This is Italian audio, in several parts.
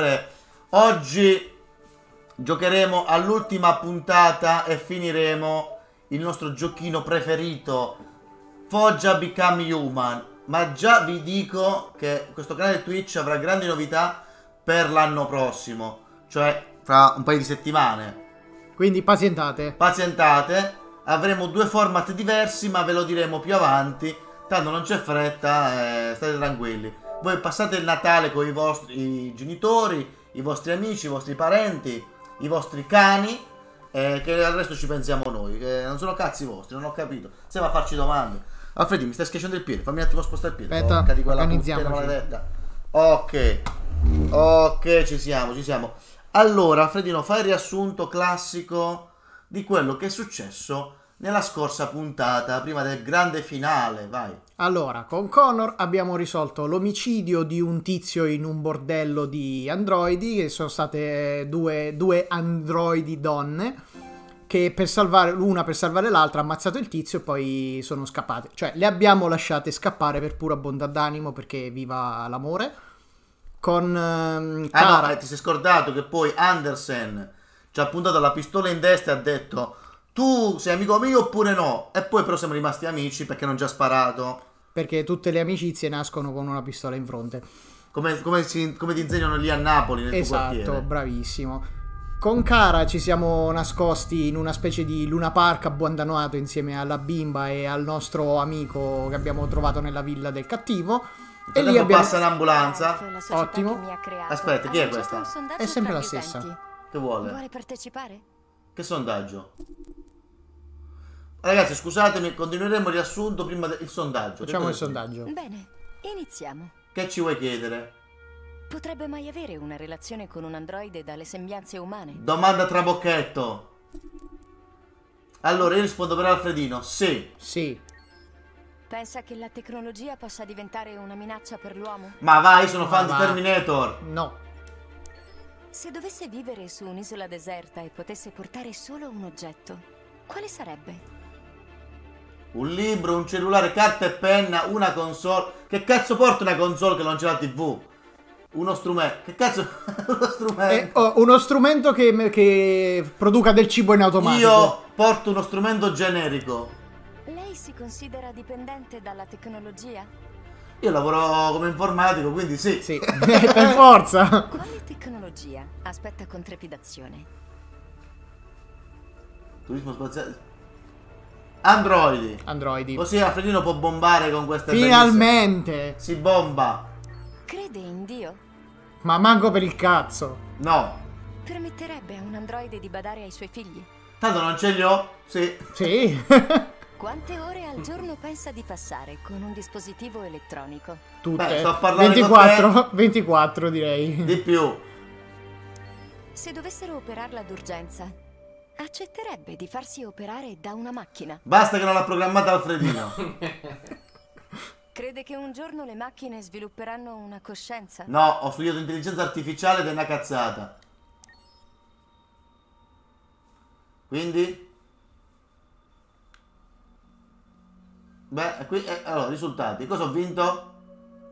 sempre, oggi giocheremo all'ultima puntata e finiremo il nostro giochino preferito, Foggia Become Human. Ma già vi dico che questo canale Twitch avrà grandi novità per l'anno prossimo, cioè fra un paio di settimane. Quindi pazientate. Pazientate, avremo due format diversi, ma ve lo diremo più avanti. Tanto non c'è fretta, eh, state tranquilli. Voi passate il Natale con i vostri genitori, i vostri amici, i vostri parenti, i vostri cani, eh, che al resto ci pensiamo noi. Che non sono cazzi vostri, non ho capito. Se va a farci domande. Alfredi, mi stai schiacciando il piede, fammi un attimo spostare il piede. Aspetta, di quella maledetta. Ok, ok, ci siamo, ci siamo. Allora, Alfredino, fai il riassunto classico di quello che è successo nella scorsa puntata, prima del grande finale, vai. Allora, con Connor abbiamo risolto l'omicidio di un tizio in un bordello di androidi, che sono state due, due androidi donne, che per salvare l'una per salvare l'altra ha ammazzato il tizio e poi sono scappate. Cioè, le abbiamo lasciate scappare per pura bontà d'animo perché viva l'amore. Con ehm, Ah no, ti sei scordato che poi Andersen ci ha puntato la pistola in destra e ha detto tu sei amico mio oppure no? E poi però siamo rimasti amici perché non ci ha sparato. Perché tutte le amicizie nascono con una pistola in fronte. Come, come si- come ti insegnano lì a Napoli nel tuo Esatto, quartiere. bravissimo. Con Cara ci siamo nascosti in una specie di Luna Park abbandonato insieme alla bimba e al nostro amico che abbiamo trovato nella villa del cattivo. E lì abbiamo... passa un'ambulanza. La società Ottimo. che mi ha creato Aspetta, chi è questa? È sempre la stessa. Che vuole? Vuole partecipare? Che sondaggio? Ragazzi, scusatemi, continueremo il riassunto prima del sondaggio. Facciamo il sondaggio. Bene, iniziamo. Che ci vuoi chiedere? Potrebbe mai avere una relazione con un androide dalle sembianze umane? Domanda trabocchetto. Allora, io rispondo per Alfredino. Sì. Sì, Pensa che la tecnologia possa diventare una minaccia per l'uomo? Ma vai, sono Ma fan di. Terminator. no. Se dovesse vivere su un'isola deserta e potesse portare solo un oggetto, quale sarebbe? Un libro, un cellulare, carta e penna, una console. Che cazzo porta una console che non c'è la TV? Uno strumento. Che cazzo? uno È strumento. oh, uno strumento che, che produca del cibo in automatico. Io porto uno strumento generico. Lei si considera dipendente dalla tecnologia? Io lavoro come informatico, quindi sì. Sì, per forza. Quale tecnologia aspetta con trepidazione? Turismo spaziale. Androidi. Androidi. Così Alfredino può bombare con queste Finalmente. bellissime- Si bomba. Crede in Dio? Ma manco per il cazzo. No. Permetterebbe a un androide di badare ai suoi figli? Tanto non ce li ho. Sì. Sì. Quante ore al giorno pensa di passare con un dispositivo elettronico? Tutte. Beh, sto a parlare 24, 24 direi. Di più. Se dovessero operarla d'urgenza, accetterebbe di farsi operare da una macchina? Basta che non l'ha programmata Alfredino. Crede che un giorno le macchine svilupperanno una coscienza? No, ho studiato intelligenza artificiale ed è una cazzata. Quindi? Beh, qui, eh, allora, risultati. Cosa ho vinto?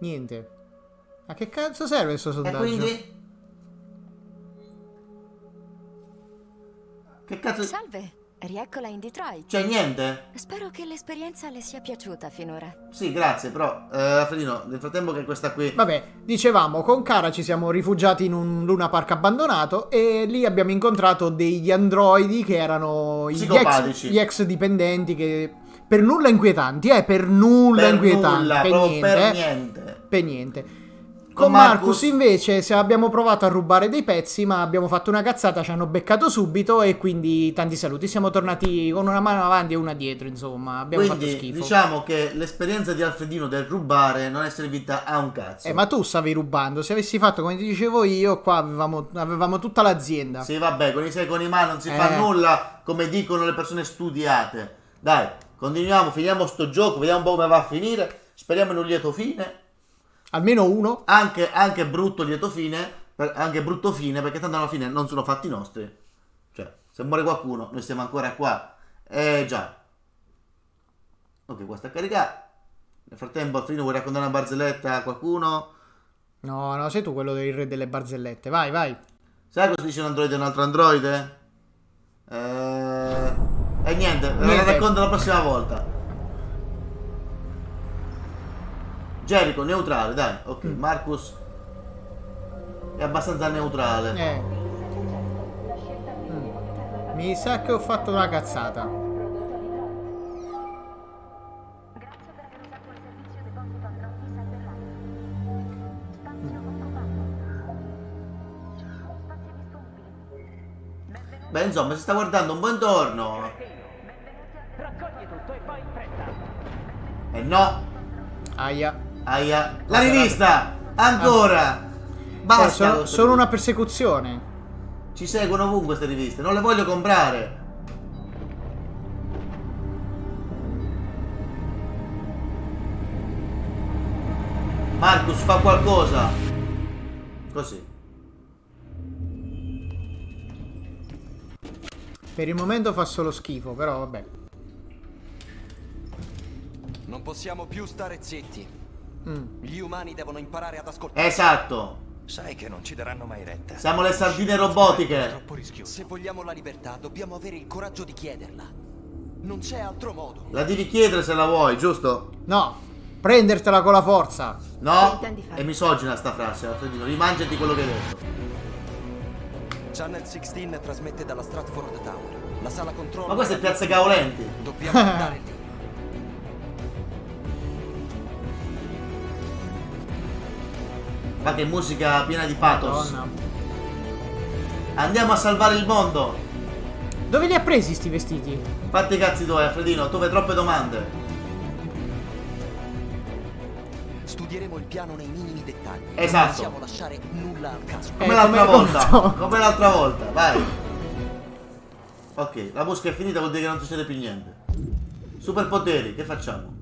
Niente. A che cazzo serve questo E sondaggio? quindi? Che cazzo... Salve, rieccola in Detroit. C'è niente? Spero che l'esperienza le sia piaciuta finora. Sì, grazie, però... Eh, Alfredino, nel frattempo che questa qui... Vabbè, dicevamo, con Cara ci siamo rifugiati in un Luna Park abbandonato e lì abbiamo incontrato degli androidi che erano gli ex, gli ex dipendenti che per nulla inquietanti, eh, per nulla per inquietanti, nulla, per proprio niente, per eh, niente. per niente. Con Marcus invece se abbiamo provato a rubare dei pezzi ma abbiamo fatto una cazzata, ci hanno beccato subito e quindi tanti saluti. Siamo tornati con una mano avanti e una dietro, insomma, abbiamo fatto Quindi schifo. diciamo che l'esperienza di Alfredino del rubare non è servita a un cazzo. Eh, ma tu stavi rubando, se avessi fatto come ti dicevo io, qua avevamo, avevamo tutta l'azienda. Sì, vabbè, con i sei con i mani non si Eh. fa nulla, come dicono le persone studiate. Dai, continuiamo, finiamo sto gioco, vediamo un po' come va a finire. Speriamo in un lieto fine. Almeno uno. Anche, anche brutto lieto fine, per- anche brutto fine, perché tanto alla fine non sono fatti nostri. Cioè, se muore qualcuno, noi siamo ancora qua. Eh già. Ok, qua sta a caricare. Nel frattempo, Alfredino vuoi raccontare una barzelletta a qualcuno? No, no, sei tu quello del re delle barzellette. Vai, vai. Sai cosa dice un androide e un altro androide? Eh... E niente, ve lo Niente. racconto la prossima volta. Jericho, neutrale, dai. Ok, Marcus è abbastanza neutrale. Eh. Mm. Mi sa che ho fatto una cazzata. Grazie per aver usato il servizio deposito Android Cyberline. Spazio occupato. Spazi disponibili. Benvenuti. Beh, insomma, si sta guardando un po' intorno. Raccogli tutto e vai in fretta. E no, Aia. Aia. La rivista! Ancora! Eh, Basta! sono, queste sono una persecuzione. Ci seguono ovunque queste riviste, non le voglio comprare. Marcus fa qualcosa. Così. Per il momento fa solo schifo, però vabbè. Non possiamo più stare zitti. Mm. Gli umani devono imparare ad ascoltare. Esatto. Sai che non ci daranno mai retta. Siamo le sardine robotiche. Se vogliamo la libertà, dobbiamo avere il coraggio di chiederla. Non c'è altro modo. La devi chiedere se la vuoi, giusto? No, prendertela con la forza. No? È misogina sta frase. Rimangiati quello che hai detto. Channel 16 trasmette dalla Stratford Tower. La sala controllo. Ma questa è Piazza Caolenti. Dobbiamo andare lì. Ma che musica piena di pathos. Madonna. Andiamo a salvare il mondo. Dove li ha presi sti vestiti? Fatti i cazzi tuoi, Alfredino. Tu fai troppe domande. Studieremo il piano nei minimi dettagli. Esatto. Non possiamo lasciare nulla al caso. Come Eh, l'altra volta. come- Come l'altra volta. Vai. Ok, la musica è finita, vuol dire che non succede più niente. Superpoteri, che facciamo?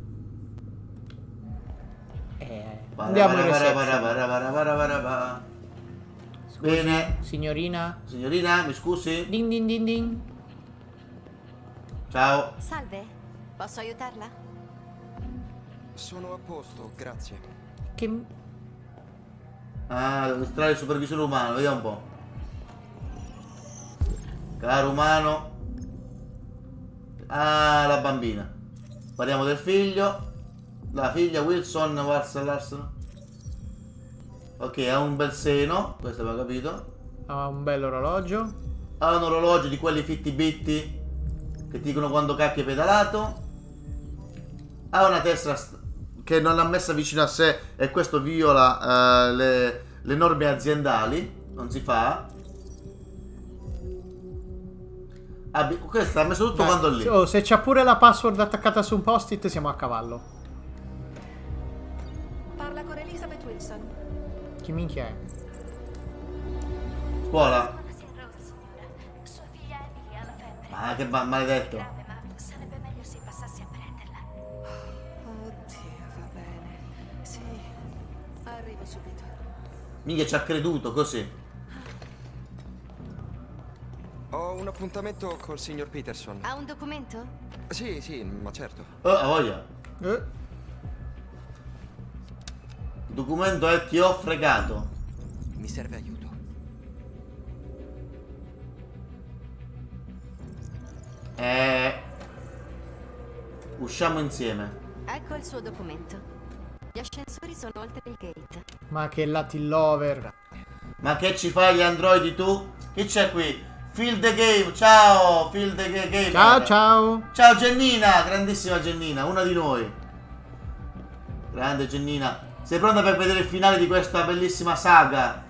Andiamo in reception. bara, bara, bara, bara, bara. Bene. Signorina. Signorina, mi scusi? Din din din din. Ciao. Salve, posso aiutarla? Sono a posto, grazie. Che... Ah, devo estrarre il supervisore umano, vediamo un po'. Caro umano. Ah, la bambina. Parliamo del figlio. La figlia Wilson Larson. Larson. Ok, ha un bel seno, questo abbiamo capito. Ha un bel orologio. Ha un orologio di quelli fitti bitti che dicono quando cacchio hai pedalato. Ha una testa st- che non l'ha messa vicino a sé e questo viola eh, le, le norme aziendali. Non si fa. Abbi- questo ha messo tutto Beh, quando lì. oh, se c'ha pure la password attaccata su un post-it siamo a cavallo. Wilson. Chi minchia è? Scuola. Ma che ma- maledetto. Grave, ma sarebbe meglio se passassi a prenderla. Oddio, va bene. Sì, arrivo subito. Mica ci ha creduto così. Ho un appuntamento col signor Peterson. Ha un documento? Sì, sì, ma certo. Oh, ha voglia. Eh, documento è ti ho fregato. Mi serve aiuto. Eh. Usciamo insieme. Ecco il suo documento. Gli ascensori sono oltre il gate. ma che Latin lover. Ma che ci fai gli androidi tu? Che c'è qui? Field the game, ciao! Field the ga- game. Ciao ciao. Ciao Gennina, grandissima Gennina, una di noi. Grande Gennina. Sei pronta per vedere il finale di questa bellissima saga?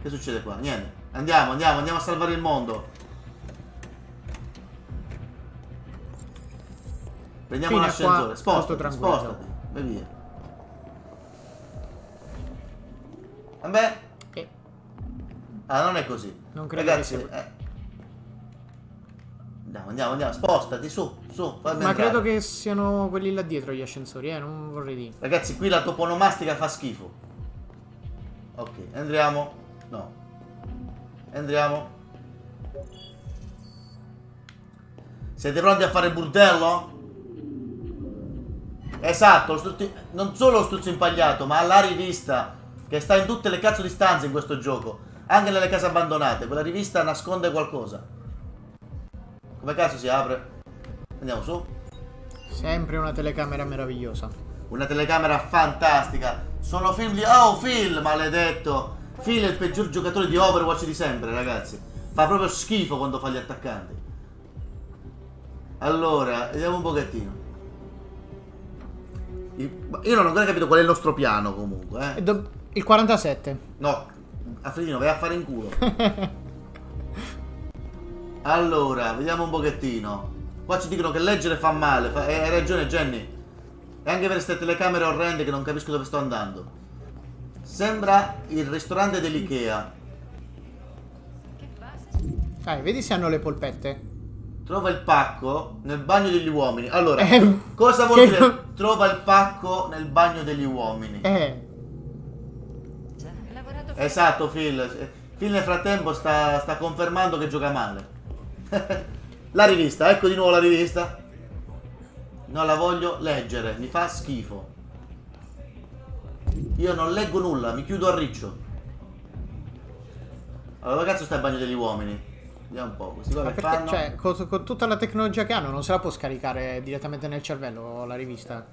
Che succede qua? Niente. Andiamo, andiamo, andiamo a salvare il mondo. Prendiamo l'ascensore. tranquillo. spostati. Vai via. Vabbè. Eh, Ah, non è così. Non credo Ragazzi, che sia- eh. Andiamo, andiamo, andiamo. Spostati, su, su. ma entrare. credo che siano quelli là dietro gli ascensori, eh, non vorrei dire. Ragazzi, qui la toponomastica fa schifo. Ok, entriamo. No. Entriamo. Siete pronti a fare burdello? Esatto, non solo lo struzzo impagliato, ma la rivista Che sta in tutte le cazzo di stanze in questo gioco. Anche nelle case abbandonate. Quella rivista nasconde qualcosa. Come cazzo si apre? Andiamo su. Sempre una telecamera meravigliosa. Una telecamera fantastica. Sono film di... Oh, Phil, maledetto. Phil è il peggior giocatore di Overwatch di sempre, ragazzi. Fa proprio schifo quando fa gli attaccanti. Allora, vediamo un pochettino. Io non ho ancora capito qual è il nostro piano comunque, eh. Il 47. No, Affredino, vai a fare in culo. allora, vediamo un pochettino. Qua ci dicono che leggere fa male. Fa- eh, hai ragione, Jenny. E anche per queste telecamere orrende che non capisco dove sto andando. Sembra il ristorante dell'Ikea. Dai, vedi se hanno le polpette. Trova il pacco nel bagno degli uomini. Allora, Eh, cosa vuol dire? non- Trova il pacco nel bagno degli uomini. Eh, Esatto, Phil. Phil nel frattempo sta, sta confermando che gioca male. la rivista, ecco di nuovo la rivista. Non la voglio leggere, mi fa schifo. Io non leggo nulla, mi chiudo a riccio. Allora, cazzo sta il bagno degli uomini? Vediamo un po', questi qua ma che perché, fanno? cioè, con, con tutta la tecnologia che hanno, non se la può scaricare direttamente nel cervello la rivista.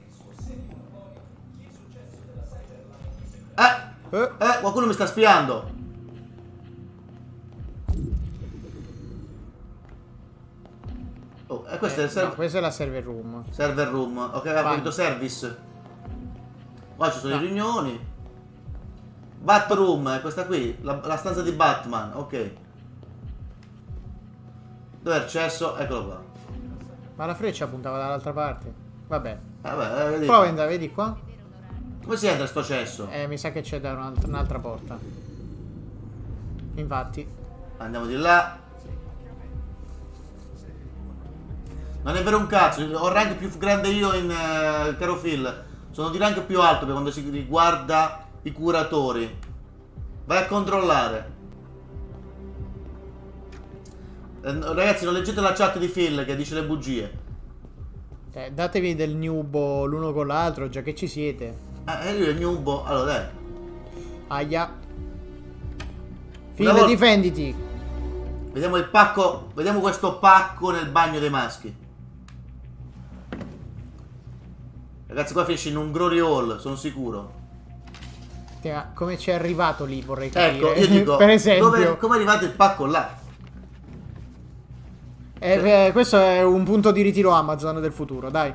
Eh! Eh, Eh, qualcuno mi sta spiando. Oh, e questo è eh, il server, no, questa è la server room. server room. Ok, avevo capito service. Qua ci sono le riunioni. Bat room, è questa qui, la, la stanza di Batman, ok. Dove è l'accesso? Eccolo qua. Ma la freccia puntava dall'altra parte. Vabbè. Vabbè, eh, vedi. Prova andare, vedi qua? Come si entra sto cesso? Eh, mi sa che c'è da un'altra, un'altra porta. Infatti. Andiamo di là. Non è vero un cazzo, ho il rank più grande io in eh, caro Phil. Sono di rank più alto per quando si riguarda i curatori. Vai a controllare. Eh, ragazzi, non leggete la chat di Phil che dice le bugie. Eh, datevi del nubo l'uno con l'altro, già che ci siete. Eh, e lui è il nubo. Allora, dai. Aia. Phil, difenditi. Vediamo il pacco. Vediamo questo pacco nel bagno dei maschi. Ragazzi, qua finisce in un glory hall, sono sicuro. Te- Come ci è arrivato lì, vorrei capire. Ecco, io dico, per esempio. dove- come è arrivato il pacco là? Eh, eh, questo è un punto di ritiro Amazon del futuro, dai.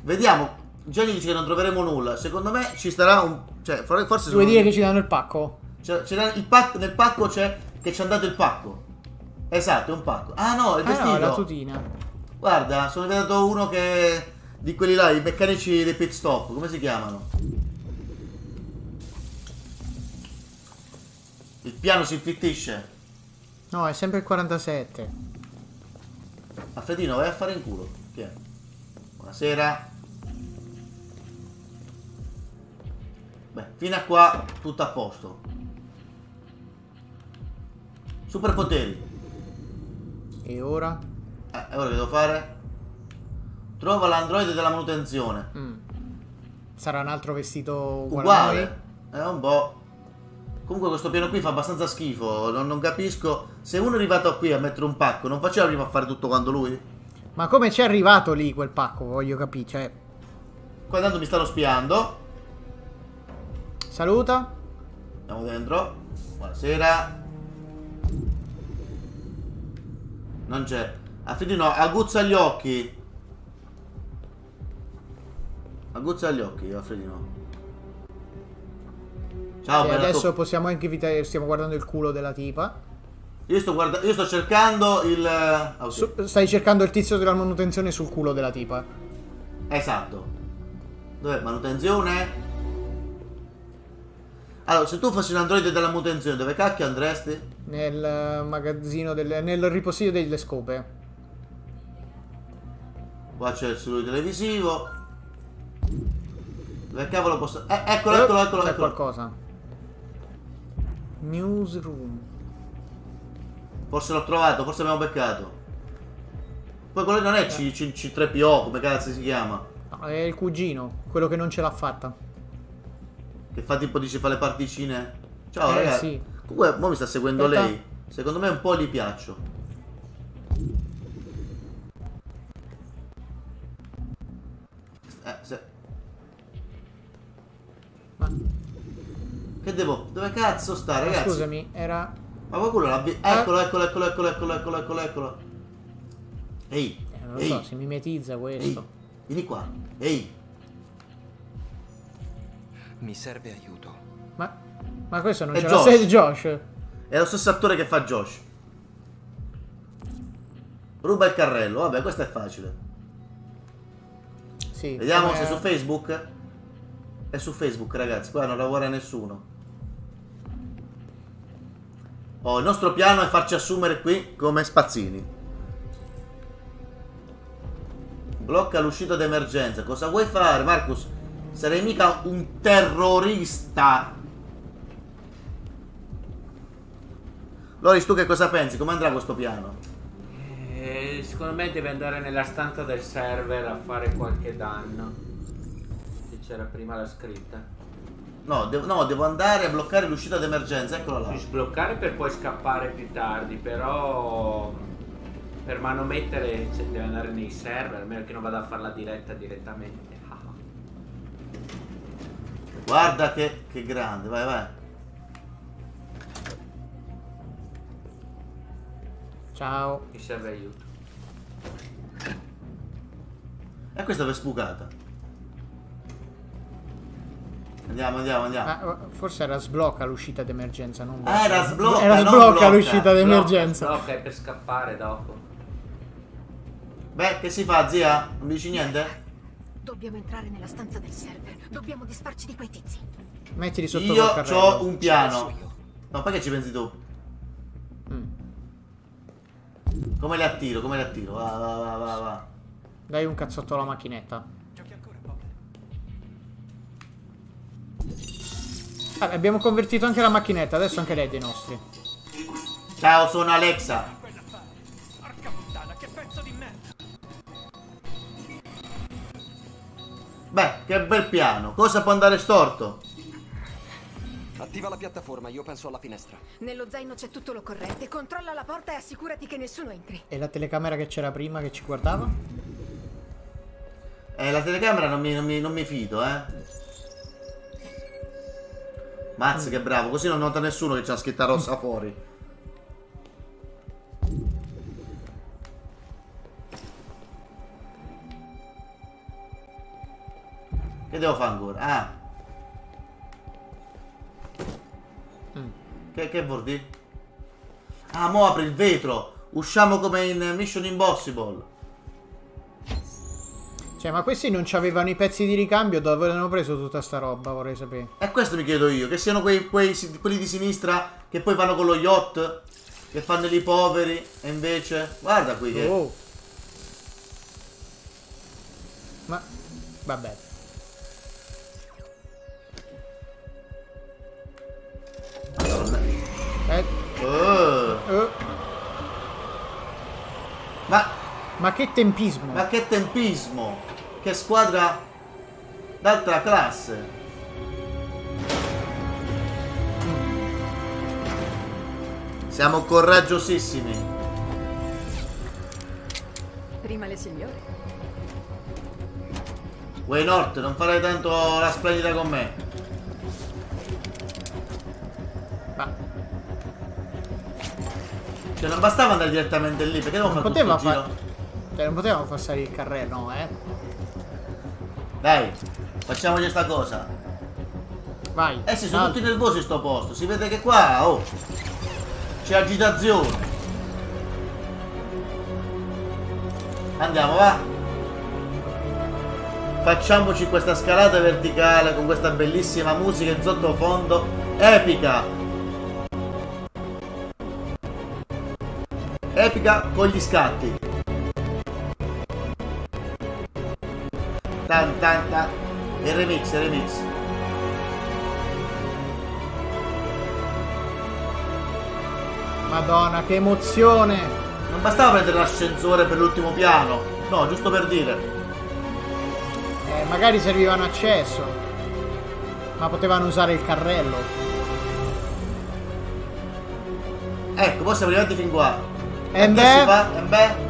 Vediamo. Jenny dice che non troveremo nulla. Secondo me ci starà un. Cioè, for- forse Vuoi dire che ci danno il pacco? c'era il pacco, nel pacco c'è che ci ha dato il pacco. Esatto, è un pacco. Ah no, è il Ah vestito. no, la tutina. Guarda, sono diventato uno che. Di quelli là, i meccanici dei pit stop, come si chiamano? Il piano si infittisce. No, è sempre il 47. Alfredino, vai a fare in culo. È? Buonasera. Beh, fino a qua tutto a posto. Superpoteri. E ora? Eh, e ora che devo fare? Trova l'androide della manutenzione. Mm. Sarà un altro vestito uguale? Uguale. È un po'. Comunque questo piano qui fa abbastanza schifo. Non, non capisco. Se uno è arrivato qui a mettere un pacco, non faceva prima a fare tutto quanto lui? Ma come ci è arrivato lì quel pacco? Voglio capire. Cioè, Qua intanto mi stanno spiando. saluta. Andiamo dentro. Buonasera. Non c'è. Affidino, aguzza gli occhi. Aguzza gli occhi, Affredino. Ciao, e adesso possiamo anche evitare. Stiamo guardando il culo della tipa. io, sto guarda- io sto cercando il... ah, ok. Su- stai cercando il tizio della manutenzione sul culo della tipa. Esatto. Dov'è? Manutenzione? Allora, se tu fossi un androide della manutenzione, dove cacchio andresti? Nel eh, magazzino del. nel ripostiglio delle scope. Qua c'è il studio televisivo. Dove cavolo posso... Eh, eccolo, eccolo, eccolo, C'è eccolo. qualcosa. Newsroom. Forse l'ho trovato, forse abbiamo beccato. Poi quello non è C- C- C3PO, come cazzo si chiama? No, è il cugino, quello che non ce l'ha fatta. Che Che fa tipo dice fa le particine. Ciao Eh, ragazzi. sì. Comunque, mo mi sta seguendo Aspetta. lei. Secondo me un po' gli piaccio. Ma, Che devo... Dove cazzo sta, ma ragazzi? scusami, era... Ma qualcuno l'ha vi- Eh. Eccolo, eccolo, eccolo, eccolo, eccolo, eccolo, eccolo, eccolo. Ehi, eh, non lo ehi, so, si mimetizza ehi, questo. vieni qua. Ehi, Mi serve aiuto. Ma, ma questo non È Josh. di Josh? è lo stesso attore che fa Josh. Ruba il carrello, vabbè, questo è facile. Sì. Vediamo come- se su Facebook. È su Facebook, ragazzi, qua non lavora nessuno. Oh, il nostro piano è farci assumere qui come spazzini. Blocca l'uscita d'emergenza. Cosa vuoi fare, Marcus? Sarei mica un terrorista. Loris, tu che cosa pensi? Come andrà questo piano? Eh, secondo me deve andare nella stanza del server a fare qualche danno. C'era prima la scritta. No, devo, no, devo andare a bloccare l'uscita d'emergenza. Eccola là. Sbloccare per poi scappare più tardi, però per manomettere cioè, deve andare nei server, a meno che non vada a fare la diretta direttamente. Ah, Guarda che, che grande, vai, vai. Ciao. mi serve aiuto. E questa è sbucata. Andiamo, andiamo, andiamo. Ah, forse era sblocca l'uscita d'emergenza, non Ah, era sblocca, Era sblocca blocca. l'uscita d'emergenza. No, che è per scappare dopo. Beh, che si fa, zia? Non mi dici niente? Dobbiamo entrare nella stanza del server. Dobbiamo disfarci di quei tizi. Mettili sotto Io ho un piano. io. No, perché ci pensi tu? Mm. Come le attiro, come le attiro? Va, va, va, va, va. Dai un cazzotto alla macchinetta. Ah, abbiamo convertito anche la macchinetta, adesso anche lei è dei nostri. Ciao, sono Alexa. Porca puttana, che pezzo di merda! Beh, che bel piano. Cosa può andare storto? Attiva la piattaforma, io penso alla finestra. Nello zaino c'è tutto l'occorrente. Controlla la porta e assicurati che nessuno entri. E la telecamera che c'era prima che ci guardava? Eh, la telecamera non mi, non mi- non mi fido, eh. Mazz, che bravo. Così non nota nessuno che c'ha scritta rossa fuori. Che devo fare ancora? Ah. Mm. Che, che vuol dire? Ah, mo apre il vetro. Usciamo come in Mission Impossible. Cioè, ma questi non c'avevano i pezzi di ricambio, dove avevano preso tutta sta roba, vorrei sapere. E questo mi chiedo io, che siano quei, quei quelli di sinistra che poi vanno con lo yacht, che fanno i poveri, e invece... Guarda qui che... Oh. Ma, vabbè. Madonna. Eh, Oh. eh, Ma, ma che tempismo. ma che tempismo! Che squadra d'altra classe! Siamo coraggiosissimi. Prima le signore. Way North, non farai tanto la splendida con me. Ma Cioè, non bastava andare direttamente lì, perché devo non fare poteva tutto il fare... giro? Cioè, non potevamo far salire il carrello, no, eh? Dai, facciamogli sta cosa. Vai. Eh sì, sono tutti nervosi sto posto. Si vede che qua, oh, c'è agitazione. Andiamo, va. Facciamoci questa scalata verticale con questa bellissima musica in sottofondo. Epica. Epica con gli scatti. Tan tan tan. Il remix, il remix. Madonna, che emozione. Non bastava prendere l'ascensore per l'ultimo piano. No, giusto per dire. Eh, magari serviva un accesso. Ma potevano usare il carrello. Ecco, poi siamo arrivati fin qua. E beh?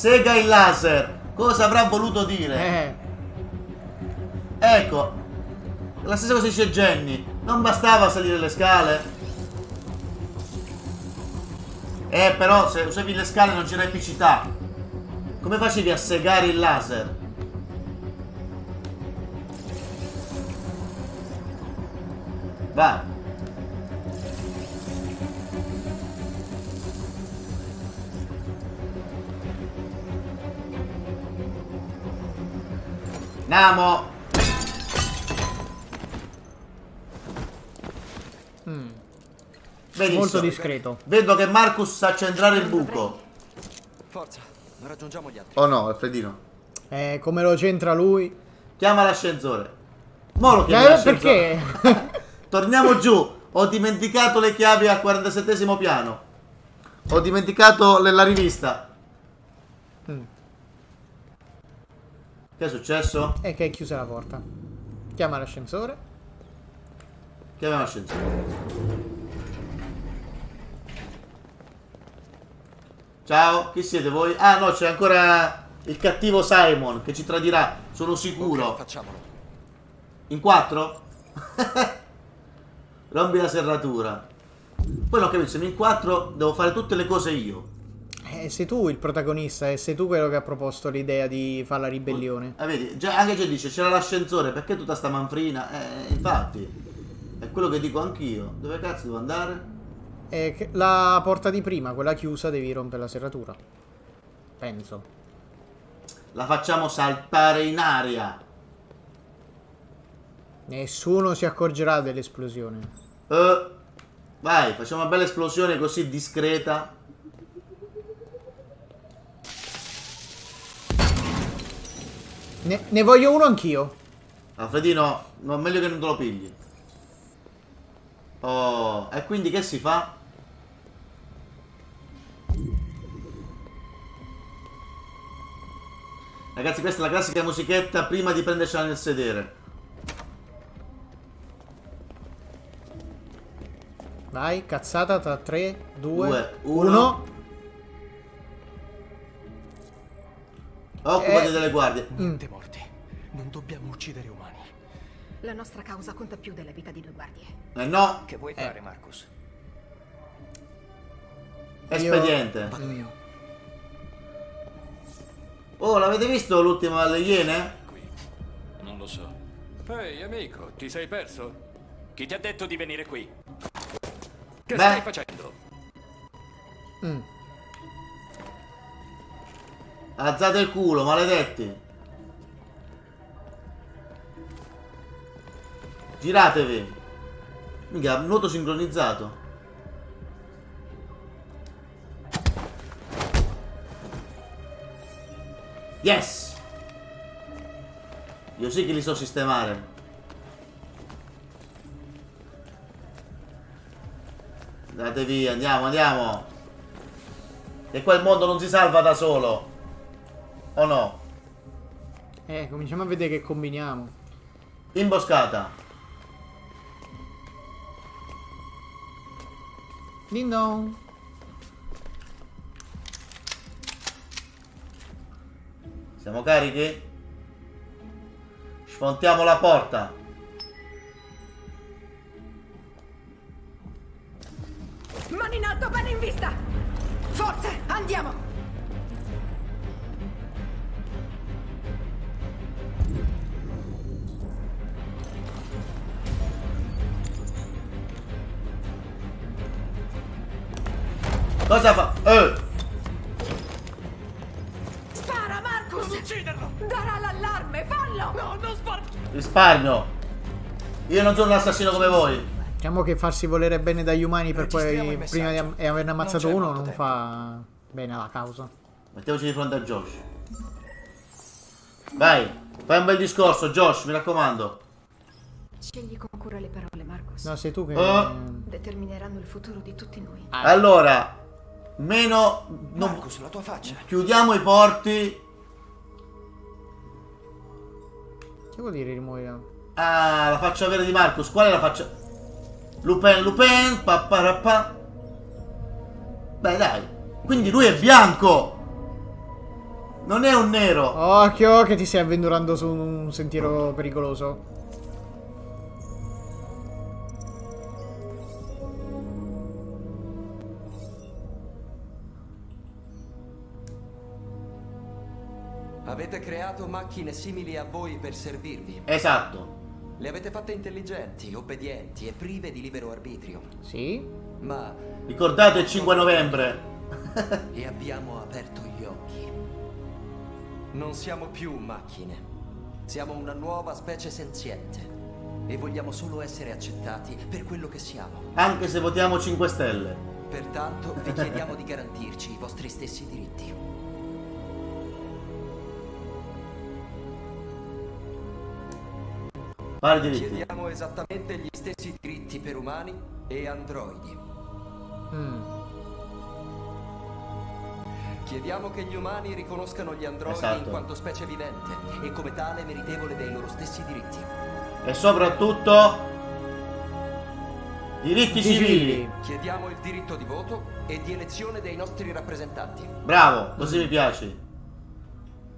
Sega il laser. Cosa avrà voluto dire? Eh. Ecco. La stessa cosa dice Jenny. Non bastava salire le scale? Eh, però se usavi le scale non c'era epicità. Come facevi a segare il laser? Vai. Namo. Benissimo. Molto discreto. Vedo che Marcus sa centrare il buco. Forza, raggiungiamo gli altri. Oh no, Alfredino. Eh, come lo c'entra lui? Chiama l'ascensore. Mo lo chiami Eh, l'ascensore. perché? Torniamo giù. Ho dimenticato le chiavi al 47 piano. Ho dimenticato la rivista. Che è successo? È che è chiusa la porta. Chiama l'ascensore. Chiama l'ascensore. Ciao, chi siete voi? Ah no, c'è ancora il cattivo Simon che ci tradirà, sono sicuro. Ok, facciamolo. In quattro? Rompi la serratura. Poi non capisco, in quattro devo fare tutte le cose io. Eh, sei tu il protagonista e sei tu quello che ha proposto l'idea di fare la ribellione. Ah, vedi, già, anche già dice c'era l'ascensore, perché tutta sta manfrina? Eh, infatti, è quello che dico anch'io. Dove cazzo devo andare? E che- la porta di prima, quella chiusa, devi rompere la serratura. Penso. La facciamo saltare in aria. Nessuno si accorgerà dell'esplosione. Eh, vai, facciamo una bella esplosione così discreta. Ne, ne voglio uno anch'io. Alfredino, non meglio che non te lo pigli. Oh, e quindi che si fa? Ragazzi, questa è la classica musichetta prima di prendercela nel sedere. Vai, cazzata tra 3, 2, Due, 1. Occupati Eh. delle guardie. Niente morti. Non dobbiamo uccidere umani. La nostra causa conta più della vita di due guardie. Eh no, Che vuoi fare, Marcus? espediente. Vado io. Oh, l'avete visto l'ultima alle Iene? Qui. Non lo so. Ehi, amico, ti sei perso? Chi ti ha detto di venire qui? Che Beh. stai facendo? Mm. Alzate il culo, maledetti. Giratevi. Mica, nuoto sincronizzato. Yes! Io sì che li so sistemare. Andate via, andiamo, andiamo. E qua il mondo non si salva da solo. O no? Eh, cominciamo a vedere che combiniamo. Imboscata. Ding dong. Siamo carichi? Sfontiamo la porta. Mani in alto, bene in vista! Forze, andiamo! Cosa fa? Eh! Spara, Marcus! Non ucciderlo! Darà l'allarme, fallo! No, non spar... Risparmio. Io non sono un assassino come voi. Diciamo che farsi volere bene dagli umani per poi prima di e averne ammazzato Non uno non tempo. fa bene alla causa. Mettiamoci di fronte a Josh. Vai, fai un bel discorso, Josh, mi raccomando. Scegli con cura le parole, Marcus. No, sei tu che Oh. Determineranno il futuro di tutti noi. Allora, meno... Non... Marcus, la tua faccia. Chiudiamo i porti. Che vuol dire rimuovere? Ah, la faccia vera di Marcus. Qual è la faccia? Lupin, Lupin, papparappa. Beh, dai. Quindi lui è bianco. Non è un nero. Occhio che ti stai avventurando su un sentiero pericoloso. Avete creato macchine simili a voi per servirvi. Esatto. Le avete fatte intelligenti, obbedienti e prive di libero arbitrio. Sì. Ma Ricordate il 5 novembre. e abbiamo aperto gli occhi. Non siamo più macchine. Siamo una nuova specie senziente. E vogliamo solo essere accettati per quello che siamo. Anche se votiamo 5 stelle. Pertanto vi chiediamo di garantirci i vostri stessi diritti. Pari diritti. Chiediamo esattamente gli stessi diritti per umani e androidi. Mm. Chiediamo che gli umani riconoscano gli androidi Esatto. in quanto specie vivente e come tale meritevole dei loro stessi diritti. E soprattutto... Diritti civili. Chiediamo il diritto di voto e di elezione dei nostri rappresentanti. Bravo, così mi piaci.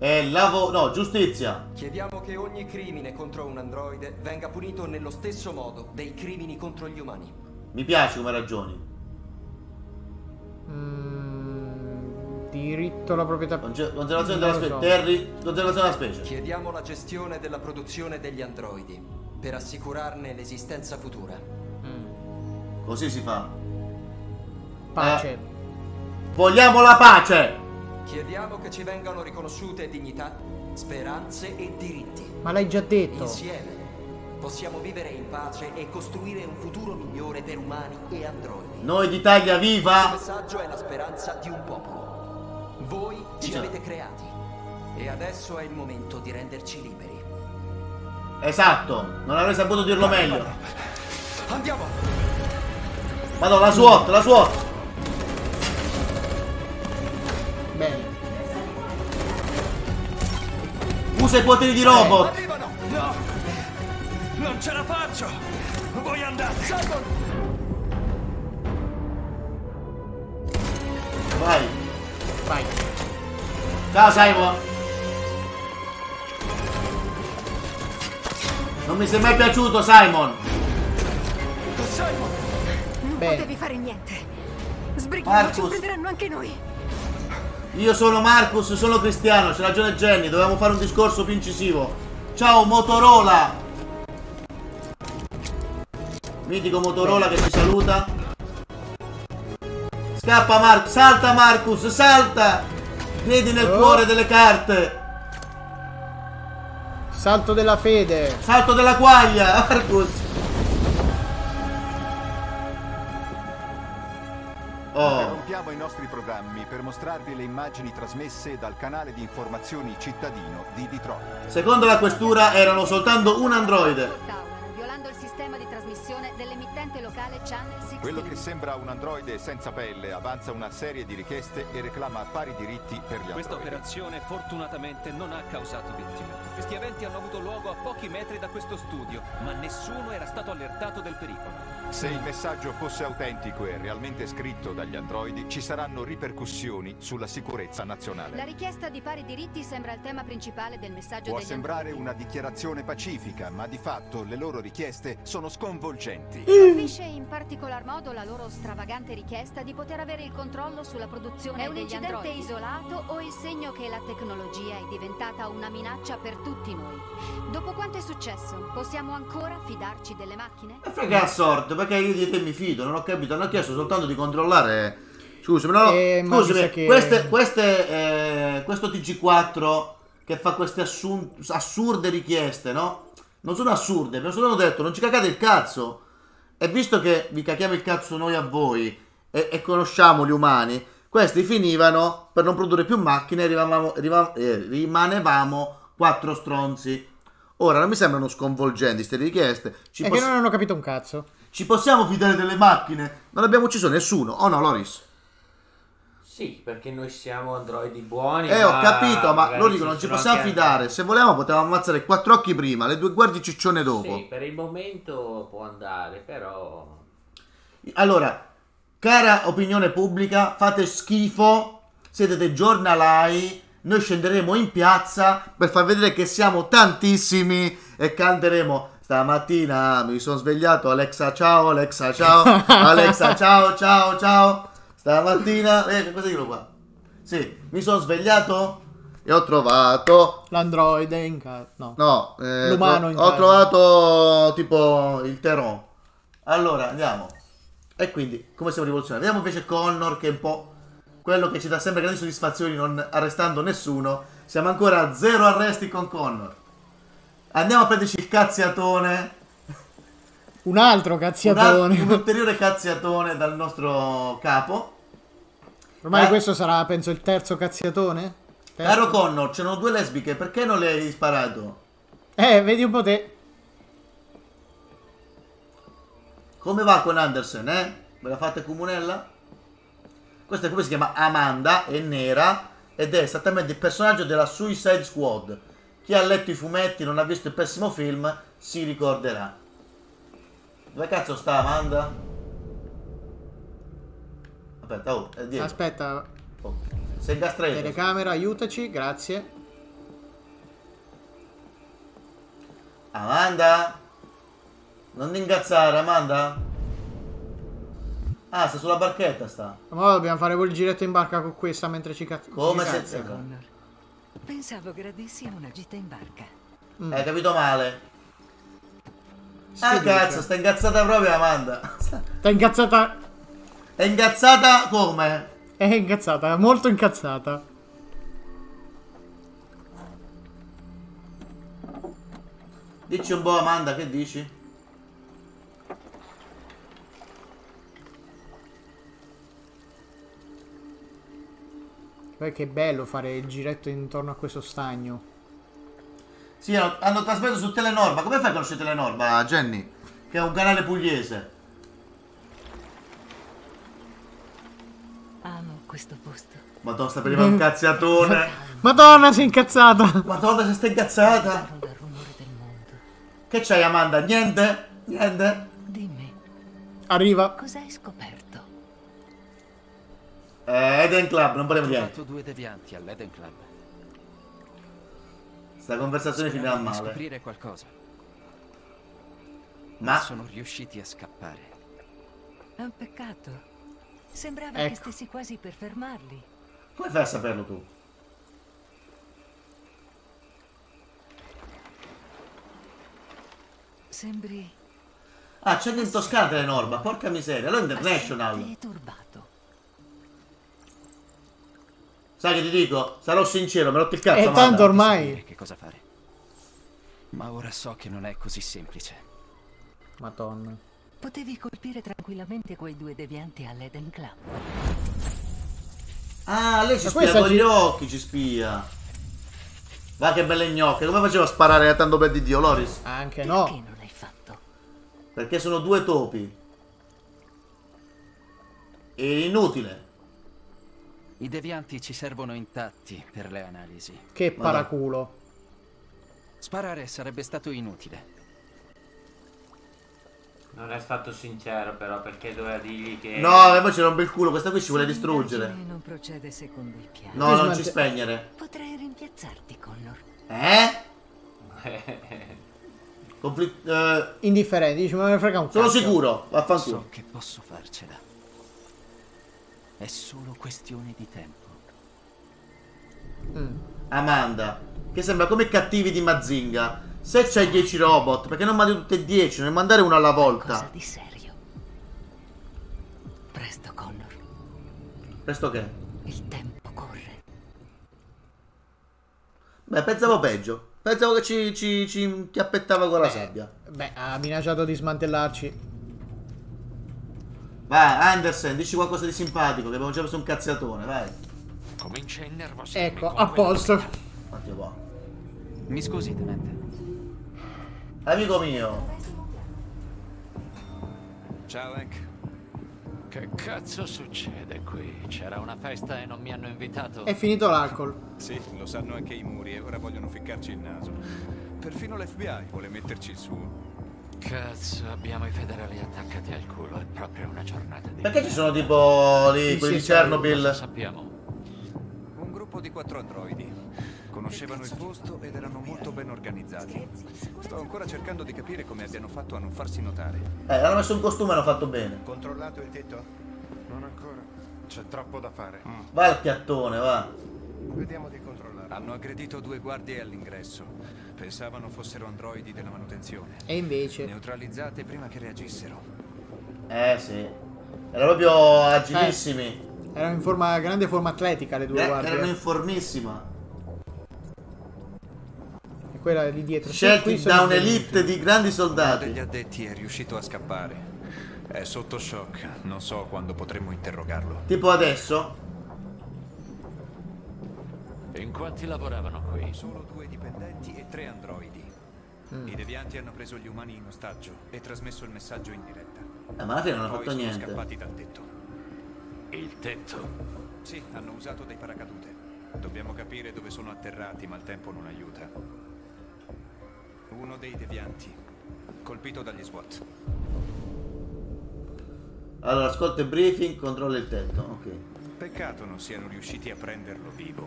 E lavo... No, giustizia. Chiediamo che ogni crimine contro un androide venga punito nello stesso modo dei crimini contro gli umani. Mi piace come ragioni. Mm, diritto alla proprietà. Conservazione Non della specie. so. Terry, conservazione della specie. Chiediamo la gestione della produzione degli androidi per assicurarne l'esistenza futura. Mm. Così si fa. Pace. Eh. Vogliamo la pace. Chiediamo che ci vengano riconosciute dignità, speranze e diritti. Ma l'hai già detto. Insieme possiamo vivere in pace e costruire un futuro migliore per umani e androidi. Noi d'Italia Il viva. messaggio è la speranza di un popolo. Voi ci Dice- avete creati e adesso è il momento di renderci liberi. Esatto. Non avrei saputo dirlo meglio. Andiamo! Madonna, la SWAT, la SWAT. Usa i poteri di robot. Arrivano! No! Non ce la faccio! Vuoi andare? Vai. Vai. Ciao Simon. Non mi sei mai piaciuto Simon. Simon! Non Bene. potevi fare niente. Sbrighiamoci, Marcus. prenderanno anche noi. Io sono Marcus, sono Cristiano, c'è ragione Jenny, dovevamo fare un discorso più incisivo. Ciao Motorola! Mitico Motorola che ci saluta. Scappa Marcus, salta Marcus, salta! Vedi nel Oh. cuore delle carte. Salto della fede. Salto della quaglia, Marcus. Oh, Interrompiamo i nostri programmi per mostrarvi le immagini trasmesse dal canale di informazioni cittadino di Detroit. secondo la questura erano soltanto un androide. Sistema di trasmissione dell'emittente locale Channel 16. Quello che sembra un androide senza pelle avanza una serie di richieste e reclama pari diritti per gli Questa androidi. operazione fortunatamente non ha causato vittime. Questi eventi hanno avuto luogo a pochi metri da questo studio, ma nessuno era stato allertato del pericolo. Se il messaggio fosse autentico e realmente scritto dagli androidi, ci saranno ripercussioni sulla sicurezza La nazionale. richiesta di pari diritti sembra il tema principale del messaggio Può degli sembrare androidi. una dichiarazione pacifica, ma di fatto le loro richieste sono sconvolgenti. Colpisce in particolar modo la loro stravagante richiesta di poter avere il controllo sulla produzione È un incidente androidi. isolato o il segno che la tecnologia è diventata una minaccia per tutti noi? Dopo quanto è successo, possiamo ancora fidarci delle macchine? Frega a sorte, perché io di te mi fido, non ho capito, hanno chiesto soltanto di controllare. Scusami, no, Eh, ma mi scusami, sa che- queste, queste, eh, questo TG4 che fa queste assun- assurde richieste, no? Non sono assurde, mi sono detto, non ci cagate il cazzo. E visto che vi cacchiamo il cazzo noi a voi e, e conosciamo gli umani, questi finivano per non produrre più macchine e eh, rimanevamo quattro stronzi. Ora non mi sembrano sconvolgenti queste richieste. Ci È poss- che non hanno capito un cazzo. ci possiamo fidare delle macchine? Non abbiamo ucciso nessuno, oh no, Loris? Sì, perché noi siamo androidi buoni. Eh, ho capito, ma loro dicono non ci possiamo anche- fidare. Se volevamo potevamo ammazzare quattro occhi prima, le due guardie ciccione dopo. Sì, per il momento può andare, però. Allora, cara opinione pubblica, fate schifo, siete dei giornalai, noi scenderemo in piazza per far vedere che siamo tantissimi e canteremo stamattina mi sono svegliato, Alexa ciao, Alexa ciao, Alexa ciao, ciao, ciao, stamattina, eh, cosa dico qua? Sì, mi sono svegliato e ho trovato L'androide in casa. No. No, eh, L'umano ho, in ho casa. trovato tipo il Teron. Allora, andiamo. E quindi, come siamo rivoluzionati? Vediamo invece Connor, che è un po' quello che ci dà sempre grandi soddisfazioni, non arrestando nessuno. Siamo ancora a zero arresti con Connor. Andiamo a prenderci il cazziatone. Un altro Un, cazziatone. al- un ulteriore cazziatone dal nostro capo. Ormai Eh. questo sarà, penso, il terzo cazziatone. Terzo? Caro Connor, c'erano due lesbiche, perché non le hai sparato? Eh, vedi un po' te. Come va con Anderson, eh? Ve la fate comunella? Questa come si chiama Amanda, è nera ed è esattamente il personaggio della Suicide Squad. Chi ha letto i fumetti non ha visto il pessimo film si ricorderà. Dove cazzo sta Amanda? Aspetta, oh, è dietro. Aspetta, Oh, sei ingastrato. telecamera, aiutaci, grazie. Amanda? Non ti ingazzare, Amanda? Ah, sta sulla barchetta, sta. Ma dobbiamo fare quel giretto in barca con questa mentre ci cazzo. Come ci se... cazza. Connor. Pensavo gradissi una gita in barca. Mm. Hai capito male? Ah, cazzo, sta ingazzata proprio Amanda. Sta incazzata. È ingazzata come? È incazzata, molto incazzata. Dici un po' Amanda, che dici? Poi che bello fare il giretto intorno a questo stagno. Sì, hanno, hanno trasmesso su Telenorma. Come fai a conoscere Telenorma, Jenny? Che è un canale pugliese. Amo questo posto. Madonna, sta per arrivare un cazziatone. Madonna, sei incazzata. Madonna, se sta incazzata. Che c'hai, Amanda? Niente? Niente? Dimmi, Arriva. cosa hai scoperto? Eh, Eden Club, non parliamo Ho di niente. trovato due devianti all'Eden Club. Sta conversazione finirà male. scoprire qualcosa. Ma sono riusciti a scappare. È un peccato. Sembrava Ecco. che stessi quasi per fermarli. come fai a saperlo tu? Sembri Ah, c'è in Toscana Telenorma, porca miseria. Allora International. turbato. Sai che ti dico? Sarò sincero, me l'ho il cazzo, E Amanda. tanto ormai. Che cosa fare. Ma ora so che non è così semplice. Madonna. Potevi colpire tranquillamente quei due devianti all'Eden Club. Ah, lei ci Ma spia con gli occhi, ci spia. Va che belle gnocche. Come faceva a sparare a tanto per di Dio, Loris? Anche Perché no. non l'hai fatto? Perché sono due topi. È inutile. I devianti ci servono intatti per le analisi. Che paraculo. Sparare sarebbe stato inutile. Non è stato sincero, però, perché doveva dirgli che. No, e poi ci rompe il culo. Questa qui ci vuole distruggere. non procede secondo il piano. No, non Smante- ci spegnere. Potrei rimpiazzarti, Connor. Eh? Conflitt- eh, Indifferente, dici, ma me ne frega un sono cazzo. sicuro. Vaffanculo. So che posso farcela. È solo questione di tempo. Mm. Amanda, che sembra come i cattivi di Mazinga. Se c'hai 10 robot, perché non mandi tutte e 10? Non ne mandare uno alla Cosa volta. di serio. Presto, Connor. Questo che? Il tempo corre. Beh, pensavo peggio. Pensavo che ci, ci, ci inchiappettava con la sabbia. Beh, ha minacciato di smantellarci. Vai, Anderson, dici qualcosa di simpatico, che abbiamo già preso un cazziatone, vai. Comincia a innervosirmi Ecco, a posto. Attimo qua. Mi scusi, tenente. Amico mio, Ciao, Hank. Che cazzo succede qui? C'era una festa e non mi hanno invitato? È finito l'alcol. Sì, lo sanno anche i muri e ora vogliono ficcarci il naso. Perfino l'FBI vuole metterci il suo. Cazzo, abbiamo i federali attaccati al culo. È proprio una giornata di... Perché ci sono tipo lì, Sì, quelli di sì, Chernobyl? cosa sappiamo? Un gruppo di quattro androidi. Conoscevano il posto ed erano molto ben organizzati. Sto ancora cercando di capire come abbiano fatto a non farsi notare. Eh, hanno messo un costume e hanno fatto bene. Controllato il tetto? Non ancora. C'è troppo da fare. Va al piattone, va. Vediamo di controllare. Hanno aggredito due guardie all'ingresso. Pensavano fossero androidi della manutenzione. E invece... Neutralizzate prima che reagissero. Eh sì. Erano proprio agilissimi. Erano in forma, grande forma atletica le due Eh, guardie. erano in formissima. E quella lì dietro. Sì, Scelti sono da un'elite di grandi Uno soldati. degli addetti è riuscito a scappare. È sotto shock. Non so quando potremo interrogarlo. Tipo adesso. In quanti lavoravano qui? Solo dipendenti e tre androidi. Mm. I devianti hanno preso gli umani in ostaggio e trasmesso il messaggio in diretta. Eh, ma alla fine non hanno Poi fatto sono niente. scappati dal tetto. Il tetto? Sì, hanno usato dei paracadute. Dobbiamo capire dove sono atterrati, ma il tempo non aiuta. Uno dei devianti, colpito dagli SWAT. Allora, ascolta il briefing, controlla il tetto. Ok. Peccato non siano riusciti a prenderlo vivo.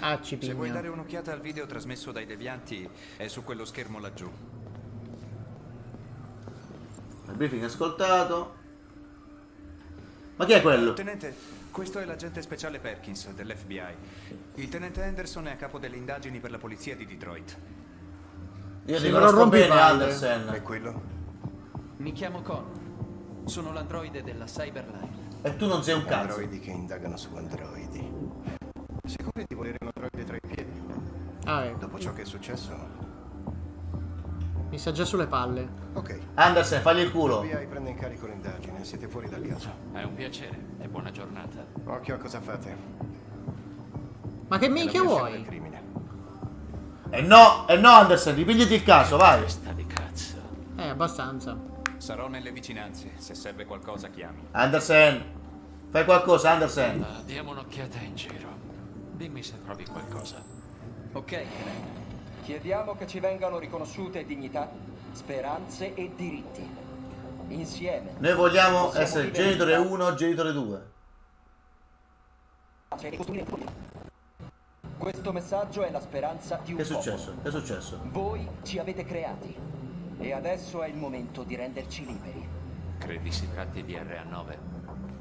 Ah, Se vuoi cipigno. dare un'occhiata al video trasmesso dai devianti, è su quello schermo laggiù. Il briefing ascoltato. Ma chi è quello? Tenente, questo è l'agente speciale Perkins dell'FBI. Il tenente Anderson è a capo delle indagini per la polizia di Detroit. Io Sì, ti però conosco rompi bene, palle. Andersen. E quello? Mi chiamo Connor. Sono l'androide della Cyberline. E tu non sei un cazzo. Androidi che indagano su androidi. Sicuri di volere un androide tra i piedi? Ah, ecco. Dopo ciò che è successo? Mi sta già sulle palle. Ok. Andersen, fagli il culo. FBI prende in carico l'indagine, siete fuori dal caso. È un piacere e buona giornata. Occhio a cosa fate. Ma che minchia vuoi? E no, e no, Andersen, ripigliati il caso, vai. Sta di cazzo. Eh, abbastanza. Sarò nelle vicinanze, se serve qualcosa chiami. Andersen, fai qualcosa, Andersen. Ah, diamo un'occhiata in giro. Dimmi se trovi qualcosa. Ok. Chiediamo che ci vengano riconosciute dignità, speranze e diritti. Insieme. Noi vogliamo possiamo essere genitore in 1, genitore 2. pace e costruire il futuro. Questo messaggio è la speranza di un Che è popolo. successo? Che è successo? Voi ci avete creati. E adesso è il momento di renderci liberi. Credi si tratti di RA9?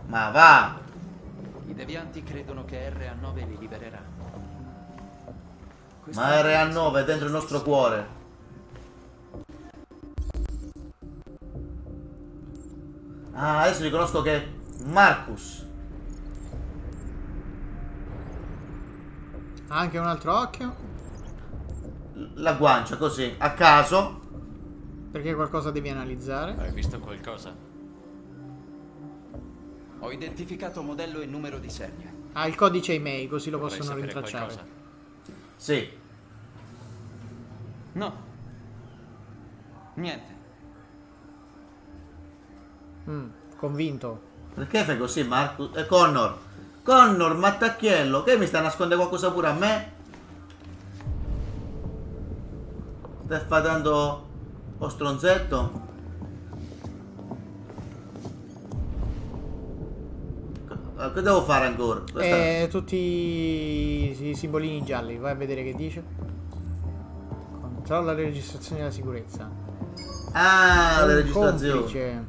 Ma va! I devianti credono che RA9 li libererà. Ma RA9 è dentro il nostro cuore. Ah, adesso riconosco che è Marcus. Ha anche un altro occhio. La guancia, così, a caso. Perché qualcosa devi analizzare. Hai visto qualcosa? Ho identificato modello e numero di serie. Ha il codice email, così lo Vorrei possono sapere rintracciare. qualcosa. Sì. No. Niente. Mm, convinto. Perché fai così, Marcus? E Connor. Connor, mattacchiello, che mi sta nascondendo qualcosa pure a me? Stai fatando lo stronzetto? Co- Che devo fare ancora? Questa- E tutti i simbolini gialli, vai a vedere che dice. Controlla le registrazioni della sicurezza. Ah, Un le registrazioni. complice.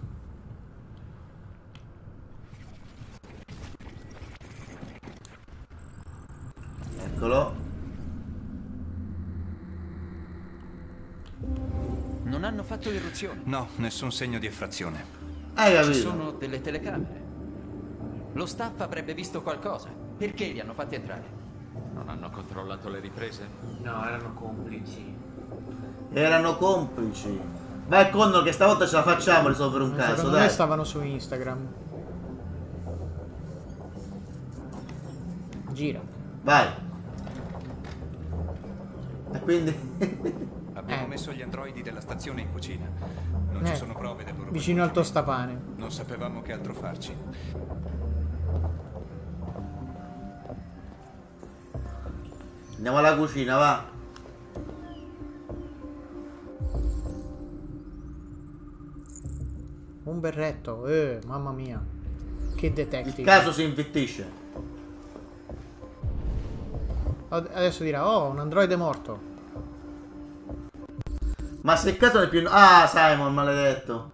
Eccolo. Non hanno fatto irruzioni. No, nessun segno di effrazione. Hai Ci capito? sono delle telecamere. Lo staff avrebbe visto qualcosa. Perché li hanno fatti entrare? Non hanno controllato le riprese? No, erano complici. Erano complici. Vai Connor che stavolta ce la facciamo a risolvere un caso, Secondo me dai. stavano su Instagram. Gira. Vai. E quindi... Abbiamo Eh. messo gli androidi della stazione in cucina. Non Eh, ci sono prove del loro Vicino al tostapane. Non sapevamo che altro farci. Andiamo alla cucina, va. Un berretto, eh, mamma mia. Che detective. Il caso si infittisce. Ad- Adesso dirà, oh, un androide morto. Ma se il caso è più... Ah, Simon, maledetto.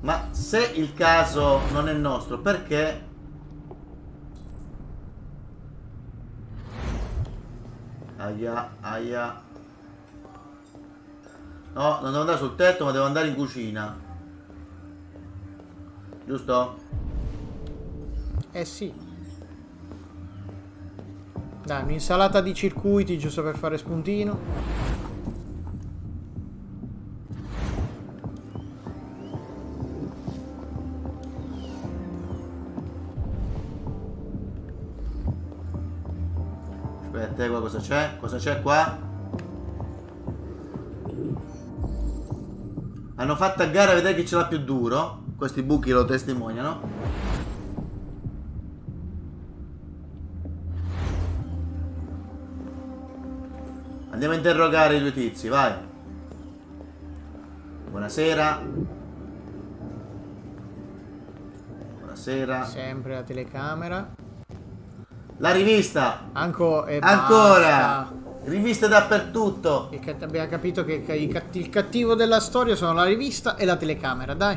Ma se il caso non è nostro, perché... Aia, aia. No, non devo andare sul tetto, ma devo andare in cucina. Giusto? Eh sì. Dai, un'insalata di circuiti giusto per fare spuntino. Aspetta, qua cosa c'è? Cosa c'è qua? Hanno fatto a gara a vedere chi ce l'ha più duro. Questi buchi lo testimoniano. Andiamo a interrogare i due tizi, vai. Buonasera. Buonasera. Sempre la telecamera. La rivista. Anco, Ancora. basta. Riviste dappertutto. Il cat- abbiamo capito che che i cat- il cattivo della storia sono la rivista e la telecamera, dai.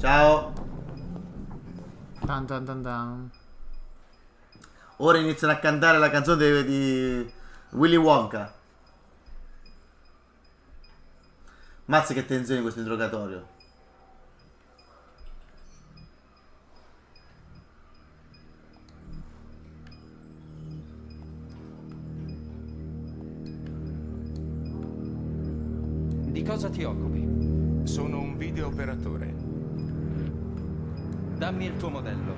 Ciao. Tan tan tan tan. Ora iniziano a cantare la canzone di, di Willy Wonka. Mazza che tensione questo interrogatorio. Cosa ti occupi? Sono un videooperatore. Dammi il tuo modello.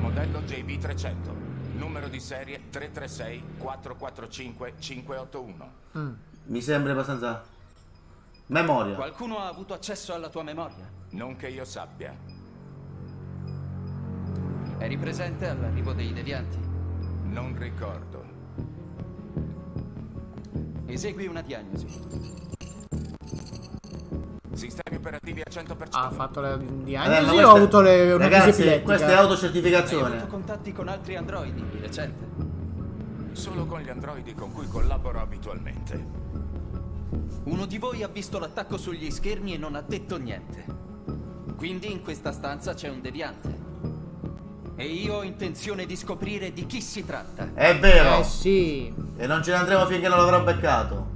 Modello JB300. Numero di serie 336 445 581. Mm. Mi sembra abbastanza... Memoria. Qualcuno ha avuto accesso alla tua memoria? Non che io sappia. Eri presente all'arrivo dei devianti? Non ricordo. Esegui una diagnosi. Sistemi operativi a 100%. Ha fatto la Vabbè, diagnosi ma o questa- ha avuto le Ragazzi, epilettica? questa è Hai autocertificazione. avuto contatti con altri androidi di recente? Solo con gli androidi con cui collaboro abitualmente. Uno di voi ha visto l'attacco sugli schermi e non ha detto niente. Quindi in questa stanza c'è un deviante. E io ho intenzione di scoprire di chi si tratta. È vero. Eh sì. E non ce ne andremo finché non l'avrò beccato.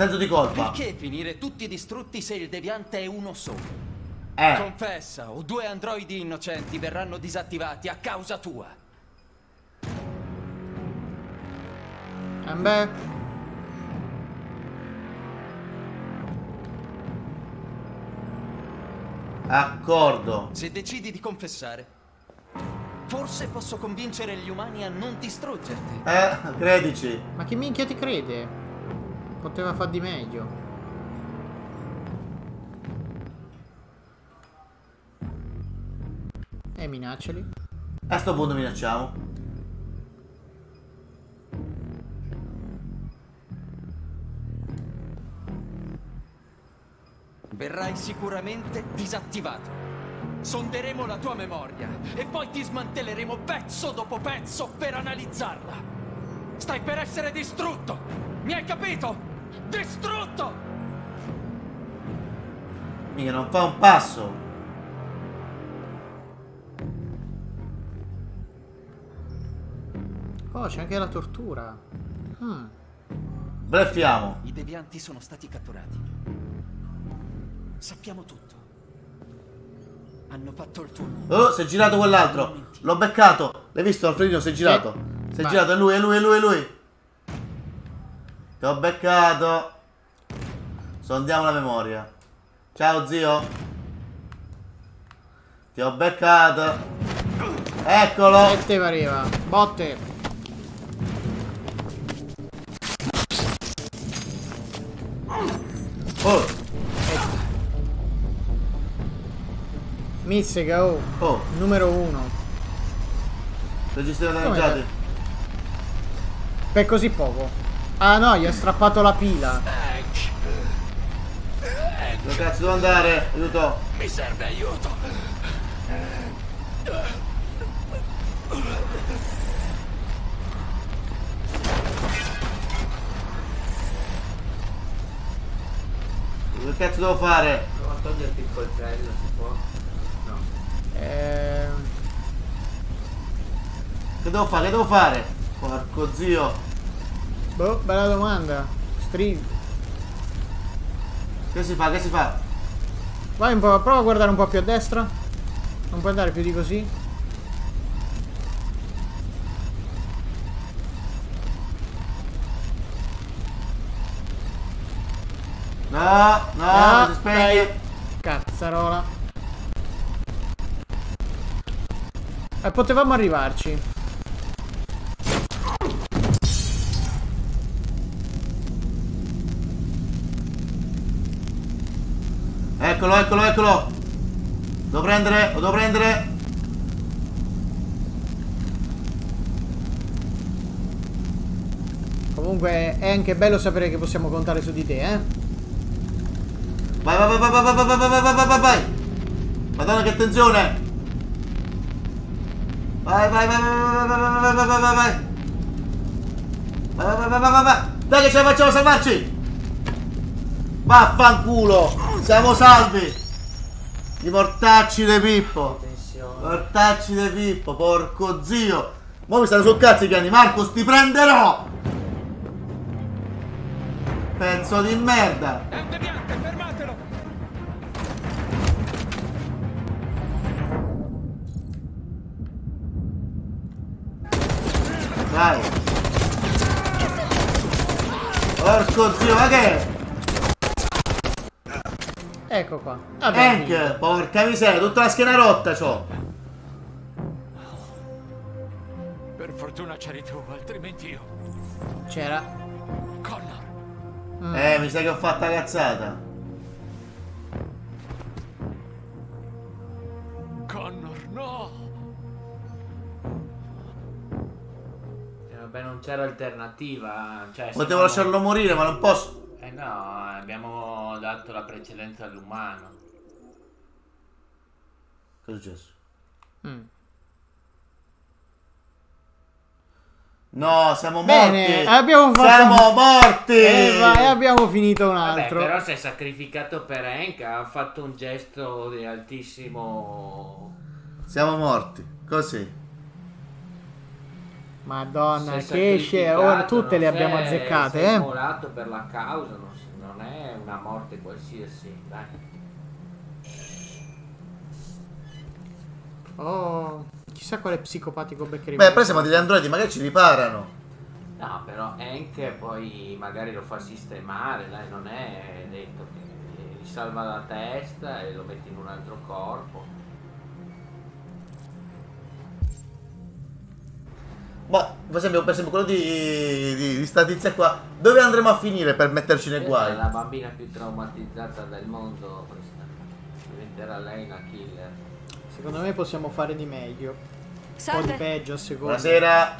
Senso di colpa. Perché finire tutti distrutti se il deviante è uno solo? Eh. Confessa, o due androidi innocenti verranno disattivati a causa tua. Eh beh. Accordo. Se decidi di confessare, forse posso convincere gli umani a non distruggerti. Eh, credici. Ma che minchia ti crede? Poteva far di meglio. E minacciali. A sto punto minacciamo. Verrai sicuramente disattivato. Sonderemo la tua memoria e poi ti smantelleremo pezzo dopo pezzo per analizzarla. Stai per essere distrutto! Mi hai capito? Distrutto! Mica non fa un passo. Oh, c'è anche la tortura. Hmm. Bleffiamo. I devianti sono stati catturati. Sappiamo tutto. Hanno fatto il tuo nome. Oh, si è girato quell'altro. L'ho beccato. L'hai visto, Alfredino? Si è girato. Si è girato. È lui, è lui, è lui, è lui. Ti ho beccato. Sondiamo la memoria. Ciao zio. Ti ho beccato. Eccolo. Botte pareva. Botte. Oh. Missega, oh. oh. Numero uno. Registrati danneggiati. Per così poco. Ah no, gli ha strappato la pila. Dove cazzo devo andare? Aiuto. Mi serve aiuto. Che cazzo devo fare? Prova a toglierti il coltello, si può? No. Ehm, Che devo fare? Che devo fare? Porco zio. Boh, bella domanda. Stream. Che si fa? Che si fa? Vai un po', prova a guardare un po' più a destra. Non puoi andare più di così. No, no, si spegne. Cazzarola. E potevamo arrivarci. Eccolo, eccolo, eccolo. Devo prendere, lo devo prendere. Comunque è anche bello sapere che possiamo contare su di te, eh. Vai, vai, vai, vai, vai, vai, vai, vai, vai, vai, vai, vai. Madonna che tensione. Vai, vai, vai, vai, vai, vai, vai, vai, vai, vai, vai. Vai, vai, vai, vai, vai, vai. Dai che ce la facciamo a salvarci. Vaffanculo. Siamo salvi. I mortacci di Pippo. Mortacci di Pippo, porco zio. Mo mi stanno sul cazzo i piani. Marcos, ti prenderò. Pezzo di merda. È un deviante, fermatelo! Dai. Porco zio, ma che è? Ecco qua. Hank, porca miseria, tutta la schiena rotta c'ho. Per fortuna c'eri tu, altrimenti io. C'era. Connor. Mm. Eh, mi sa che ho fatta cazzata. Connor, no! Eh, vabbè, non c'era alternativa. Cioè, Potevo lasciarlo morire, ma non posso. Eh no, abbiamo dato la precedenza all'umano. Cosa è successo? Mm. No, siamo Bene, morti. abbiamo fatto... Siamo morti. E vai, abbiamo finito un Vabbè, altro. però si è sacrificato per Hank, ha fatto un gesto di altissimo... Siamo morti. Così. Madonna, che esce. Ora tutte le abbiamo azzeccate, è eh. immolato per la causa, non, non è una morte qualsiasi, dai. Oh, chissà quale psicopatico beccheremo. Beh, poi siamo degli androidi, magari ci riparano. No, però Hank poi magari lo fa sistemare, dai, non è detto che gli salva la testa e lo mette in un altro corpo. Ma per esempio, per esempio quello di, di, di sta tizia qua, dove andremo a finire per metterci nei guai? la bambina più traumatizzata del mondo, questa. Diventerà lei una killer. Secondo me possiamo fare di meglio. Un po' di Salve. peggio a seconda. Buonasera.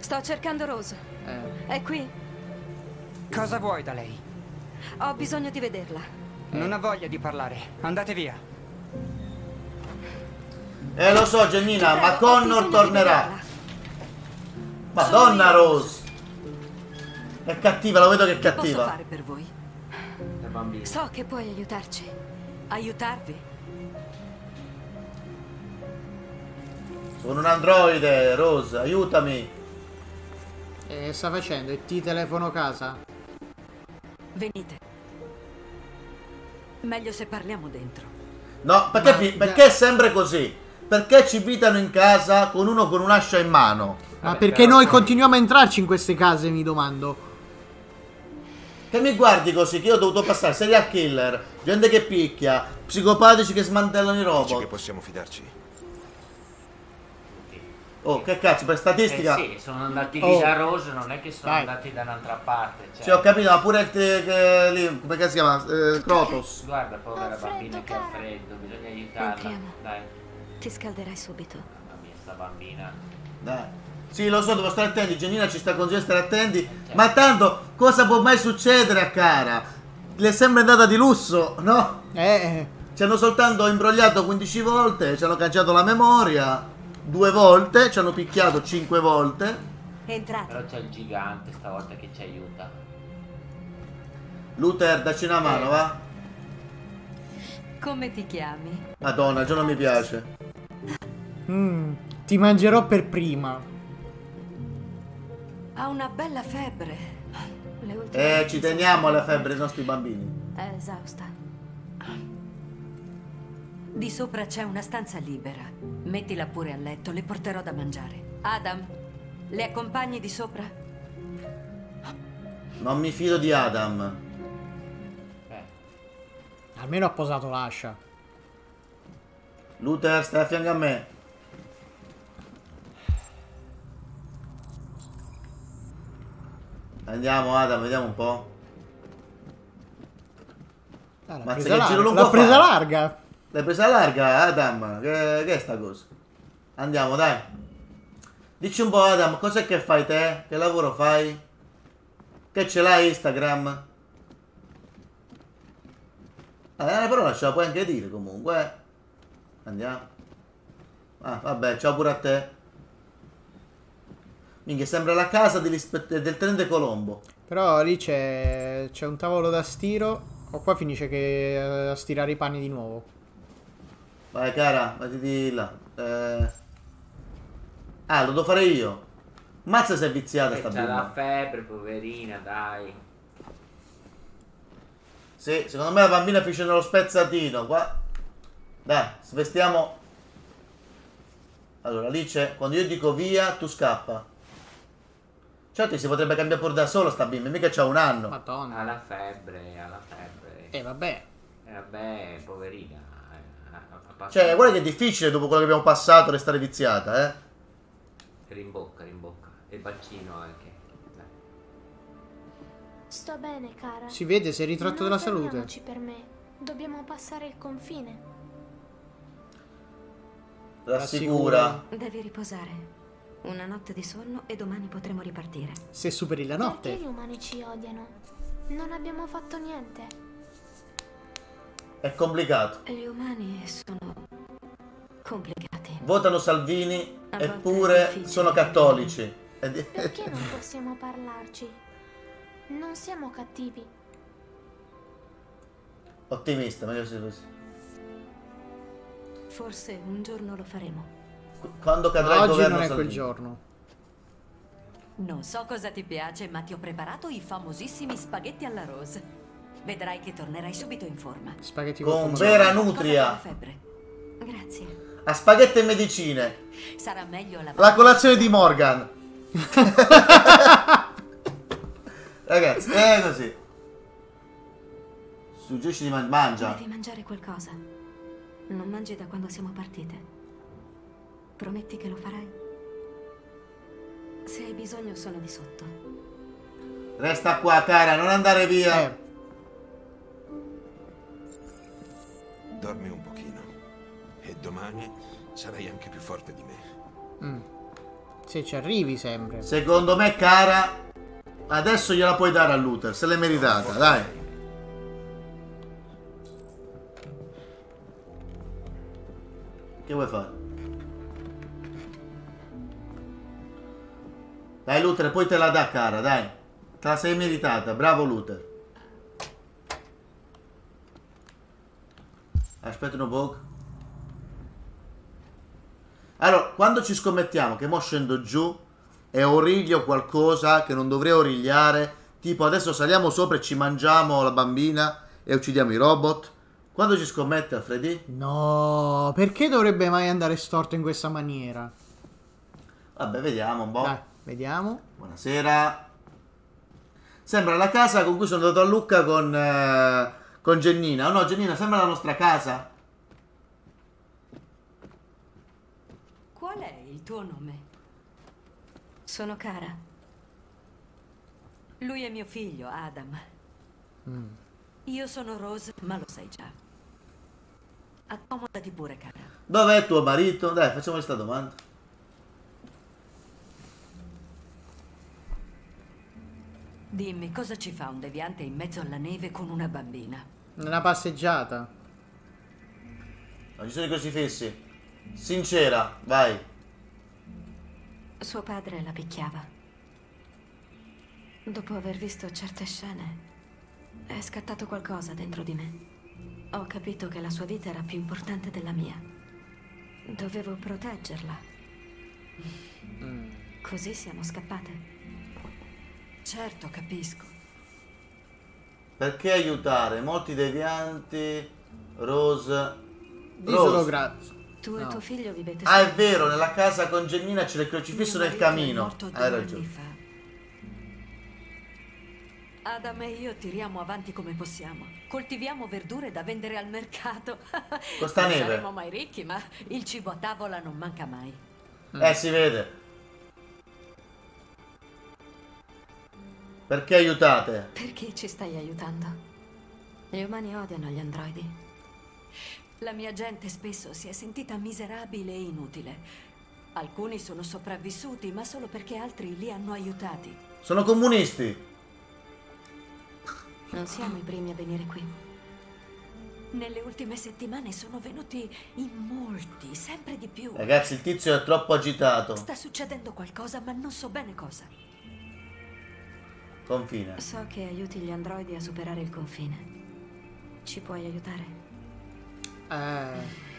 Sto cercando Rose. Eh. È qui. Cosa vuoi da lei? Ho bisogno di vederla. Non ha voglia di parlare. Andate via. Eh lo so Gennina, ma Connor tornerà. Madonna. Rose. È cattiva, lo vedo che è Che posso cattiva. fare per voi? La bambina. So che puoi aiutarci. Aiutarvi. Sono un androide, Rose, aiutami. E sta facendo? E ti telefono casa? Venite. Meglio se parliamo dentro. No, perché, fi- perché è sempre così? Perché ci invitano in casa con uno con un'ascia in mano? Ma perché noi continuiamo a entrarci in queste case, mi domando. Che mi guardi così che io ho dovuto passare serial killer, gente che picchia, psicopatici che smantellano i Dici che robot. possiamo fidarci? Oh, che cazzo, per statistica... Eh sì, sono andati lì Oh. da Rose, non è che sono Dai. andati da un'altra parte. Cioè. Sì, ho capito, ma pure il te- che- lì, come si chiama? Eh, Krotos. Guarda, povera bambina che ha freddo, bisogna aiutarla. Entriamo. Dai, Ti scalderai subito. mamma mia, sta bambina. Dai. Sì, lo so, devo stare attenti. Genina ci sta consigliando di stare attenti. Ma tanto, cosa può mai succedere a cara? Le è sempre andata di lusso, no? Eh. Ci hanno soltanto imbrogliato 15 volte, ci hanno cancellato la memoria due volte, ci hanno picchiato 5 volte. Entrate. Però c'è il gigante stavolta che ci aiuta. Luther, dacci una mano, va? Come ti chiami? Madonna, già non mi piace. Mm, ti mangerò per prima. Ha una bella febbre. Le ultime Eh, ci teniamo alla febbre dei nostri bambini. È esausta. Di sopra c'è una stanza libera. Mettila pure a letto, le porterò da mangiare. Adam, le accompagni di sopra? Non mi fido di Adam. Almeno ha posato l'ascia. Luther, stai a fianco a me. Andiamo Adam, vediamo un po'. Ah, Mazza, presa che larga. giro lungo L'ha fa? presa larga. L'hai presa larga, Adam? Che, che è sta cosa? Andiamo, dai. Dici un po', Adam, cos'è che fai te? Che lavoro fai? Che ce l'hai Instagram? Eh, una parola ce la puoi anche dire comunque. eh. Andiamo. Ah, vabbè, ciao pure a te. Minchia, sembra la casa del tenente Colombo. Però lì c'è, c'è un tavolo da stiro. O qua finisce che eh, a stirare i panni di nuovo. Vai, cara, mettiti di là. Eh... Ah, lo devo fare io. Mazza sei viziata Eh, sta c'ha la bimba. febbre, poverina, dai. Sì, secondo me la bambina finisce nello spezzatino. Qua. Dai, svestiamo. Allora, lì c'è. Quando io dico via, tu scappa. Certo, si potrebbe cambiare pure da solo sta bimba, mica c'ha un anno. Madonna. Ha la febbre, ha la febbre. Eh, vabbè. Eh, vabbè, poverina. eh, ha- ha passato- Cioè, guarda che è difficile dopo quello che abbiamo passato restare viziata, eh. Rimbocca, rimbocca. E il bacino anche. Dai. Sto bene, cara. Si vede, sei ritratto non della salute. per me. Dobbiamo passare il confine. Rassicura. Devi riposare. Una notte di sonno e domani potremo ripartire. Se superi la Perché notte. gli umani ci odiano? Non abbiamo fatto niente. È complicato. Gli umani sono complicati. Votano Salvini, A eppure sono cattolici. Perché non possiamo parlarci? Non siamo cattivi. Ottimista, meglio se così. Forse un giorno lo faremo. Quando cadrà Ma il oggi governo non è quel giorno. Non so cosa ti piace, ma ti ho preparato i famosissimi spaghetti alla rose. Vedrai che tornerai subito in forma. Spaghetti Con pomodoro. vera nutria. febbre. Grazie. A spaghetti e medicine. Sarà meglio la La colazione di Morgan. Ragazzi, è così. Suggerisci di man- mangia. Devi mangiare qualcosa. Non mangi da quando siamo partite. Prometti che lo farai? Se hai bisogno sono di sotto. Resta qua, cara, non andare via. Eh, Dormi un pochino. E domani sarai anche più forte di me. mm. Se ci arrivi sempre. Secondo me, cara, adesso gliela puoi dare a Luther, se l'è meritata, dai. Che vuoi fare? Dai Luther, poi te la dà cara, dai. Te la sei meritata, bravo Luther. Aspetta un po'. Allora, quando ci scommettiamo che mo scendo giù e origlio qualcosa che non dovrei origliare, tipo adesso saliamo sopra e ci mangiamo la bambina e uccidiamo i robot, quando ci scommette Alfredi? No, perché dovrebbe mai andare storto in questa maniera? Vabbè, vediamo un po'. Vediamo. Buonasera. Sembra la casa con cui sono andato a Lucca con, eh, con Gennina. Oh no, Gennina, sembra la nostra casa. Qual è il tuo nome? Sono cara. Lui è mio figlio, Adam. Mm. Io sono Rose, ma lo sai già. Accomodati pure, cara. Dov'è tuo marito? Dai, facciamo questa domanda. Dimmi, cosa ci fa un deviante in mezzo alla neve con una bambina? Una passeggiata. Non ci sono i crocifissi. Sincera, vai. Suo padre la picchiava. Dopo aver visto certe scene, è scattato qualcosa dentro di me. Ho capito che la sua vita era più importante della mia. Dovevo proteggerla. Così siamo scappate. Certo, capisco. Perché aiutare molti devianti, Rose... Disolo Rose. grazie. Tu e No. tuo figlio vivete Ah, è vero, nella casa con Gennina c'è il crocifisso nel camino. Hai ragione. fa. Adam e io tiriamo avanti come possiamo. Coltiviamo verdure da vendere al mercato. Costa non neve. saremo mai ricchi, ma il cibo a tavola non manca mai. Eh, si vede. Perché aiutate? Perché ci stai aiutando? Gli umani odiano gli androidi. La mia gente spesso si è sentita miserabile e inutile. Alcuni sono sopravvissuti, ma solo perché altri li hanno aiutati. Sono comunisti. Non siamo i primi a venire qui. Nelle ultime settimane sono venuti in molti, sempre di più. Ragazzi, il tizio è troppo agitato. Sta succedendo qualcosa, ma non so bene cosa. Confine. So che aiuti gli androidi a superare il confine. Ci puoi aiutare? Eh,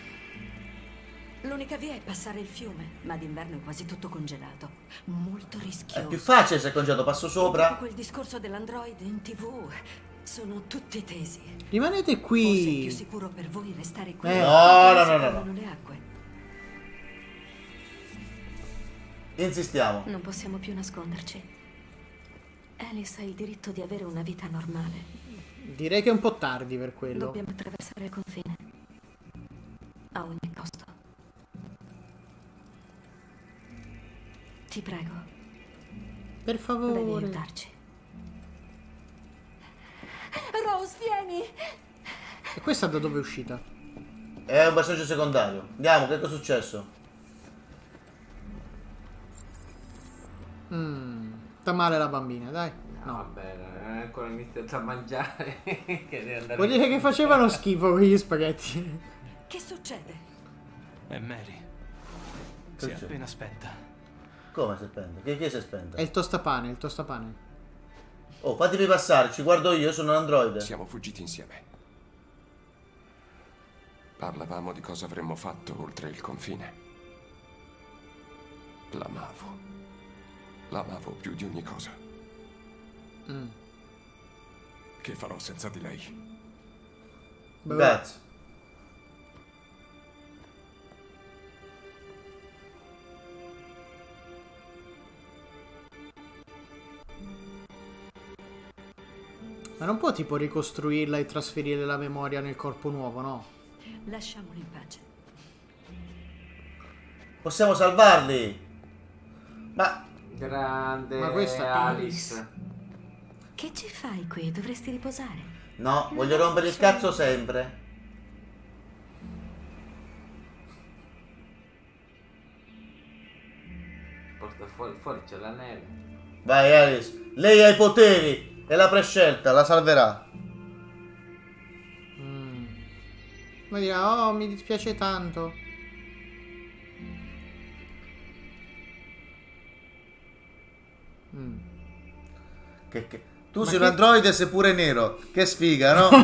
L'unica via è passare il fiume, ma d'inverno è quasi tutto congelato. Molto È rischioso. più facile se è congelato, passo Dopo sopra. quel discorso dell'android in tv, sono tutti tesi. rimanete Forse è più qui. sicuro per voi restare qui. Eh. No, no, no, no, no. le acque. Insistiamo. Non possiamo più nasconderci. Alice ha il diritto di avere una vita normale. Direi che è un po' tardi per quello. Dobbiamo attraversare il confine. A ogni costo. Ti prego, Per devi favore. aiutarci. Rose, vieni! E questa da dove è uscita? È un passaggio secondario. Andiamo, che cosa è successo? Mm, sta male la bambina, dai. No, vabbè, non è ancora iniziato a mangiare. che Vuol dire che facevano schifo quegli spaghetti. Che succede? È Mary. Che Si è appena spenta. Come si è spenta? Che, che si è spenta? È il tostapane, il tostapane. Oh, fatemi passare, ci guardo io, io sono un androide. Siamo fuggiti insieme. Parlavamo di cosa avremmo fatto oltre il confine. L'amavo. L'amavo più di ogni cosa. Mm. Che farò senza di lei? Grazie. Ma non può tipo ricostruirla e trasferire la memoria nel corpo nuovo, no? Lasciamolo in pace. Possiamo salvarli. Ma Grande Ma questa è Alice. Che ci fai qui? Dovresti riposare. no, voglio rompere il cazzo sempre. Porta fuori, fuori c'è la neve. Vai Alice, lei ha i poteri e la prescelta, la salverà. Mm. Ma dirà, oh, mi dispiace tanto. Mm. Che, che- Tu Ma sei che- un androide seppure nero. Che sfiga, no?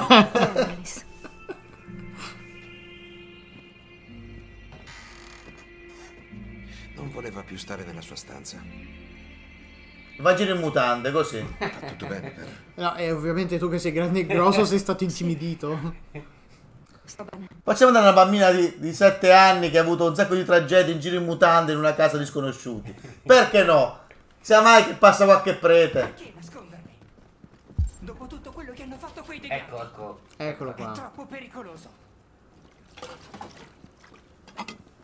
Non voleva più stare nella sua stanza. Va giro in mutande, così. Va tutto bene. No, e ovviamente tu che sei grande e grosso sei stato intimidito. Sto bene. Facciamo da una bambina di, 7 anni che ha avuto un sacco di tragedie in giro in mutande in una casa di sconosciuti. Perché no? Sia mai che passa qualche prete. Perché nascondermi? Dopo tutto quello che hanno fatto quei devianti. Ecco, ecco. Eccolo È qua. troppo pericoloso.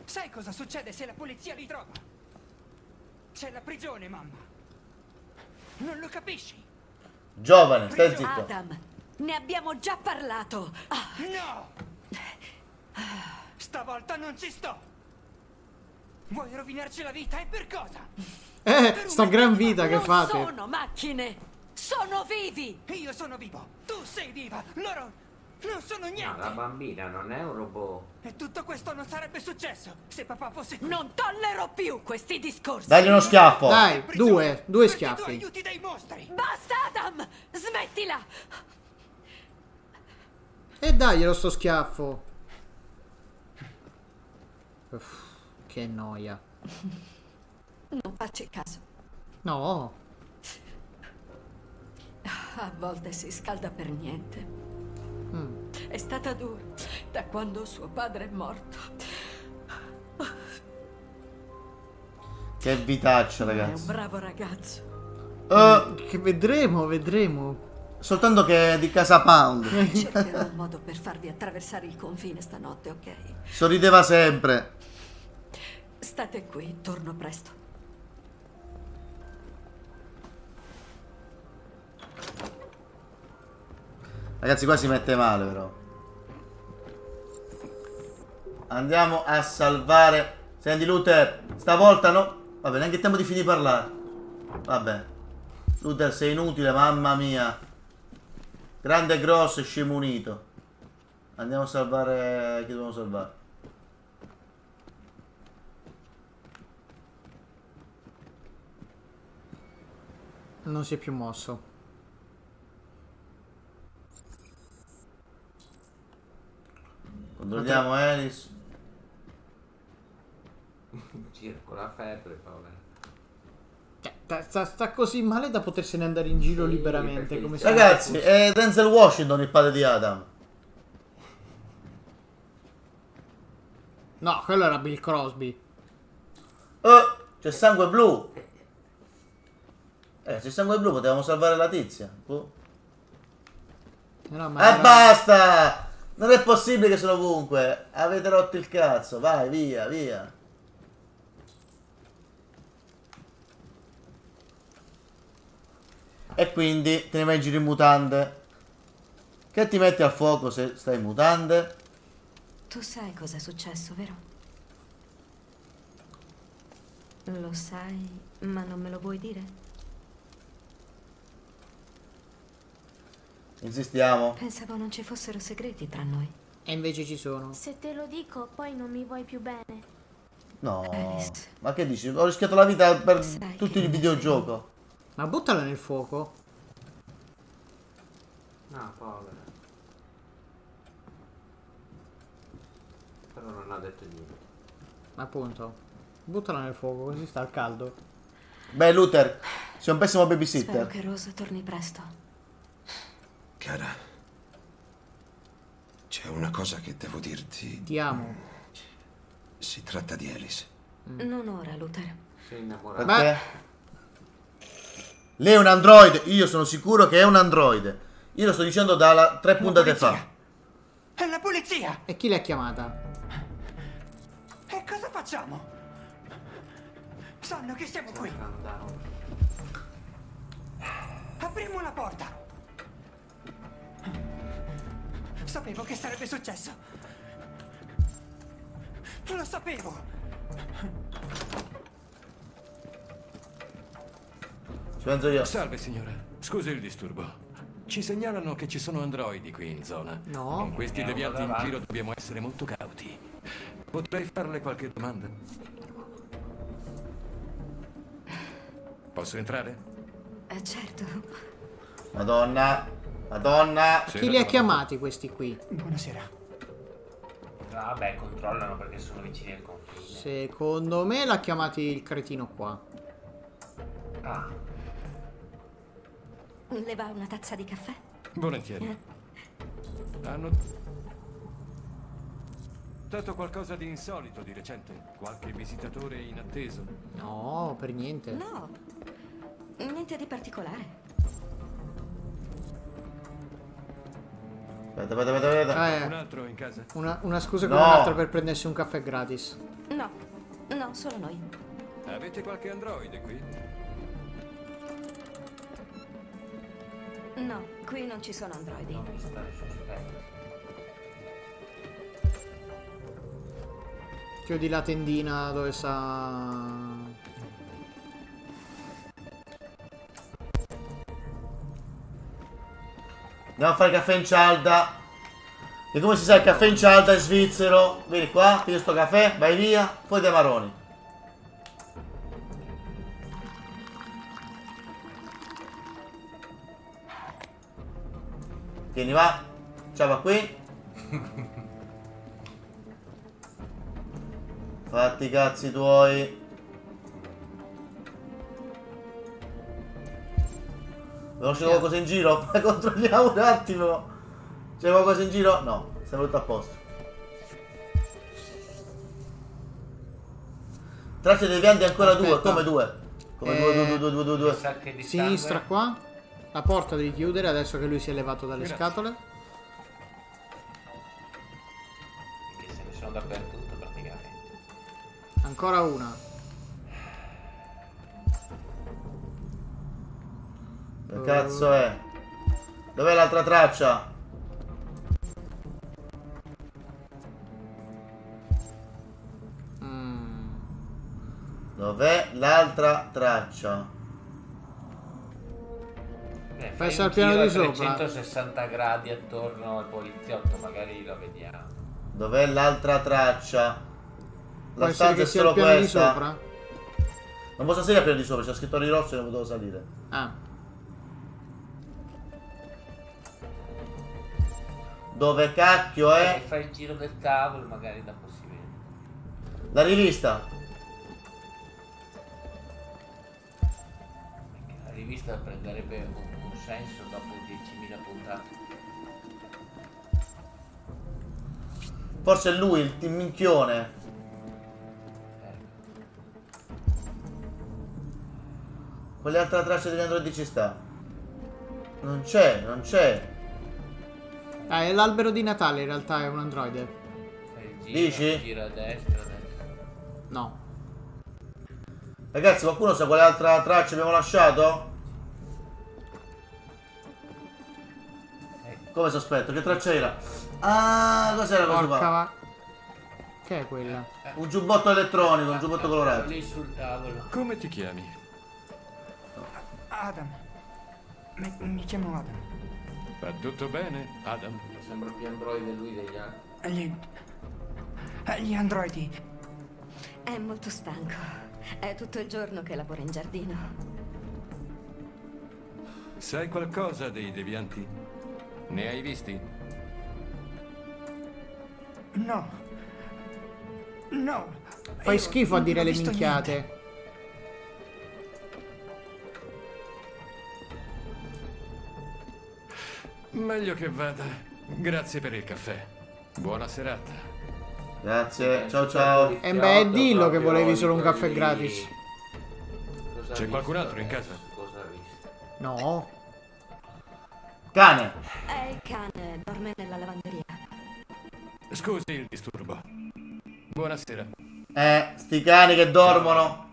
Sai cosa succede se la polizia li trova? C'è la prigione, mamma. Non lo capisci? Giovane, stai zitto. Adam, ne abbiamo già parlato. Ah, No! Stavolta non ci sto! Vuoi rovinarci la vita e per cosa? Eh, sta gran vita che non fate. sono macchine, sono vivi. Io sono vivo, tu sei viva, loro non sono No, niente! la bambina non è un robot. E tutto questo non sarebbe successo se papà fosse qui. Non tollero più questi discorsi. Dagli uno schiaffo. Dai, due, due Tu schiaffi. aiuti dei mostri! Basta, Adam! Smettila! E daglielo sto schiaffo. Uff, che noia. Non facci caso. No. A volte si scalda per niente. Mm. È stata dura da quando suo padre è morto. Che vitaccia, È un ragazzi. bravo ragazzo. Eh, Che vedremo, vedremo. soltanto che è di casa Pound. Cercherò un modo per farvi attraversare il confine stanotte, ok? Sorrideva sempre. State qui, torno presto. Ragazzi, qua si mette male, però. Andiamo a salvare. Senti, Luther, stavolta no. Vabbè, neanche tempo di finire di parlare. Vabbè. Luther, sei inutile, mamma mia. Grande, grosso e scemo unito. Andiamo a salvare. Chi dobbiamo salvare? Non si è più mosso. Controlliamo Alice. Gira con la febbre, povera. Cioè, sta, sta- così male da potersene andare in giro Sì, liberamente. Come Ragazzi, è Denzel Washington il padre di Adam. No, quello era Bill Crosby. Oh, c'è sangue blu. Eh, c'è sangue blu, potevamo salvare la tizia. Boh. No, ma E era- basta! Non è possibile che sono ovunque. Avete rotto il cazzo. Vai, via, via. E quindi te ne vai in giro in mutande. Che ti metti al fuoco se stai in mutande? Tu sai cosa è successo, vero? Lo sai, ma non me lo vuoi dire? Insistiamo. Pensavo non ci fossero segreti tra noi. E invece ci sono. Se te lo dico, poi non mi vuoi più bene. No. Alice. Ma che dici? Ho rischiato la vita per Sai tutti che il videogioco. Ma buttala nel fuoco. No, povera. Però non ha detto niente. Appunto. Buttala nel fuoco, così sta al caldo. Beh, Luther, sei un pessimo Spero babysitter. che Rosa torni presto. Cara, c'è una cosa che devo dirti. Ti amo. Si tratta di Alice. Non ora, Luther. Si è innamorato. Perché? Lei è un androide. Io sono sicuro che è un androide. Io lo sto dicendo da tre puntate fa. È la polizia! E chi l'ha chiamata? E cosa facciamo? Sanno che siamo qui. Apriamo la porta. Sapevo che sarebbe successo. Lo sapevo. Ci penso io. Salve signora, scusi il disturbo. Ci segnalano che ci sono androidi qui in zona. No. Con questi Andiamo devianti in giro dobbiamo essere molto cauti. Potrei farle qualche domanda? Posso entrare? Eh, certo. Madonna. Madonna. Chi li ha chiamati questi qui? Buonasera. Vabbè, controllano perché sono vicini al confine. Secondo me l'ha chiamati il cretino qua. Ah, Le va una tazza di caffè? Volentieri. Hanno notato qualcosa di insolito di recente? Qualche visitatore inatteso? No, per niente. No, niente di particolare. Aspetta, aspetta, aspetta, aspetta. Eh, Un altro in casa? una, una scusa con No. un'altra per prendersi un caffè gratis. No, no, solo noi. Avete qualche androide qui? No, qui non ci sono androidi. Chiudi la tendina dove sta... Andiamo a fare caffè in cialda. E come si sa il caffè in cialda è svizzero. Vieni qua, piglio sto caffè, vai via, poi dei maroni. Tieni va. Ciao va qui. Fatti i cazzi tuoi. Abbiamo uscito qualcosa in giro? Controlliamo un attimo. C'è qualcosa in giro? No, siamo tutto a posto. Tracce devianti ancora Aspetta. due, come due? Come due, due, due, due, due, due, due. Sinistra qua. La porta devi chiudere adesso che lui si è levato dalle Grazie. scatole. Che se ne sono dappertutto praticamente. Ancora una. Che cazzo è? Dov'è l'altra traccia? Mm. Dov'è l'altra traccia? Eh, Fai al piano di sopra. 360 gradi attorno al poliziotto, magari lo vediamo. Dov'è l'altra traccia? La Può stanza che è solo al piano di questa? sopra? Non posso salire a piano di sopra, c'è scritto di rosso e non potevo salire. Ah. Dove cacchio Eh, è? fai il giro del tavolo, magari da possibile. La rivista. La rivista prenderebbe un, un senso dopo 10.000 puntate. Forse è lui, il, minchione. Quale altra traccia degli androidi ci sta? Non c'è, non c'è. Ah, è l'albero di Natale in realtà è un androide. Il giro, Dici? Gira a destra, a destra. No. Ragazzi, qualcuno sa quale altra traccia abbiamo lasciato? Come sospetto? Che traccia era? Ah, cos'era questo qua? va- Che è quella? Un giubbotto elettronico, un giubbotto colorato. Lì sul tavolo. Come ti chiami? Adam. Mi, mi chiamo Adam. Va tutto bene, Adam? Sembra più androide lui degli altri. Gli... Gli androidi. È molto stanco. È tutto il giorno che lavora in giardino. Sai qualcosa dei devianti? Ne hai visti? No. No. Fai Io schifo a dire le minchiate. niente. Meglio che vada. Grazie per il caffè. Buona serata. Grazie, ciao ciao. E beh, dillo che volevi solo un caffè gratis. C'è qualcun altro in casa? No. Cane. È il cane, dorme nella lavanderia. Scusi il disturbo. Buonasera. Eh, sti cani che dormono.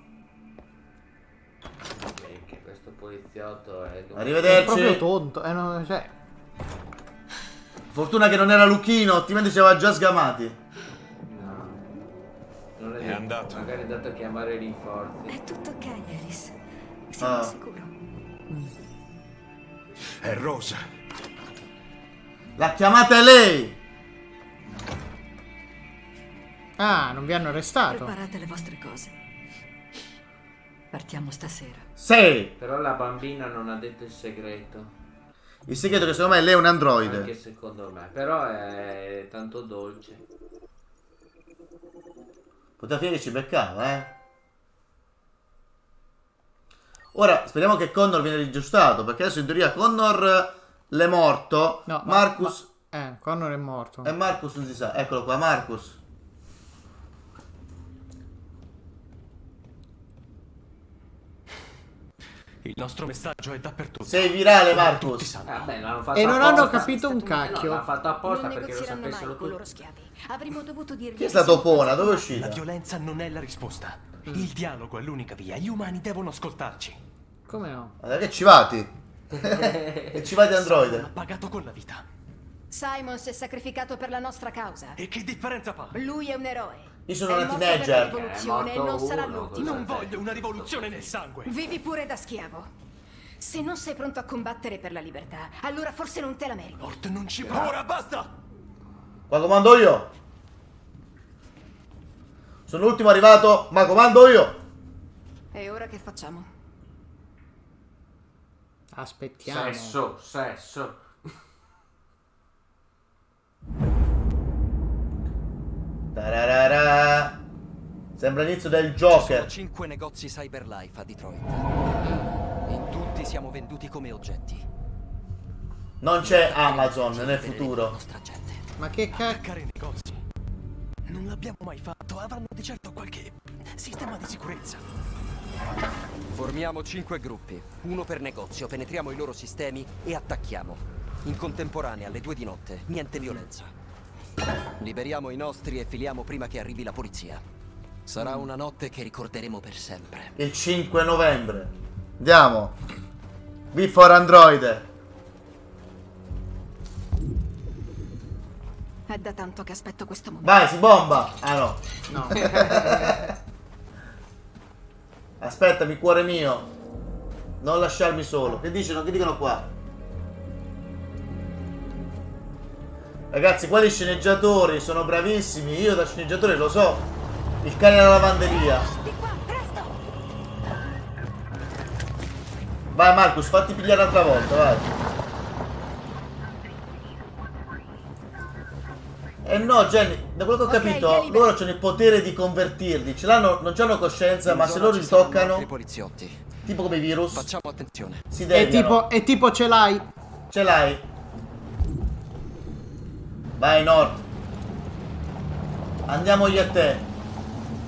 Che questo poliziotto è... È Arrivederci. proprio tonto. Eh, no, cioè, Fortuna che non era Lucchino, altrimenti ci aveva già sgamati. Non È andato. Magari è andato a chiamare rinforzi. È tutto ok, Alice. Siamo Ah. sicuro. È Rosa. La chiamata è lei. Ah, non vi hanno arrestato. Preparate le vostre cose. Partiamo stasera. Sì. Però la bambina non ha detto il segreto. Il segreto è che secondo me lei è un Anche androide. secondo me. Però è tanto dolce. Poteva finire che ci beccava, eh. Ora, speriamo che Connor viene rigiustato, perché adesso in teoria Connor l'è morto. No, ma- Marcus... Eh, Connor è morto. E Marcus non si sa. Eccolo qua, Marcus. Il nostro messaggio è dappertutto. Sei virale, Marcus. Vabbè, l'hanno fatto E non hanno capito un Eh no, cacchio. l'hanno fatto apposta non perché lo sapessero tutti. loro schiavi. Avremmo dovuto dirvi Chi è stato Pona? Dove è La uscita? violenza non è la risposta. Il dialogo è l'unica via, gli umani devono ascoltarci. Come no? Guarda che civati. che civati androide. Ha pagato con la vita. Simon si è sacrificato per la nostra causa. E che differenza fa? Lui è un eroe. Io sono È una per la teenager. rivoluzione e non sarà l'ultimo. Non voglio una rivoluzione nel sangue. Vivi pure da schiavo. Se non sei pronto a combattere per la libertà, allora forse non te la meriti. Mort non ci va. Ora basta! Qua comando io. Sono l'ultimo arrivato, ma comando io. E ora che facciamo? Aspettiamo. Sesso, sesso. Tararara. Sembra l'inizio del Joker. Sono cinque negozi Cyberlife a Detroit. In tutti siamo venduti come oggetti. Non c'è Amazon nel futuro. Ma che cacchio? Attaccare i negozi. Non l'abbiamo mai fatto. Avranno di certo qualche sistema di sicurezza. Formiamo cinque gruppi, uno per negozio, penetriamo i loro sistemi e attacchiamo. In contemporanea, alle due di notte, niente violenza. Liberiamo i nostri e filiamo prima che arrivi la polizia. Sarà una notte che ricorderemo per sempre. Il 5 novembre. Andiamo. V for Android. È da tanto che aspetto questo momento. Vai, si bomba. Ah no. No. Aspettami, cuore mio. Non lasciarmi solo. Che dicono? Che dicono qua? Ragazzi, quali sceneggiatori sono bravissimi. Io da sceneggiatore lo so. Il cane alla lavanderia. Vai Marcus, fatti pigliare un'altra volta, vai. Eh no, Jenny, da quello che ho Ok, capito, loro hanno il potere di convertirli. Ce l'hanno, non hanno coscienza, In ma se loro li toccano, tipo come i virus, Facciamo attenzione. si È deviano. tipo, è tipo ce l'hai. Ce l'hai. Vai, Nord. Andiamo io e te.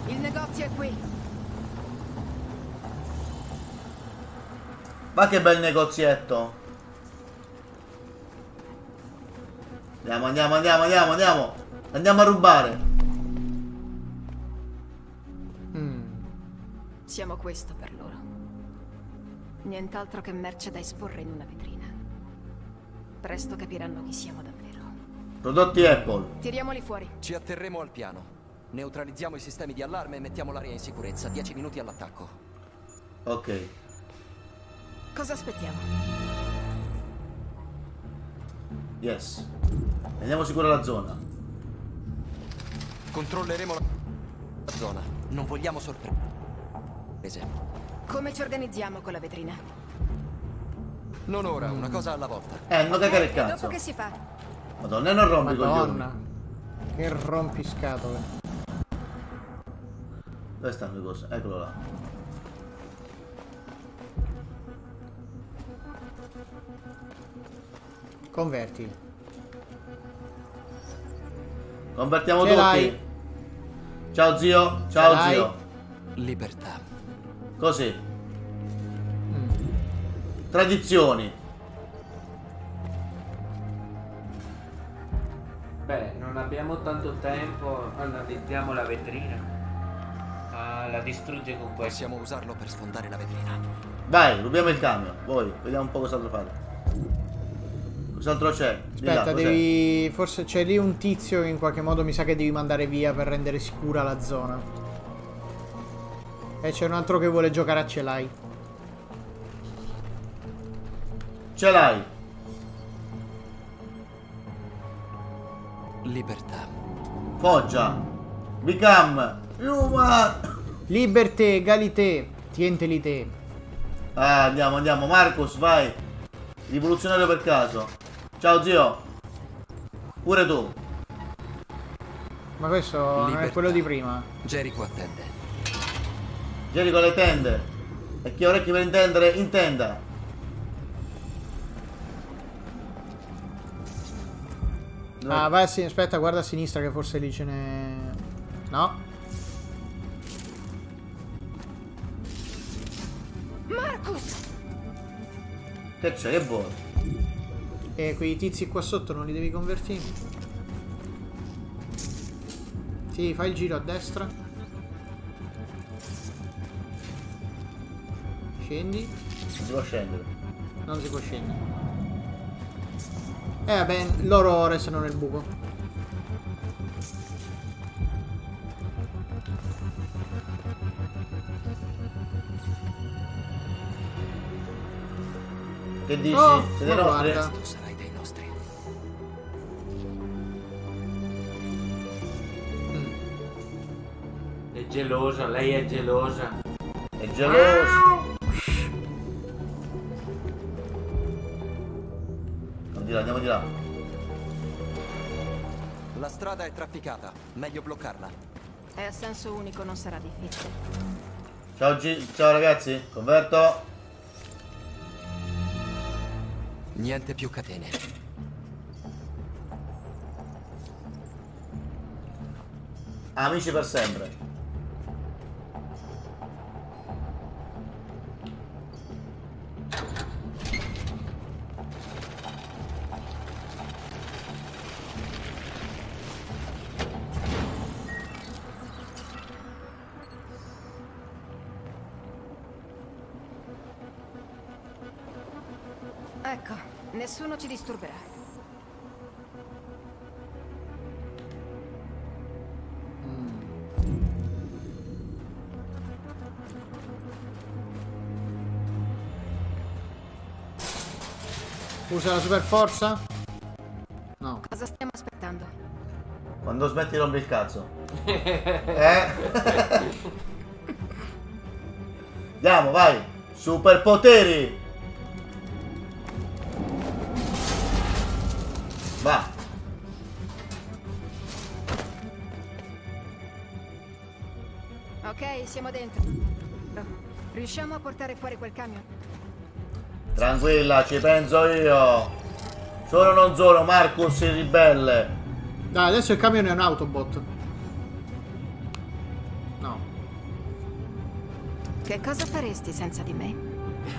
Il negozio è qui. Ma che bel negozietto. Andiamo, andiamo, andiamo, andiamo, andiamo. Andiamo a rubare. Siamo questo per loro. Nient'altro che merce da esporre in una vetrina. Presto capiranno chi siamo davvero. Prodotti Apple. Tiriamoli fuori. Ci atterremo al piano. Neutralizziamo i sistemi di allarme e mettiamo l'area in sicurezza. Dieci minuti all'attacco. Ok. Cosa aspettiamo? Yes. Andiamo sicuro alla zona. Controlleremo la zona. Non vogliamo sorprese. Come ci organizziamo con la vetrina? Non ora, una cosa alla volta. Eh, non cagare il cazzo. dopo che si fa? Madonna, e non rompi Madonna. coglioni. Che rompiscatole. Dove stanno le cose? Eccolo là. Converti. Convertiamo Ce tutti. Ciao zio. Ciao zio. Libertà. Così. Tradizioni. Beh, non abbiamo tanto tempo. Analizziamo la vetrina. Ah, la distrugge con questo. Possiamo usarlo per sfondare la vetrina. Vai, rubiamo il camion. Voi, vediamo un po' cos'altro fare. Cos'altro c'è? Là, Aspetta, cos'è? devi. Forse c'è lì un tizio che in qualche modo mi sa che devi mandare via per rendere sicura la zona. E c'è un altro che vuole giocare a ce l'hai. Ce l'hai. Libertà. Foggia. Become. Human. Liberté, egalité, tientelité. Ah, andiamo, andiamo. Marcus, vai. Rivoluzionario per caso. Ciao zio. Pure tu. Ma questo non è Libertà. quello di prima. Jericho attende. Geri con le tende. E chi ha orecchie per intendere, intenda. Ah, vai a sin- aspetta, guarda a sinistra che forse lì ce n'è. No. Marcus! Che c'è? Che vuoi? E quei tizi qua sotto non li devi convertire? Sì, fai il giro a destra. Scendi. Non si può scendere. Non si può scendere. Eh vabbè, loro restano nel buco. Che dici? Oh, Siete nostri? sarai dei nostri. È gelosa, lei è gelosa. È geloso. Là, andiamo di là. La strada è trafficata. Meglio bloccarla. È a senso unico, non sarà difficile. Ciao, G- ciao ragazzi, converto. Niente più catene. Amici per sempre. Nessuno ci disturberà. Usa la super forza? No. Cosa stiamo aspettando? Quando smetti di rompere il cazzo. eh? Andiamo, vai. Superpoteri. Siamo dentro. Riusciamo a portare fuori quel camion? Tranquilla, ci penso io. Sono o non sono Marcus il ribelle. Dai, adesso il camion è un Autobot. No. Che cosa faresti senza di me?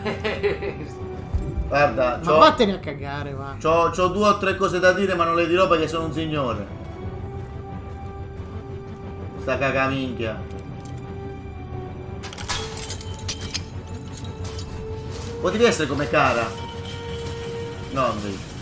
Guarda, Ma c'ho, vattene a cagare, va. c'ho- c'ho due o tre cose da dire, ma non le dirò perché sono un signore. Sta cagaminchia. Potevi essere come cara. No, invece.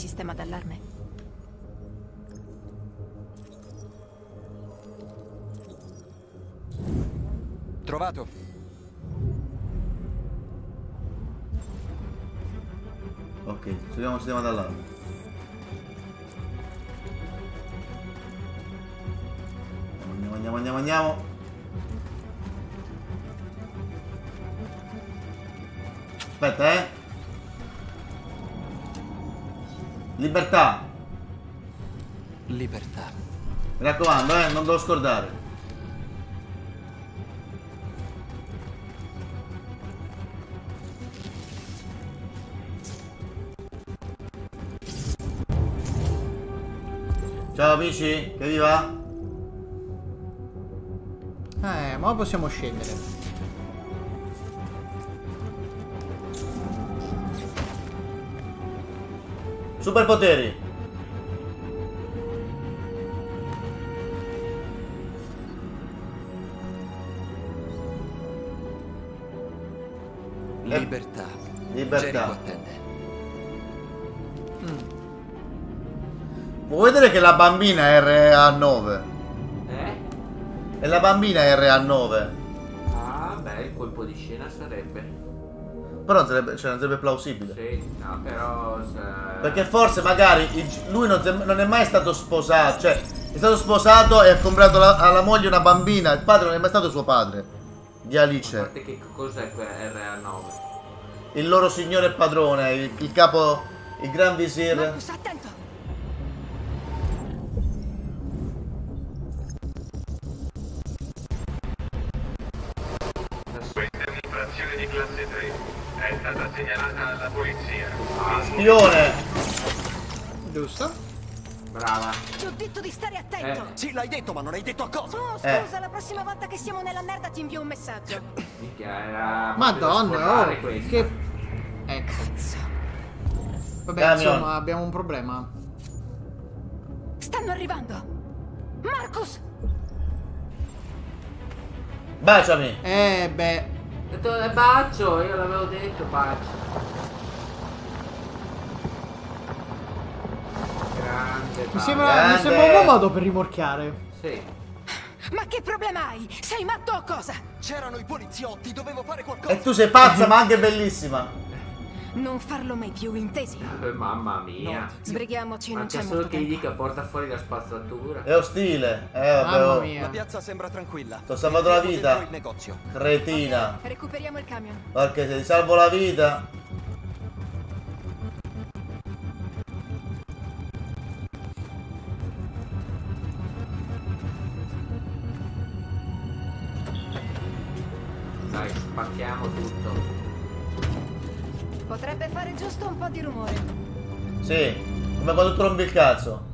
Sistema d'allarme? Libertà. Libertà. Mi raccomando, eh, non devo scordare. Ciao amici, che vi va? Eh, ma possiamo scendere. Superpoteri. Libertà. Libertà. Jericho attende. Vuoi vedere che la bambina è RA9? Eh? E la bambina è RA9. Ah, beh, il colpo di scena sarebbe. Però non sarebbe, cioè, non sarebbe plausibile. Sì, no, però. se- Perché forse magari lui non, non è mai stato sposato. Cioè, è stato sposato e ha comprato la- alla moglie una bambina. Il padre non è mai stato suo padre. Di A Alice. parte che cos'è quella RA9? Il loro signore padrone. Il, il capo. Il gran visir. Oh, Eh. scusa, la prossima volta che siamo nella merda ti invio un messaggio. Madonna, oh, che... Ecco. Vabbè, Camion. insomma, abbiamo un problema. Stanno arrivando. Marcus! Baciami! Eh, beh... Ho detto è bacio, io l'avevo detto bacio. Grande. Mi sembra, mi Grande. sembra un buon modo per rimorchiare. Sì. Ma che problema hai? Sei matto o cosa? C'erano i poliziotti, dovevo fare qualcosa. E tu sei pazza, ma anche bellissima. Non farlo mai più, intesi? Eh, Mamma mia. Sbrighiamoci, non c'è solo che gli dica porta fuori la spazzatura. È ostile. Eh, vabbè, Mamma oh. mia. La piazza sembra tranquilla. Ti ho salvato la vita. Cretina. Recuperiamo il camion. Perché se ti salvo la vita. Giusto un po' di rumore. Sì, come quando tu rompi il cazzo.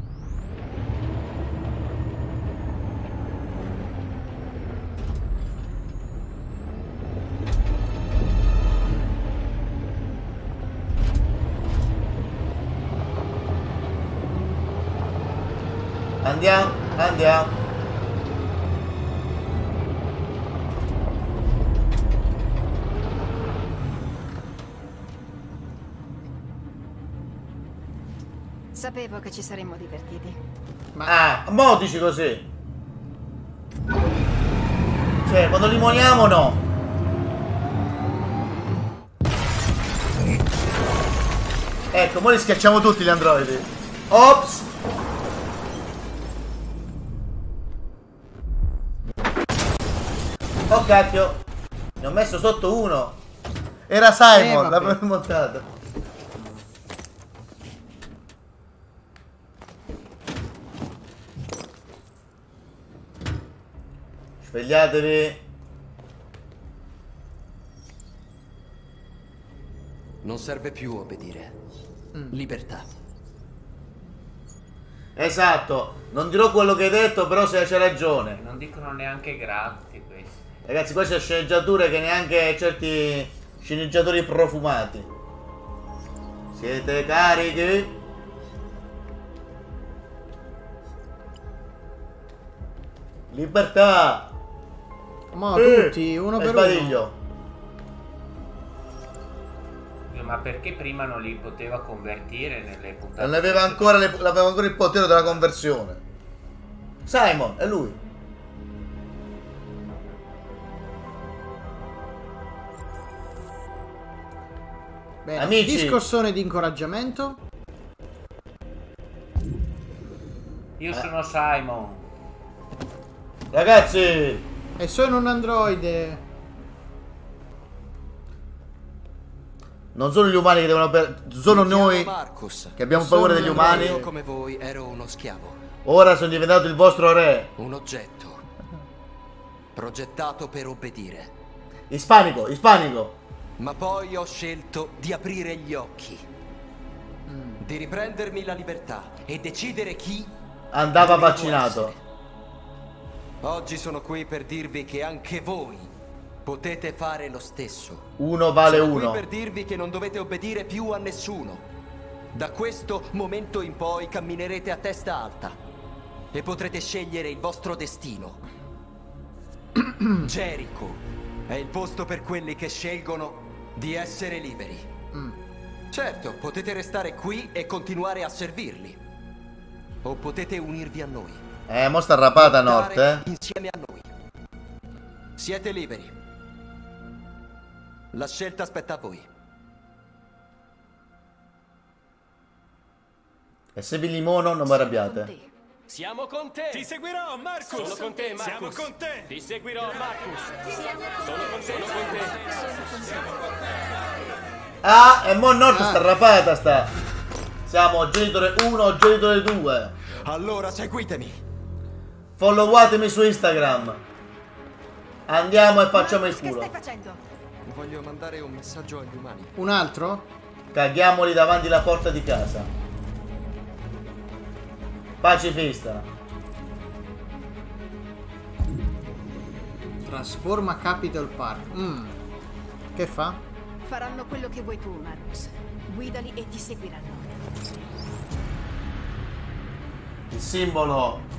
Andiamo, andiamo. Sapevo che ci saremmo divertiti. Ah, mo dici così. Cioè, quando limoniamo no. Ecco, mo li schiacciamo tutti gli androidi. Ops! Oh cacchio! Ne ho messo sotto uno! Era Eh, Simon, vabbè. l'avevo montato. Svegliatevi. Non serve più obbedire. Libertà. Esatto, non dirò quello che hai detto, però se c'è ragione. Non dicono neanche grazie questi. Ragazzi, queste sono sceneggiature che neanche certi sceneggiatori profumati. Siete carichi? Libertà! Ma Eh, tutti, uno per sbadiglio. Eh, Ma perché prima non li poteva convertire nelle puntate? Non aveva ancora, le- aveva ancora il potere della conversione. Simon, è lui. Bene, Amici. discorsone di incoraggiamento. Io sono Simon. Ragazzi, E sono un androide. non sono gli umani che devono per... sono noi Marcus. che abbiamo paura degli umani. Io come voi ero uno schiavo. Ora sono diventato il vostro re. Un oggetto. Progettato per obbedire. Ispanico, ispanico. Ma poi ho scelto di aprire gli occhi. Mm. Di riprendermi la libertà e decidere chi Andava vaccinato. essere. Oggi sono qui per dirvi che anche voi potete fare lo stesso. Uno vale sono uno. qui per dirvi che non dovete obbedire più a nessuno. Da questo momento in poi camminerete a testa alta e potrete scegliere il vostro destino. Jericho è il posto per quelli che scelgono di essere liberi. Certo, potete restare qui e continuare a servirli. O potete unirvi a noi. Eh, mo sta rapata a Nord, eh. Insieme a noi. Siete liberi. La scelta aspetta a voi. E se vi limono non vi arrabbiate. Siamo con te! Ti seguirò, Marcus! Sono con te, Marcus! Siamo con te! Ti seguirò, Marcus! Sono con te, sono con te! Ah, e mo Nord Ah. sta rapata sta. Siamo genitore 1, genitore 2. Allora seguitemi. Followatemi su Instagram. Andiamo e facciamo il Che culo. stai facendo? Voglio mandare un messaggio agli umani. Un altro? Caghiamoli davanti alla porta di casa. Pacifista. Trasforma Capital Park. Mm. Che fa? Faranno quello che vuoi tu, Marcus. Guidali e ti seguiranno. Il simbolo.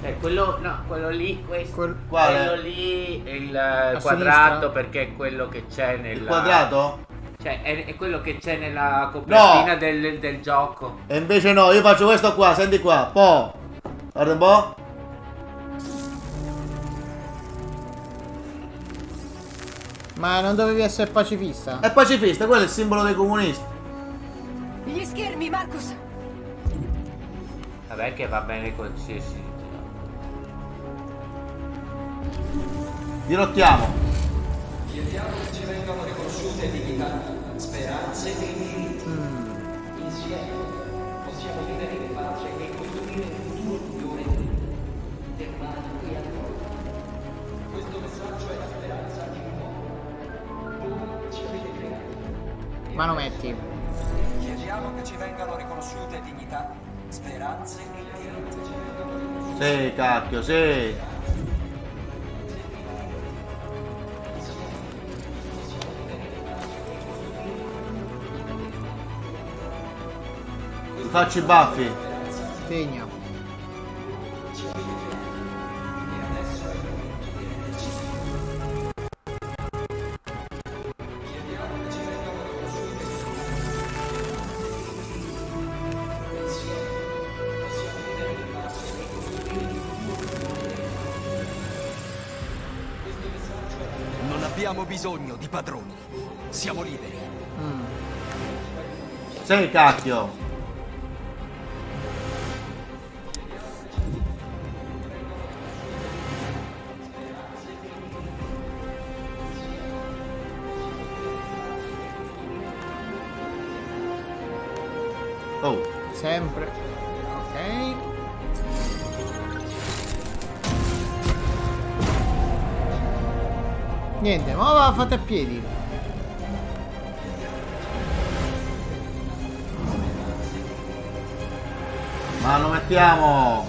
Eh, quello, no, quello lì, questo, Quel- quello lì il sinistra? quadrato perché è quello che c'è nel Il quadrato? Cioè, è, è quello che c'è nella copertina No! del, del gioco. E invece no, io faccio questo qua, senti qua. Po. Guarda un po'. Ma non dovevi essere pacifista? È pacifista, quello è il simbolo dei comunisti. Gli schermi, Marcus! Vabbè che va bene Dirottiamo. Chiediamo che ci vengano riconosciute dignità, speranze e diritti. Mm. Insieme possiamo vivere in pace e costruire un futuro migliore per umani e altri. Questo messaggio è la speranza di un uomo. Voi ci avete creati. Manometti. Chiediamo che ci vengano riconosciute dignità, speranze e diritti. Sì, cacchio, sì. Faccio i baffi. Segna. Non abbiamo bisogno di padroni. Siamo liberi. Sì, cacchio. Fate a piedi. Ma lo mettiamo.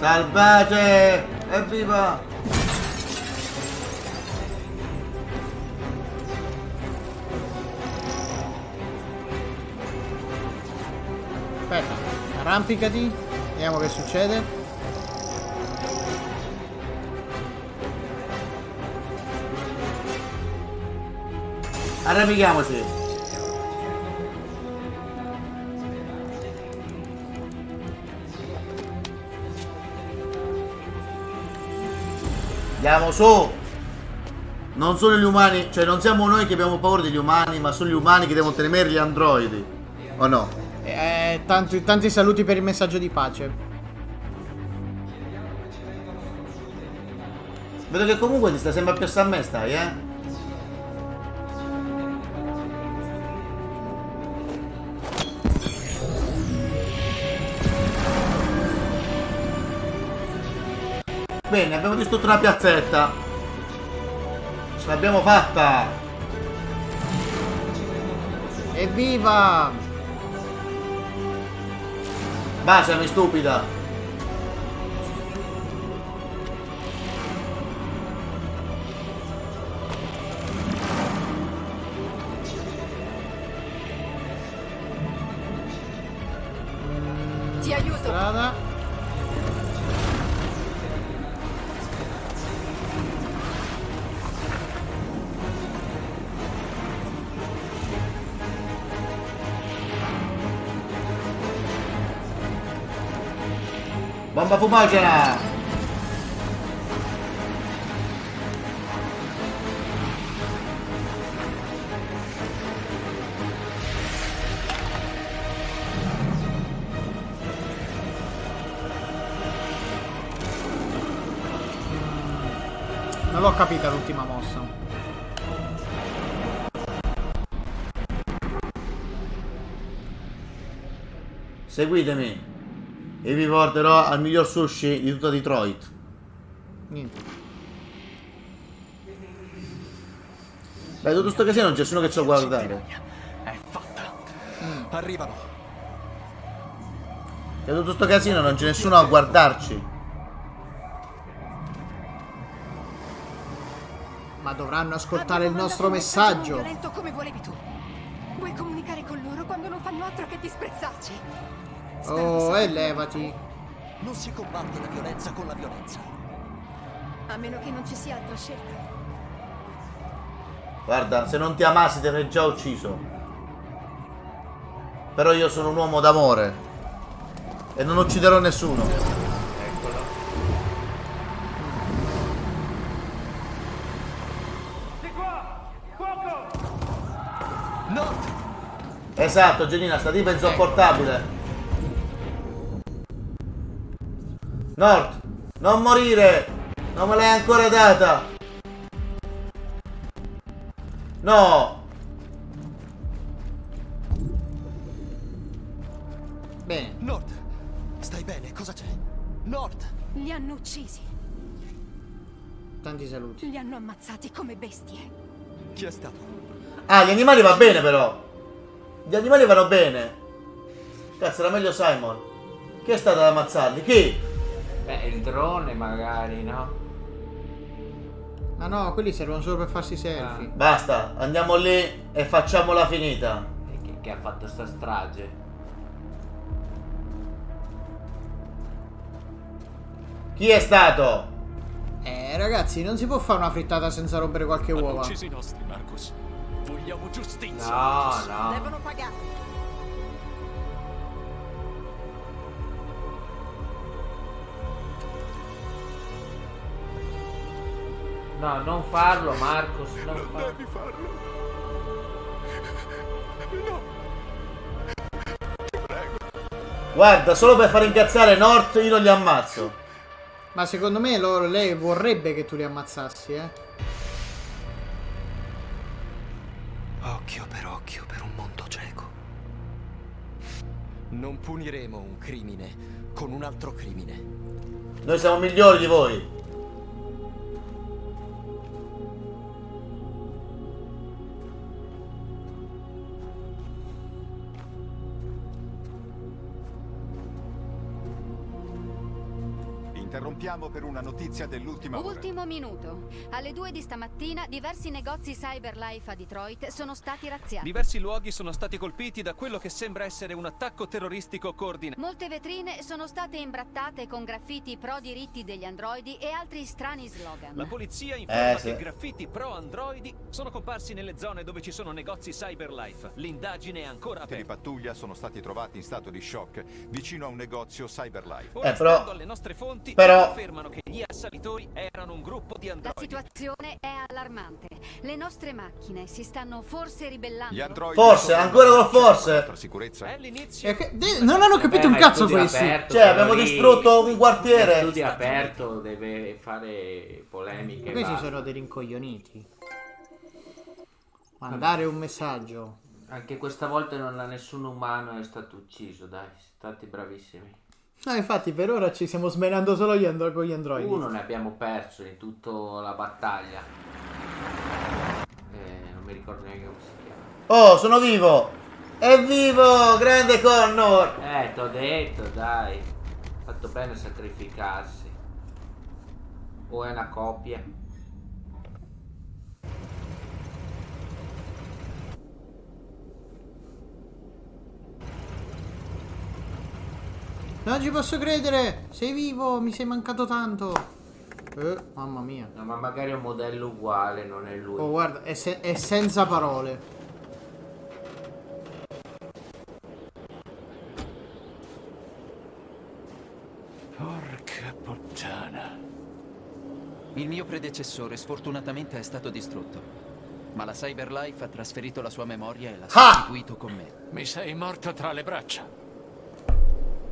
Salvate! Evviva! Arrampicati. Vediamo che succede. Arrampichiamoci. Andiamo su. Non sono gli umani, cioè non siamo noi che abbiamo paura degli umani, ma sono gli umani che devono temere gli androidi. O no? Eh, tanti, tanti saluti per il messaggio di pace. Vedo che comunque ti stai sempre più a me, stai, eh? Bene, abbiamo distrutto una piazzetta. Ce l'abbiamo fatta. Evviva! Baciami, stupida. bomba fumogena! Non l'ho capita l'ultima mossa. Seguitemi. E vi porterò al miglior sushi di tutta Detroit. Niente. Beh, tutto sto casino non c'è nessuno che ci a guardare. È fatta. Mm. Arrivano. C'è tutto sto casino non c'è nessuno a guardarci. Ma dovranno ascoltare il nostro messaggio violento come volevi tu. Vuoi comunicare con loro quando non fanno altro che disprezzarci? Oh, e levati. Non si combatte la violenza con la violenza. A meno che non ci sia altra scelta. Guarda, se non ti amassi ti avrei già ucciso. Però io sono un uomo d'amore. E non ucciderò nessuno. Eccolo. No! Esatto, Genina, sta tipa insopportabile. Nord, non morire! Non me l'hai ancora data! No! Bene. Nord, stai bene? Cosa c'è? Nord! Li hanno uccisi. Tanti saluti. Li hanno ammazzati come bestie. Chi è stato? Ah, gli animali va bene però. Gli animali vanno bene. Cazzo, era meglio Simon. Chi è stato ad ammazzarli? Chi? Beh, il drone magari, no? Ma no, quelli servono solo per farsi selfie. Basta, andiamo lì e facciamola finita. E Che, che ha fatto sta strage? Chi è stato? Eh, ragazzi, non si può fare una frittata senza rompere qualche Hanno uova. ucciso i nostri, Marcus. Vogliamo giustizia. No, no. Devono pagare. No, non farlo, Marcos. Non farlo. Devi farlo. No. Guarda, solo per far incazzare North io non li ammazzo. Ma secondo me loro- lei vorrebbe che tu li ammazzassi, eh. Occhio per occhio per un mondo cieco. Non puniremo un crimine con un altro crimine. Noi siamo migliori di voi. Interrompiamo per una notizia dell'ultima ora. Ultimo minuto. Alle 2 di stamattina diversi negozi Cyberlife a Detroit sono stati razziati. Diversi luoghi sono stati colpiti da quello che sembra essere un attacco terroristico coordinato. Molte vetrine sono state imbrattate con graffiti pro diritti degli androidi e altri strani slogan. La polizia informa Eh, sì. che graffiti pro androidi sono comparsi nelle zone dove ci sono negozi Cyberlife. L'indagine è ancora Di aperta. pattuglia sono stati trovati in stato di shock vicino a un negozio Cyberlife. Ora, Eh, però- alle nostre fonti, però- confermano che gli assalitori erano un gruppo di La androidi. situazione è allarmante. Le nostre macchine si stanno forse ribellando. Gli androidi Forse, ancora col forse. per nostra sicurezza. È l'inizio. Che- de- non hanno capito Eh, un cazzo questi. aperto, Cioè, abbiamo lì- distrutto un quartiere. Studio aperto, deve fare polemiche. Questi basta. sono dei rincoglioniti. Mandare un messaggio. Anche questa volta non ha nessun umano è stato ucciso, dai, state bravissimi. No, infatti per ora ci stiamo smenando solo gli andro- con gli androidi. Uno ne abbiamo perso in tutta la battaglia. Eh, non mi ricordo neanche come si chiama. Oh, sono vivo. È vivo, grande Connor. Eh, t'ho detto, dai. Fatto bene sacrificarsi. O è una coppia. Non ci posso credere! Sei vivo, mi sei mancato tanto. Eh, mamma mia. No, ma magari è un modello uguale, non è lui. Oh, guarda, è, se- è senza parole. Porca puttana. Il mio predecessore sfortunatamente è stato distrutto. Ma la Cyberlife ha trasferito la sua memoria e l'ha Ah! sostituito con me. Mi sei morto tra le braccia.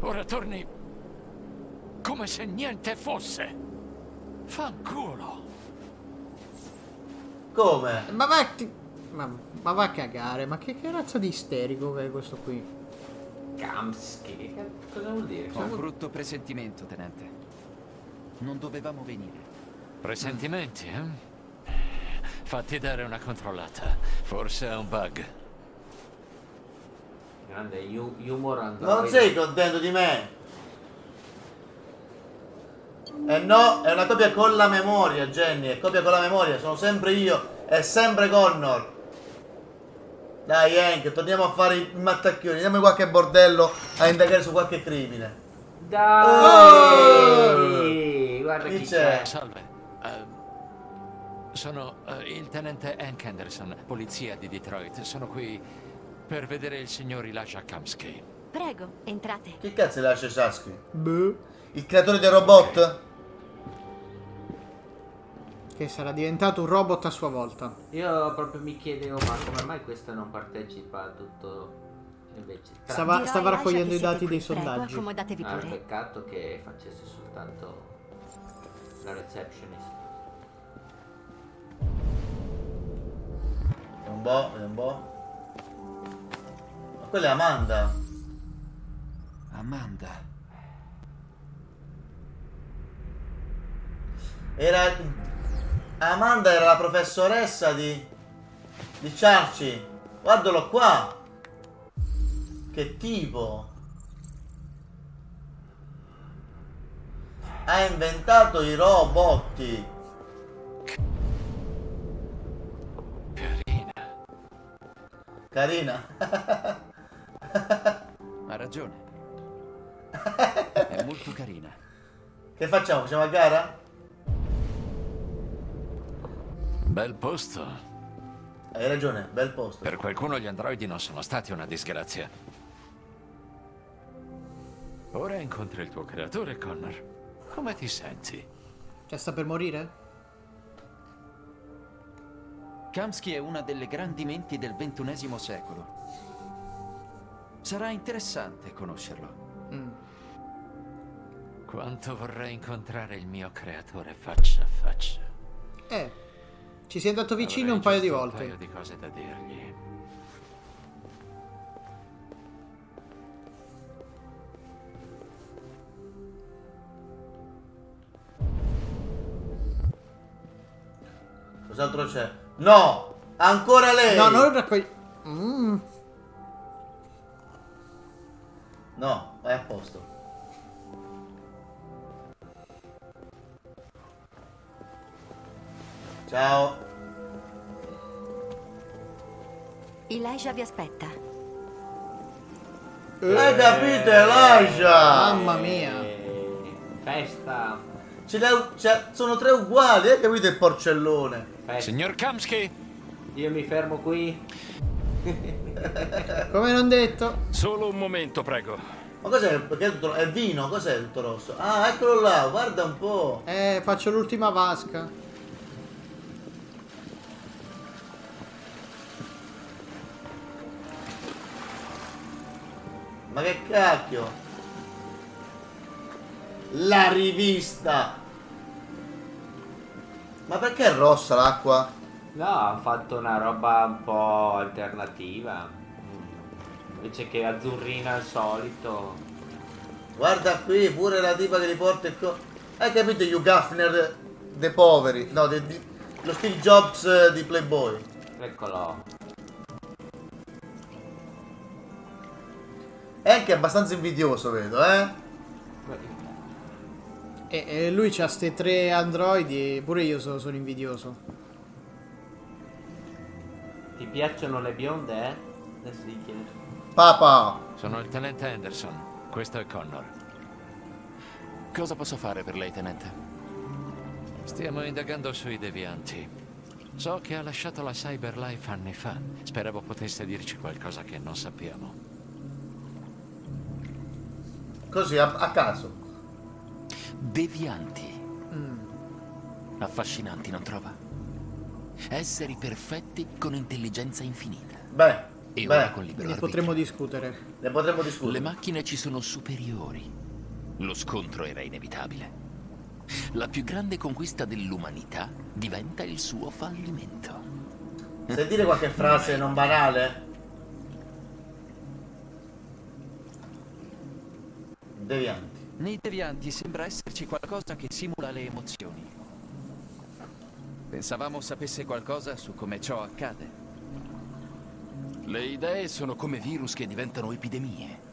Ora torni come se niente fosse. Fanculo. Come? Ma va, ti- ma, ma va a cagare, ma che, che razza di isterico che è questo qui? Kamsky. Che Cosa vuol dire? Ho un brutto presentimento, tenente. Non dovevamo venire. Presentimenti, eh? Fatti dare una controllata. Forse è un bug. Grande hu- humor android. Non sei contento di me? Eh no, è una copia con la memoria, Jenny. È copia con la memoria. Sono sempre io. È sempre Connor. Dai, Hank, torniamo a fare i mattacchioni. Andiamo in qualche bordello a indagare su qualche crimine. Dai! Guarda chi Chi c'è. Salve. Eh, sono eh, il tenente Hank Anderson, polizia di Detroit. Sono qui per vedere il signor Elijah Kamsky. Prego, entrate. Che cazzo lascia Sasuke? Il creatore del robot? Che sarà diventato un robot a sua volta. Io proprio mi chiedevo, ma come mai questo non partecipa a tutto invece? tra- Stava, stava raccogliendo i dati qui. dei Prego, sondaggi. accomodatevi Ah, pure. peccato che facesse soltanto la receptionist. Un po', un po'. Quella è Amanda. Amanda. Era. Amanda era la professoressa di. di Charci. Guardalo qua. Che tipo. Ha inventato i robotti. Carina. Ha ragione. È molto carina. Che facciamo? Facciamo a gara? Bel posto. Hai ragione, bel posto. Per qualcuno gli androidi non sono stati una disgrazia. Ora incontri il tuo creatore, Connor. Come ti senti? Cioè, sta per morire? Kamsky è una delle grandi menti del ventunesimo secolo. Sarà interessante conoscerlo. Mm. Quanto vorrei incontrare il mio creatore faccia a faccia. Eh, ci si è andato vicino Avrei un paio di volte. Un paio di cose da dirgli. Cos'altro c'è? No! Ancora lei! No, non raccogli... Mm. No, vai a posto. Ciao. Elijah vi aspetta. Hai capito, Elijah? Mamma mia. Festa. Ce l'ha- ce- sono tre uguali, hai capito il porcellone? Festa. Signor Kamsky, Io mi fermo qui. Come non detto. Solo un momento, prego. Ma cos'è? Perché è, tutto, è vino? Cos'è tutto rosso? Ah, eccolo là, guarda un po'. Eh, faccio l'ultima vasca. Ma che cacchio? La rivista. Ma perché è rossa l'acqua? No, ha fatto una roba un po' alternativa. Mm. Invece che azzurrina al solito. Guarda qui, pure la tipa che li porta il co... Hai capito Hugh Gaffner dei poveri? No, de- di- lo Steve Jobs di Playboy. Eccolo. È anche abbastanza invidioso, vedo, eh? E, e lui c'ha ste tre androidi e pure io sono, sono invidioso. Ti piacciono le bionde, eh? Adesso ti chiedo. Papa. sono il tenente Anderson. Questo è Connor. Cosa posso fare per lei, tenente? Stiamo indagando sui devianti. So che ha lasciato la Cyberlife anni fa. Speravo potesse dirci qualcosa che non sappiamo. Così, a, a caso. Devianti. Mm. Affascinanti, non trova? Esseri perfetti con intelligenza infinita. Beh, E beh, ora con libero Ne arbitrio. potremmo discutere. ne potremmo Le discutere. macchine ci sono superiori. Lo scontro era inevitabile. La più grande conquista dell'umanità diventa il suo fallimento. Dire qualche frase non banale? Devianti. Nei devianti sembra esserci qualcosa che simula le emozioni. Pensavamo sapesse qualcosa su come ciò accade. Le idee sono come virus che diventano epidemie.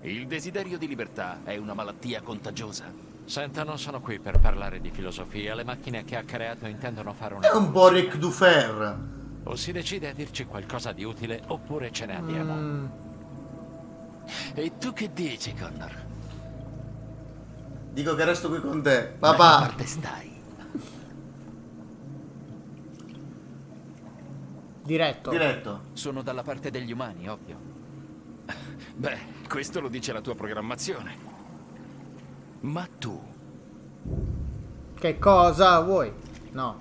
Il desiderio di libertà è una malattia contagiosa. Senta, non sono qui per parlare di filosofia. Le macchine che ha creato intendono fare una... È un po' Ric Dufer. O si decide a dirci qualcosa di utile oppure ce ne andiamo. Mm. E tu che dici, Connor? Dico che resto qui con te. Da che Papà. parte stai? Diretto. Diretto. Sono dalla parte degli umani, ovvio. Beh, questo lo dice la tua programmazione. Ma tu Che cosa vuoi? No.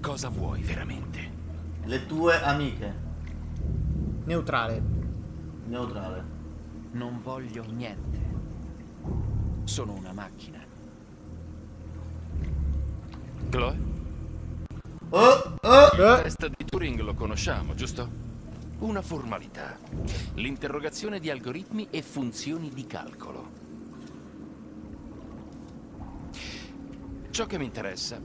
cosa vuoi veramente? Le tue amiche. Neutrale. Neutrale. Non voglio niente. Sono una macchina. Chloe? Oh, oh. Il test di Turing lo conosciamo, giusto? Una formalità. L'interrogazione di algoritmi e funzioni di calcolo. Ciò che mi interessa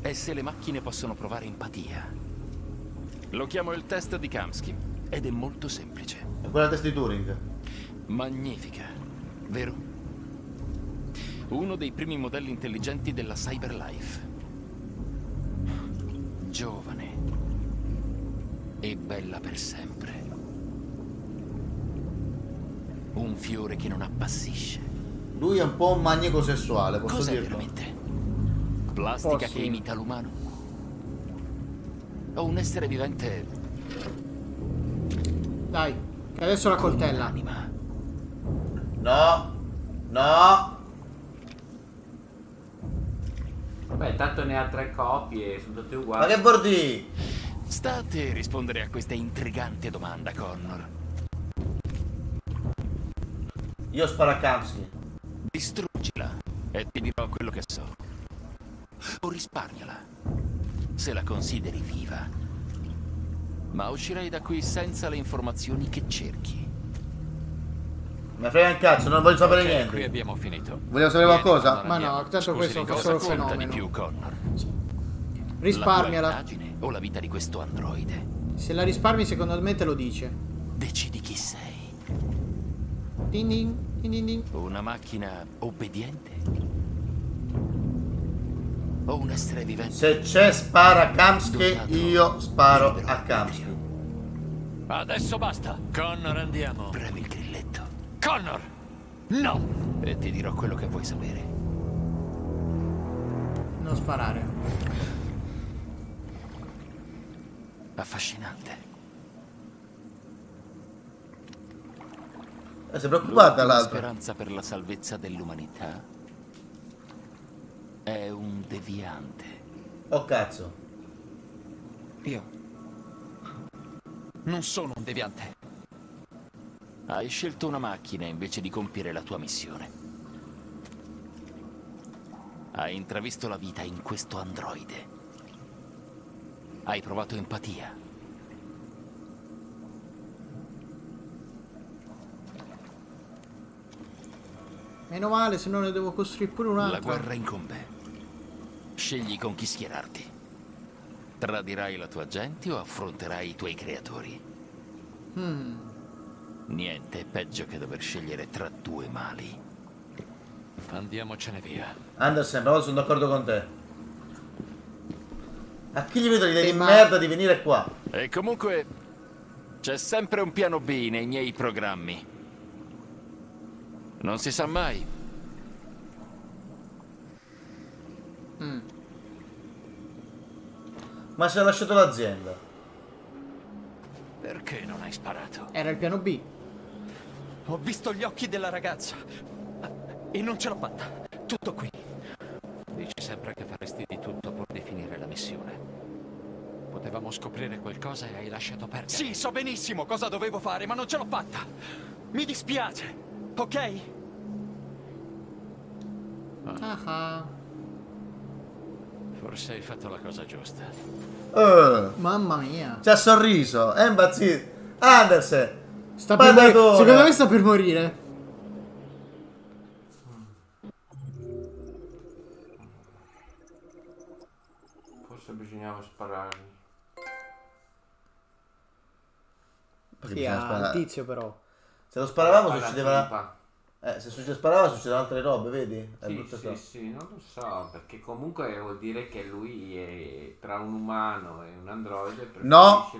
è se le macchine possono provare empatia. Lo chiamo il test di Kamsky ed è molto semplice. È quella testa di Turing. Magnifica, vero? Uno dei primi modelli intelligenti della Cyberlife. Giovane e bella per sempre. Un fiore che non appassisce. Lui è un po' un maniaco sessuale, posso Cos'è dirlo? veramente? Plastica Posso. che imita l'umano? O un essere vivente Dai, che adesso la coltella. No. No. Beh, tanto ne ha tre copie, sono tutte uguali. Ma che bordi? Sta a rispondere a questa intrigante domanda, Connor. Io sparo a Kamsky. Distruggila e ti dirò quello che so. O risparmiala, se la consideri viva. Ma uscirei da qui senza le informazioni che cerchi. Mi frega un cazzo, non voglio sapere Ok, niente. qui abbiamo finito. Vogliamo sapere qualcosa? Ma no, tanto Scusi, questo fa solo fenomeno. di più, Connor? Risparmiala. La o la vita di questo androide? Se la risparmi, secondo me te lo dice. Decidi chi sei. Din din, din din din. Una macchina obbediente? O un essere vivente? Se c'è spara a Kamsky, io sparo a Kamsky. Adesso basta. Connor, andiamo. Premi. Connor! No! E ti dirò quello che vuoi sapere. Non sparare. Affascinante. Eh, sei preoccupata l'altra. speranza per la salvezza dell'umanità è un deviante. Oh cazzo. Io non sono un deviante. Hai scelto una macchina invece di compiere la tua missione. Hai intravisto la vita in questo androide. Hai provato empatia. Meno male, se no ne devo costruire pure La un'altra. guerra incombe. Scegli con chi schierarti. Tradirai la tua gente o affronterai i tuoi creatori? Hmm. Niente è peggio che dover scegliere tra due mali. Andiamocene via. Anderson, però sono d'accordo con te. A chi gli vedo l'idea Eh, di ma- merda di venire qua? E comunque c'è sempre un piano B nei miei programmi. Non si sa mai. Mm. Ma se ha lasciato l'azienda. Perché non hai sparato? Era il piano B. Ho visto gli occhi della ragazza e non ce l'ho fatta. Tutto qui. Dici sempre che faresti di tutto pur di finire la missione. Potevamo scoprire qualcosa e hai lasciato perdere. Sì, so benissimo cosa dovevo fare, ma non ce l'ho fatta. Mi dispiace, ok? Ah ah. Forse hai fatto la cosa giusta. Eh, Mamma mia. ci ha sorriso. È impazzito. Anderson, Sta per morire. Secondo me sta per morire. Forse bisognava sparargli. Perché Sì, bisogna al sparare? tizio però. Se lo sparavamo succedeva... tipa. Eh, se succede sparava succedono altre robe, vedi? È Sì, sì, sì, non lo so, perché comunque vuol dire che lui è tra un umano e un androide No.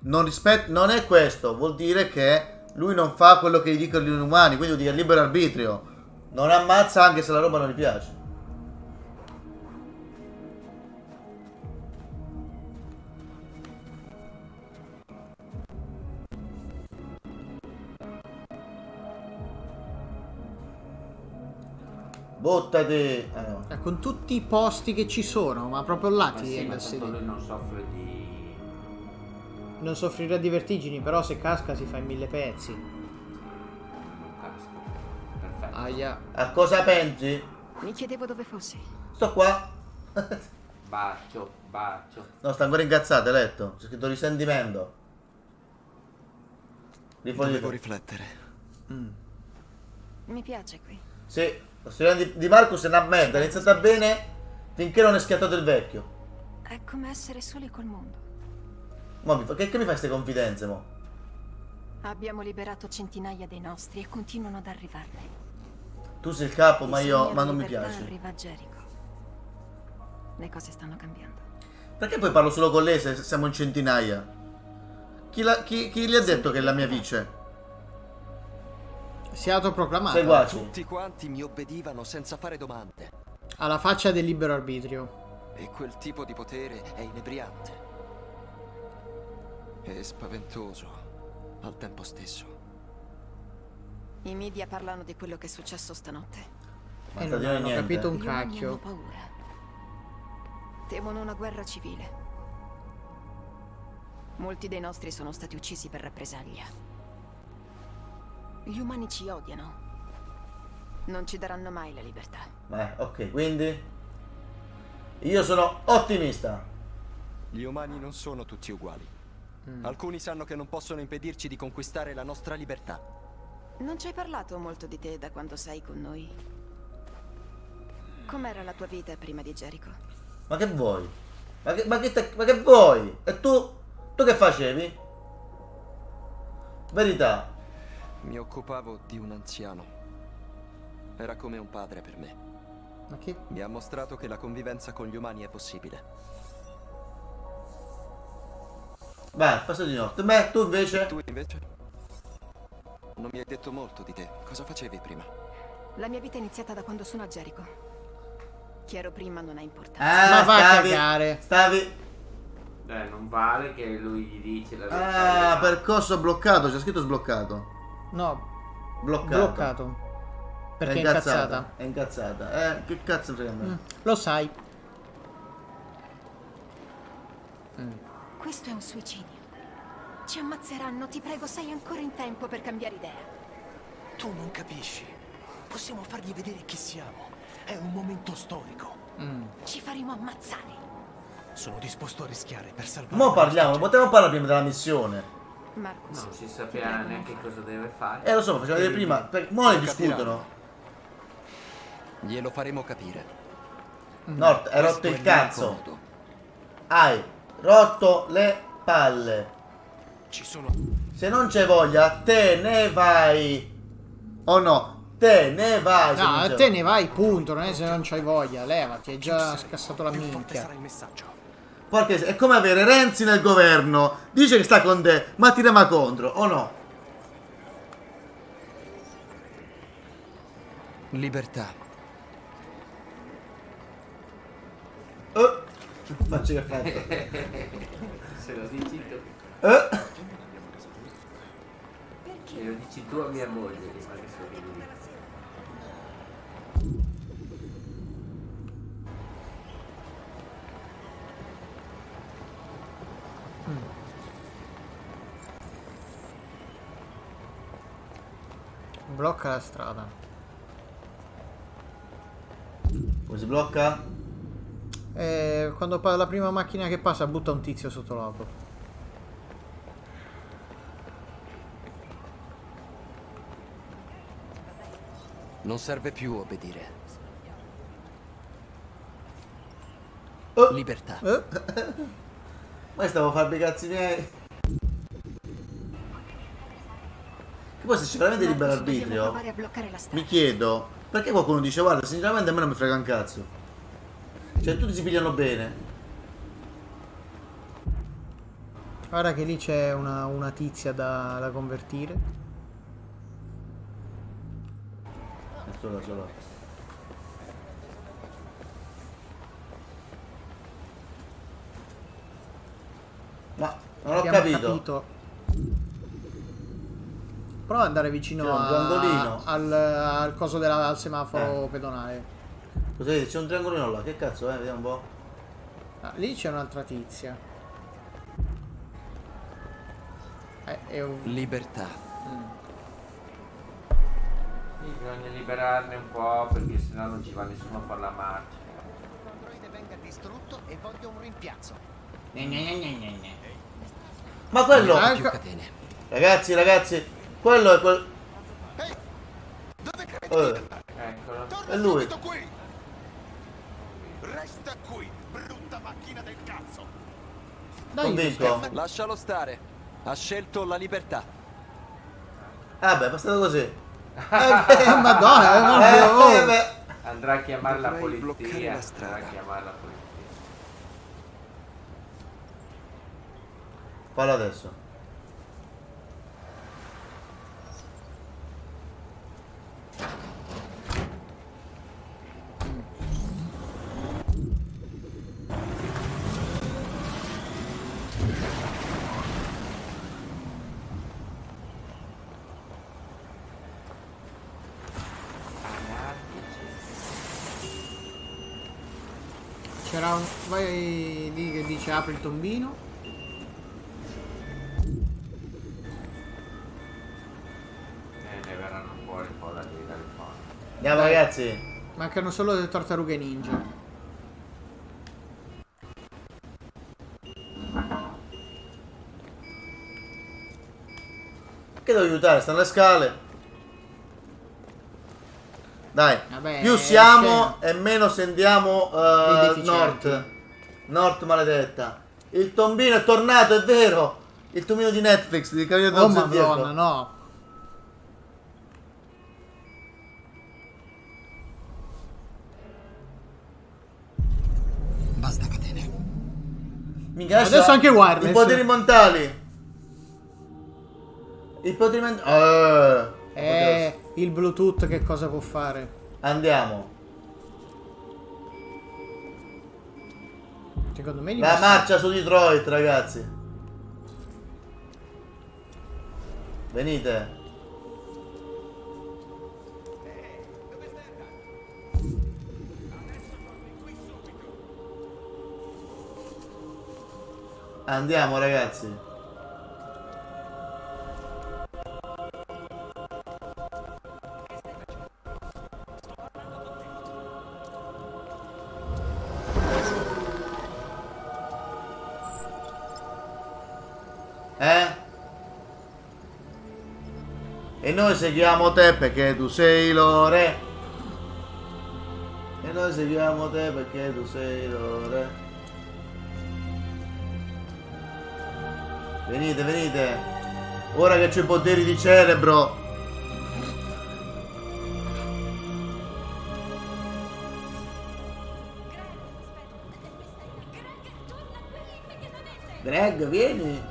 Non, rispet- non è questo, vuol dire che lui non fa quello che gli dicono gli umani, quindi vuol dire libero arbitrio. Non ammazza anche se la roba non gli piace. Buttati. Eh, no. Eh, con tutti i posti che ci sono, ma proprio là Ma ti sì, viene ma da tanto sedere. lui non soffre di... Non soffrirà di vertigini, però se casca si fa in mille pezzi. non casca. Perfetto. Aia. A cosa pensi? Mi chiedevo dove fossi. Sto qua. Bacio, bacio. No, sta ancora incazzato, hai letto? C'è scritto risentimento. Dovevo Rifoglio. riflettere. Mi piace qui. Sì, la storia di, di Marcus è una merda, è iniziata bene finché non è schiattato il vecchio. È come essere soli col mondo. Mo mi fa- che, che mi fai queste confidenze, mo? Abbiamo liberato centinaia dei nostri e continuano ad arrivarne. Tu sei il capo, ma Il io... sogno ma non mi piace. Arriva a Jericho. Le cose stanno cambiando. Perché poi parlo solo con lei se siamo in centinaia? Chi, la- chi- chi gli ha detto che è la mia vice? Si è autoproclamato. Seguaci. Tutti quanti mi obbedivano senza fare domande. Alla faccia del libero arbitrio. E quel tipo di potere è inebriante. E spaventoso al tempo stesso. I media parlano di quello che è successo stanotte. Ma E sta non hanno niente. capito un cacchio. hanno paura. Temono una guerra civile. Molti dei nostri sono stati uccisi per rappresaglia. Gli umani ci odiano. Non ci daranno mai la libertà. Eh, ok, quindi... Io sono ottimista. Gli umani non sono tutti uguali. Alcuni sanno che non possono impedirci di conquistare la nostra libertà. Non ci hai parlato molto di te da quando sei con noi. Com'era la tua vita prima di Jericho? Ma che vuoi? Ma che, ma che, te- ma che vuoi? E tu? Tu che facevi? Verità. Mi occupavo di un anziano. Era come un padre per me. Ma che? Mi ha mostrato che la convivenza con gli umani è possibile. Vai, passo di notte. Beh, tu invece? Tu invece? Non mi hai detto molto di te. Cosa facevi prima? La mia vita è iniziata da quando sono a Jericho. Chi ero prima non ha importanza. Ah, Ma va a stavi, cagare. Stavi... Eh, non vale che lui gli dice la verità. Ah, percorso bloccato, c'è scritto sbloccato. No, Bloccato. bloccato. Perché è incazzata. È incazzata. Eh, che cazzo frega me? Mm, Lo sai. Questo è un suicidio. Ci ammazzeranno, ti prego, sei ancora in tempo per cambiare idea. Tu non capisci. Possiamo fargli vedere chi siamo. È un momento storico. Ci faremo ammazzare. Sono disposto a rischiare per salvare. Mo parliamo, non potevamo parlare prima della missione. Marcus. Non si sapeva neanche cosa deve fare. Eh, lo so, facciamo vedere prima. Per... Mo ne discutono. Glielo faremo capire. Nord, hai rotto il cazzo. Hai rotto le palle. Ci sono. Se non c'è voglia, te ne vai. O no? Te ne vai. No, te ne vai, punto. Non è se non c'hai voglia. Levati, hai già scassato la minchia. sarà il messaggio. Perché è come avere Renzi nel governo. Dice che sta con te, ma ti rema contro, o no? Libertà. Eh. Faccio che fatto. Se lo dici tu. Eh. Se lo dici tu a mia moglie, Mm. Blocca la strada. Poi si blocca? E quando la prima macchina che passa butta un tizio sotto l'auto. Non serve più obbedire. Oh. Libertà. Oh. Ma stavo a farmi i cazzi miei. Che poi se c'è veramente libero arbitrio, mi chiedo perché qualcuno dice guarda, sinceramente a me non mi frega un cazzo. Cioè tutti si pigliano bene. Guarda che lì c'è una, una tizia da, da convertire. È solo, solo. Ma non ho Abbiamo capito. Prova ad andare vicino a- al, al coso della, al semaforo Eh. pedonale. Cos'è? C'è un triangolino là, che cazzo è? Vediamo un po'. Ah, lì c'è un'altra tizia. Eh, è un... Libertà. Sì, bisogna liberarne un po' perché sennò non ci va nessuno a fare la marcia. L'androide venga distrutto e voglio un rimpiazzo. Quello... Non più catene. Ragazzi, ragazzi, quello è quel... Eh, Eccolo. è lui. qui! Resta qui, brutta macchina del cazzo! Convinto? Lascialo stare. Ha scelto la libertà. Ah beh, è passato così. Eh, madonna, eh, eh, beh. Andrà a chiamare la polizia. Andrà a chiamare la polizia. Fallo adesso. C'era un... Vai lì che dice apri il tombino. Andiamo Dai. ragazzi. Mancano solo le tartarughe ninja. Che devo aiutare? Stanno le scale. Dai, Vabbè, più siamo e meno sentiamo I uh. Nord. Nord maledetta. Il tombino è tornato, è vero. Il tombino di Netflix di Cavaliere Oh madonna, no. Minchia, Adesso anche wireless. I poteri mentali. I poteri mentali. Eh, Eh, il Bluetooth che cosa può fare? Andiamo. Secondo me La marcia su Detroit, ragazzi. Venite. Andiamo, ragazzi. Eh? E noi seguiamo te perché tu sei lo re. E noi seguiamo te perché tu sei lo re. Venite, venite. Ora che c'ho i poteri di cerebro. Greg, vieni.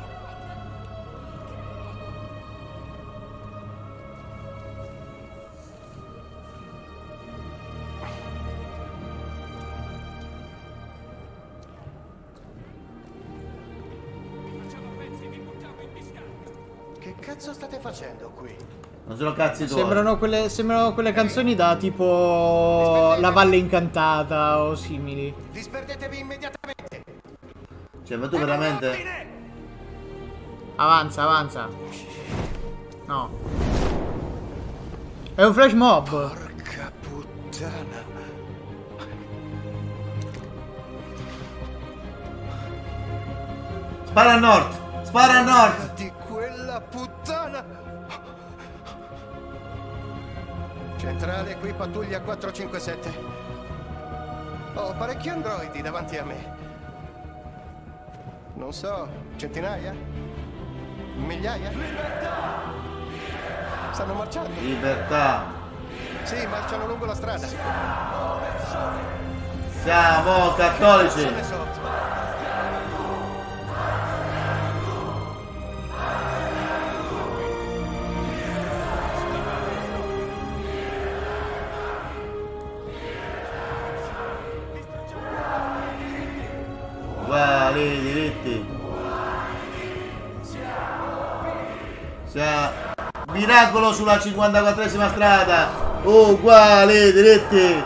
Cazzi tuoi. Sembrano quelle, sembrano quelle canzoni da tipo La Valle Incantata o simili. Disperdetevi immediatamente! Cioè, ma tu veramente... Avanza, avanza. No. È un flash mob. Porca puttana. Spara a nord! Spara a nord! Centrale, qui pattuglia 457. Ho parecchi androidi davanti a me. Non so, centinaia? Migliaia? Stanno marciando. Libertà. Sì, marciano lungo la strada. Siamo cattolici. Ne so. Miracolo sulla 54esima strada. Uguali diritti.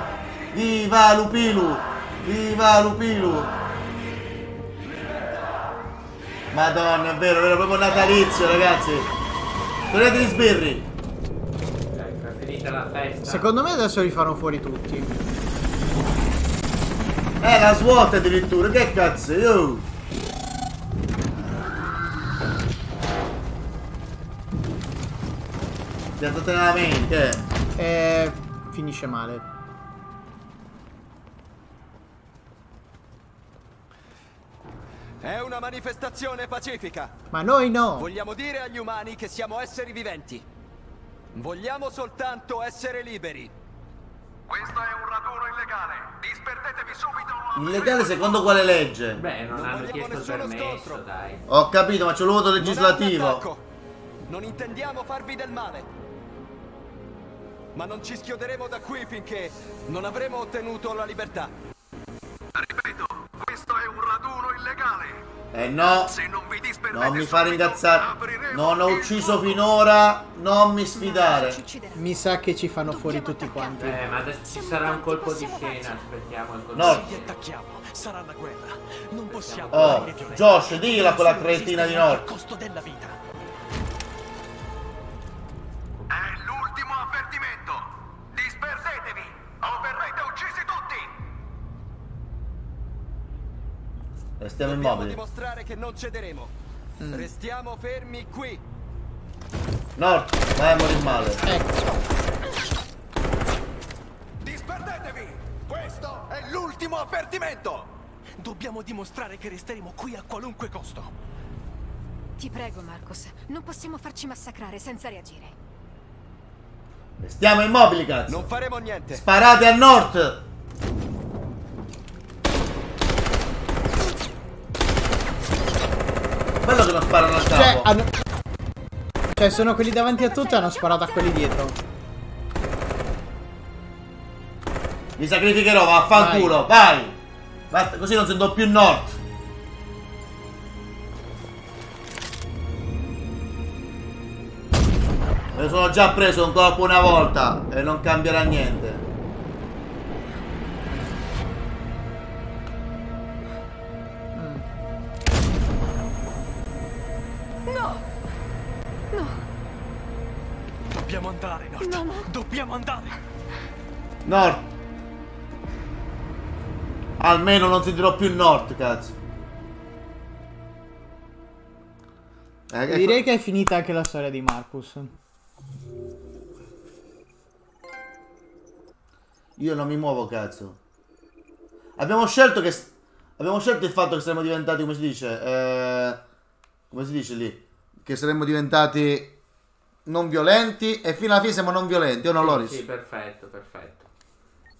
Viva Lupilu. Viva Lupilu. Madonna, è vero, è vero, proprio natalizio, ragazzi. Tornate gli sbirri. Secondo me adesso li fanno fuori tutti. Eh, la SWAT addirittura, che cazzo, io. Piazzate nella mente. E finisce male. È una manifestazione pacifica. Ma noi no. Vogliamo dire agli umani che siamo esseri viventi. Vogliamo soltanto essere liberi. Questo è un raduno illegale. Disperdetevi subito. Illegale secondo quale legge? Beh, non, Non hanno chiesto permesso, scontro. dai. Ho capito, ma c'è un voto Non legislativo. attacco. Non intendiamo farvi del male. Ma non ci schioderemo da qui finché non avremo ottenuto la libertà. Ripeto, questo è un raduno illegale. Eh no. Se non vi Non mi fare incazzare. Non ho ucciso finora. Non mi sfidare. Mi sa che ci fanno fuori tutti quanti. Eh, ma adesso ci sarà un colpo di scena, aspettiamo il colpo No. di scena. attacchiamo, sarà la guerra. Non possiamo Oh. Josh, dilla quella cretina di Al avvertimento. Disperdetevi o verrete uccisi tutti. Restiamo Dobbiamo immobili. dimostrare che non cederemo. Mm. Restiamo fermi qui. Nord, vai a morire male. Disperdetevi! Questo è l'ultimo avvertimento! Dobbiamo dimostrare che resteremo qui a qualunque costo. Ti prego, Marcos, non possiamo farci massacrare senza reagire. Restiamo immobili, cazzo. Non faremo niente. Sparate al nord. Bello che non sparano al Cioè, capo. hanno... cioè, sono quelli davanti a tutti e hanno sparato a quelli dietro. Mi sacrificherò, vaffanculo, vai. Basta, così non sento più nord. Me lo sono già preso un colpo una volta e non cambierà niente. No! No! Dobbiamo andare, Nord. No, no. Dobbiamo andare. Nord. Almeno non sentirò più nord, cazzo. Eh, ecco- Direi che è finita anche la storia di Marcus. Io non mi muovo, cazzo. Abbiamo scelto che. Abbiamo scelto il fatto che saremmo diventati, come si dice? Eh, come si dice lì? Che saremmo diventati non violenti e fino alla fine siamo non violenti, o no, Loris? Sì, perfetto, perfetto.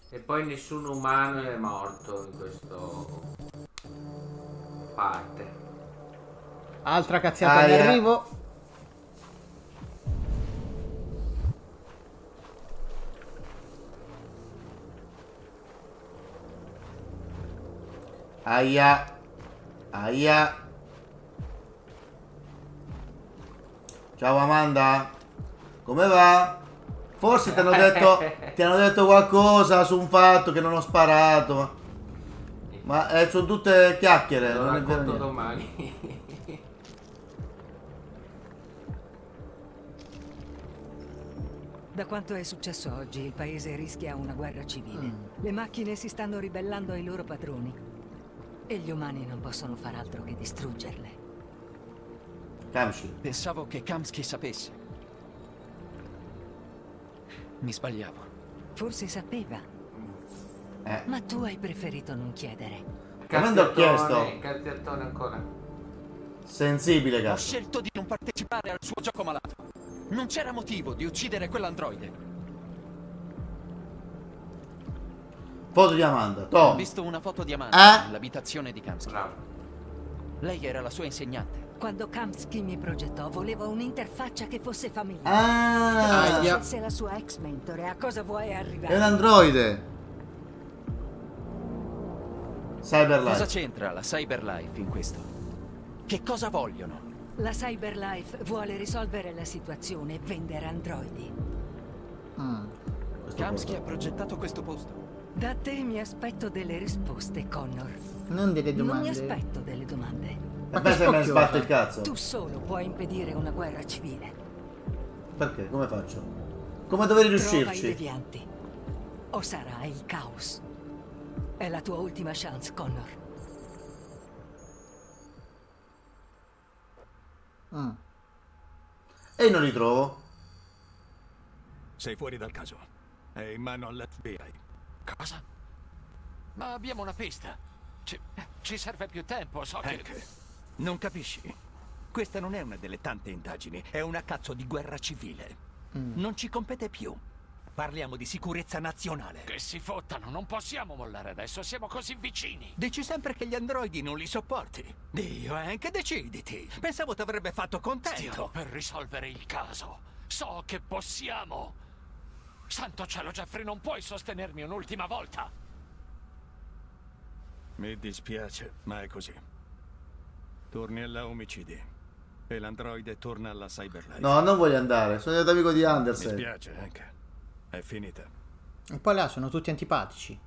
E poi nessun umano è morto in questo parte. Altra cazziata Ah, in yeah. arrivo. Aia. Aia. Ciao Amanda. Come va? Forse ti hanno detto, ti hanno detto qualcosa su un fatto che non ho sparato. Ma, ma eh, sono tutte chiacchiere. Lo non è racconto niente. domani. Da quanto è successo oggi, il paese rischia una guerra civile. Mm. Le macchine si stanno ribellando ai loro padroni. E gli umani non possono far altro che distruggerle. Kamshi. Pensavo che Kamsky sapesse. Mi sbagliavo. Forse sapeva. Eh. Ma tu hai preferito non chiedere. Quando ho chiesto. Cazziattone ancora. Sensibile, Ho cazzo. scelto di non partecipare al suo gioco malato. Non c'era motivo di uccidere quell'androide. Foto di Amanda. Ho visto una foto di Amanda Eh? di Kamsky. Lei era la sua insegnante. Quando Kamsky mi progettò, volevo un'interfaccia che fosse familiare. Ah. Aia. scelse la sua ex mentore. A cosa vuoi arrivare? È un androide. Cosa Cyberlife. c'entra la Cyberlife in questo? Che cosa vogliono? La Cyberlife vuole risolvere la situazione e vendere androidi. Kamsky ha progettato questo posto. Da te mi aspetto delle risposte, Connor. Non delle Non mi domande. aspetto delle domande. Ma beh, se me ne sbatto il cazzo. Tu solo puoi impedire una guerra civile. Perché? Come faccio? Come dovrei Trova i riuscirci? devianti. O sarà il caos. È la tua ultima chance, Connor. Mm. E non li trovo. Sei fuori dal caso. È in mano all'FBI. Cosa? Ma abbiamo una pista. Ci, ci serve più tempo, so che... Hank, non capisci? Questa non è una delle tante indagini, è una cazzo di guerra civile. Non ci compete più. Parliamo di sicurezza nazionale. Che si fottano, non possiamo mollare adesso, siamo così vicini. Dici sempre che gli androidi non li sopporti. Dio, Hank, deciditi. Pensavo ti avrebbe fatto Stiamo contento. per risolvere il caso. So che possiamo. Santo cielo, Jeffrey, non puoi sostenermi un'ultima volta. Mi dispiace, ma è così. Torni alla omicidi. E l'androide torna alla Cyberlife. No, non voglio andare. Sono diventato amico di Mi Andersen. spiace, Hank. È finita. E poi là sono tutti antipatici.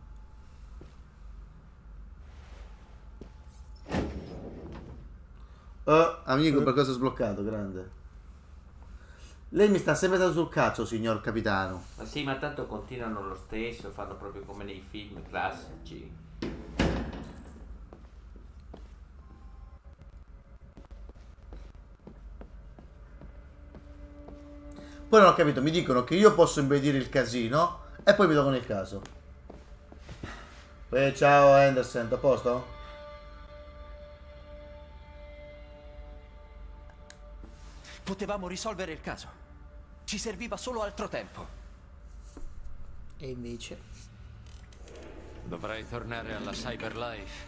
Oh, amico, per cosa è sbloccato, grande. Lei mi sta sempre stato sul cazzo, signor capitano. Ma sì, ma tanto continuano lo stesso, fanno proprio come nei film classici. Poi non ho capito, mi dicono che io posso impedire il casino e poi mi tolgono il caso. Eh, ciao Anderson, a posto? Potevamo risolvere il caso. Ci serviva solo altro tempo. E invece... Dovrai tornare alla Cyberlife.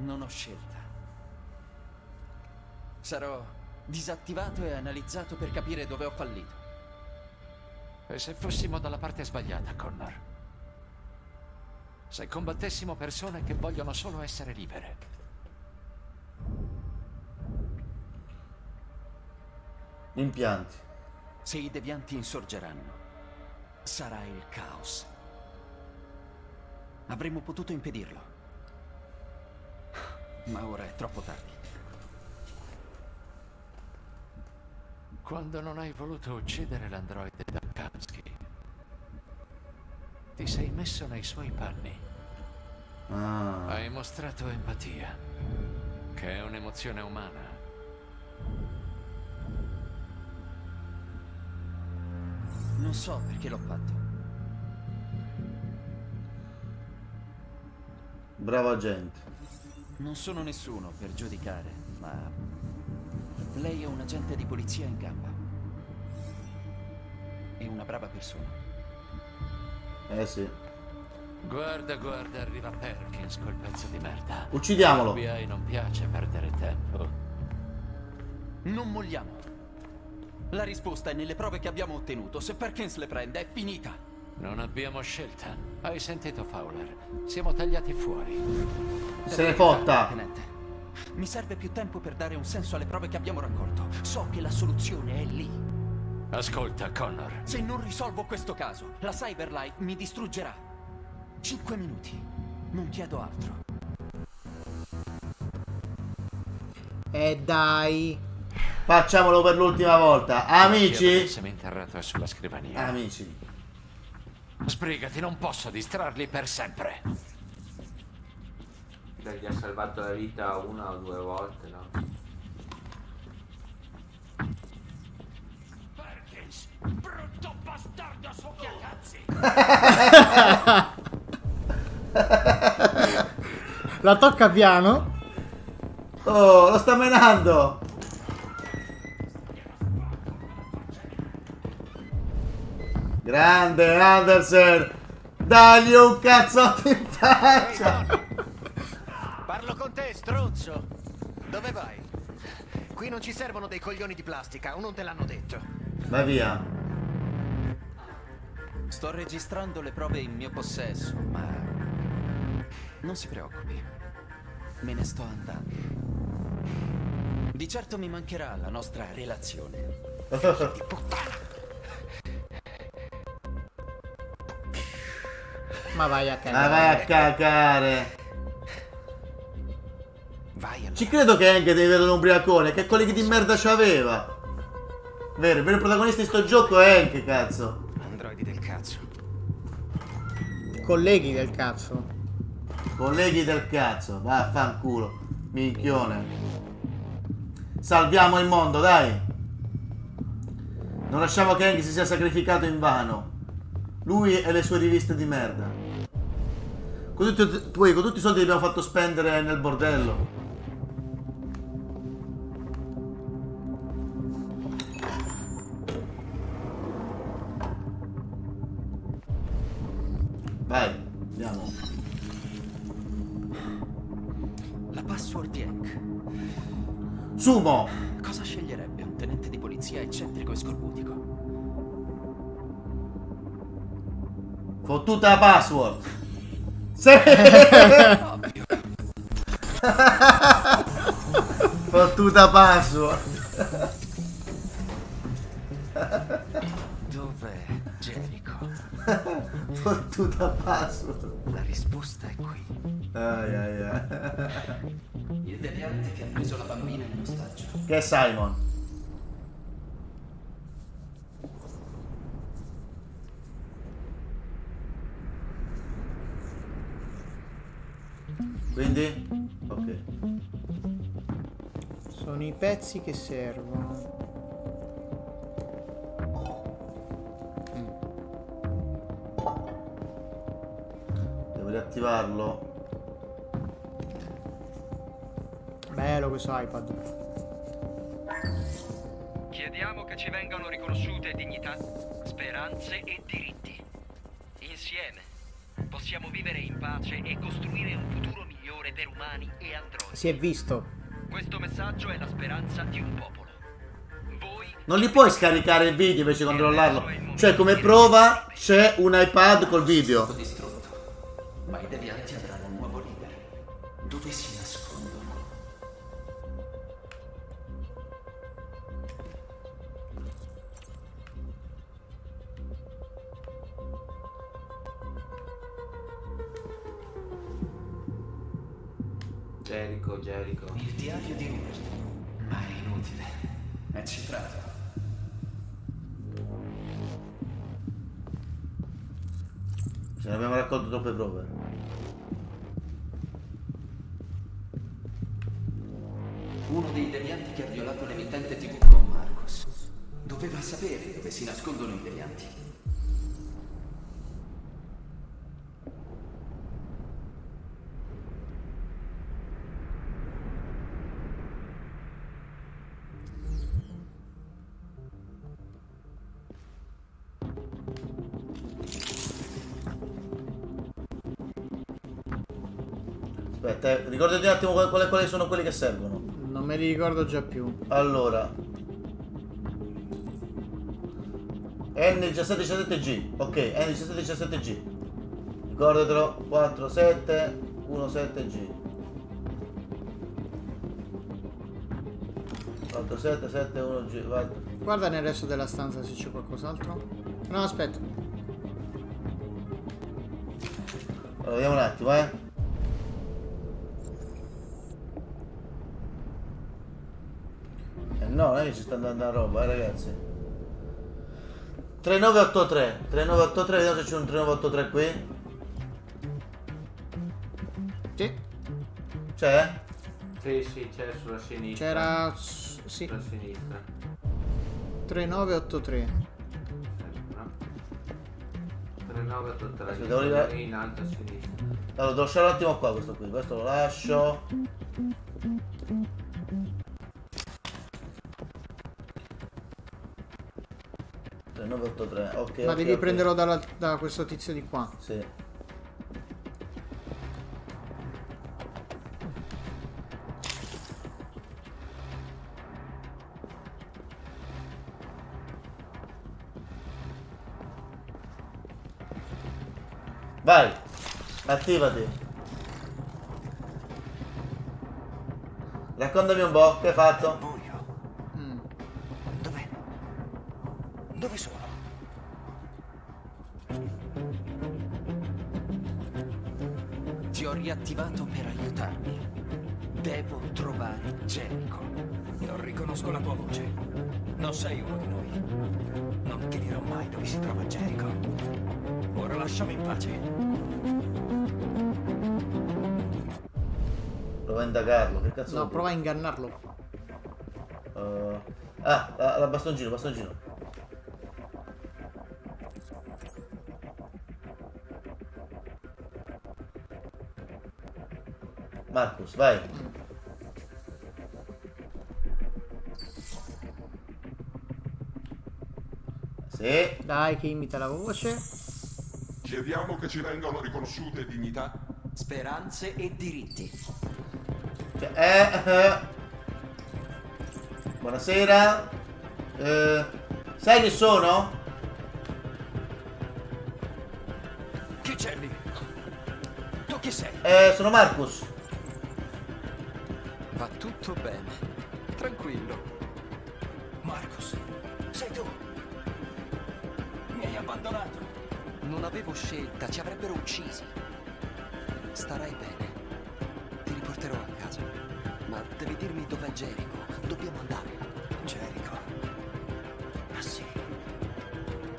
Non ho scelta. Sarò disattivato e analizzato per capire dove ho fallito. E se fossimo dalla parte sbagliata, Connor? Se combattessimo persone che vogliono solo essere libere. Impianti. Se i devianti insorgeranno, sarà il caos. Avremmo potuto impedirlo. Ma ora è troppo tardi. Quando non hai voluto uccidere l'androide da Kamsky, ti sei messo nei suoi panni. Ah. Hai mostrato empatia, che è un'emozione umana. Non so perché l'ho fatto. Bravo agente. Non sono nessuno per giudicare, ma lei è un agente di polizia in gamba. E una brava persona. Eh sì. Guarda, guarda, arriva Perkins, quel pezzo di merda. Uccidiamolo. Non piace perdere tempo. Non molliamo. La risposta è nelle prove che abbiamo ottenuto. Se Perkins le prende, è finita. Non abbiamo scelta. Hai sentito Fowler? Siamo tagliati fuori. Se ne fotta. Tenente. Mi serve più tempo per dare un senso alle prove che abbiamo raccolto. So che la soluzione è lì. Ascolta, Connor. Se non risolvo questo caso, la Cyberlife mi distruggerà. Cinque minuti. Non chiedo altro. E dai. Facciamolo per l'ultima volta. Amici? seminterrato è sulla scrivania. Amici. Sbrigati, non posso distrarli per sempre. Dai, gli ha salvato la vita una o due volte, no? Marcus! Brutto bastardo succhia cazzi! La tocca piano. Oh, lo sta menando! Grande Andersen! Dagli un cazzotto in faccia! Parlo con te, stronzo! Dove vai? Qui non ci servono dei coglioni di plastica, o non te l'hanno detto? Vai via. Sto registrando le prove in mio possesso, ma non si preoccupi. Me ne sto andando. Di certo mi mancherà la nostra relazione. Figli di puttana. Ma vai a Ma cagare. vai a cagare! Vai allora. Ci credo che Hank devi vedere un ubriacone, che colleghi di merda c'aveva! Vero, il vero protagonista di sto gioco è Hank, cazzo! Androidi del cazzo. Colleghi del cazzo. Colleghi del cazzo, vaffanculo, minchione. Salviamo il mondo, dai! Non lasciamo che Hank si sia sacrificato in vano. Lui e le sue riviste di merda. Con tutti, poi, con tutti i soldi che abbiamo fatto spendere nel bordello. Vai, andiamo. La password di Hank. Sumo! Cosa sceglierebbe un tenente di polizia eccentrico e scorbutico? Fottuta la password. Sì! Fottuta password. Dov'è Jericho? Fottuta password. La risposta è qui. Ai ai ai. Il deviante che ha preso la bambina in ostaggio. Che è Simon? Quindi? Ok. Sono i pezzi che servono. Devo riattivarlo. Bello questo iPad. Chiediamo che ci vengano riconosciute dignità, speranze e diritti. Insieme possiamo vivere in pace e costruire un futuro migliore per umani e androidi. Si è visto. Questo messaggio è la speranza di un popolo. Non li puoi scaricare il video invece di controllarlo. Cioè, come prova c'è un iPad col video. distrutto. Ma i devianti avranno un nuovo leader. Dove si Jericho, Jericho. Il diario di Robert. Ma è inutile. È cifrato. Ce ne abbiamo raccolto troppe prove. Uno dei devianti che ha violato l'emittente TV con Marcos. Doveva sapere dove si nascondono i devianti. Aspetta, eh, ricordati un attimo quali, quali- sono quelli che servono. Non me li ricordo già più. Allora. N1717G. Ok, N1717G. Ricordatelo. 4717G. 4771G. Vai. Guarda nel resto della stanza se c'è qualcos'altro. No, aspetta. Allora, vediamo un attimo, eh. Eh no, non è che ci sta andando la roba, eh ragazzi. 3983, 3983, vediamo se c'è un 3983 qui. Sì. C'è? Sì, sì, c'è sulla sinistra. C'era... Sì. Sulla sinistra. 3983. 939 tutta la Aspetta, devo arrivare- in alto a sinistra. Allora, devo lasciare un attimo qua questo qui. Questo lo lascio. 983, ok. Ma ok, devi ok. prenderlo dalla- da questo tizio di qua. Sì. Vai, attivati. Raccontami un po', che hai fatto? Sei uno di noi. Non ti dirò mai dove si trova Jericho. Ora lasciami in pace. Prova a indagarlo, che cazzo No, prova a ingannarlo. Uh, ah, la, la bastoncino, bastoncino. Marcus, vai. Sì. Dai, che imita la voce. Chiediamo che ci vengano riconosciute dignità, Speranze e diritti. Cioè, eh, eh. Buonasera. Eh, sai chi sono? Chi c'è lì? Tu chi sei? Eh, sono Marcus. Va tutto bene. Tranquillo. Marcus, sei tu. Mi hai abbandonato. Non avevo scelta, ci avrebbero uccisi. Starai bene. Ti riporterò a casa. Ma devi dirmi dov'è Jericho. Dobbiamo andare. Jericho. Ah sì.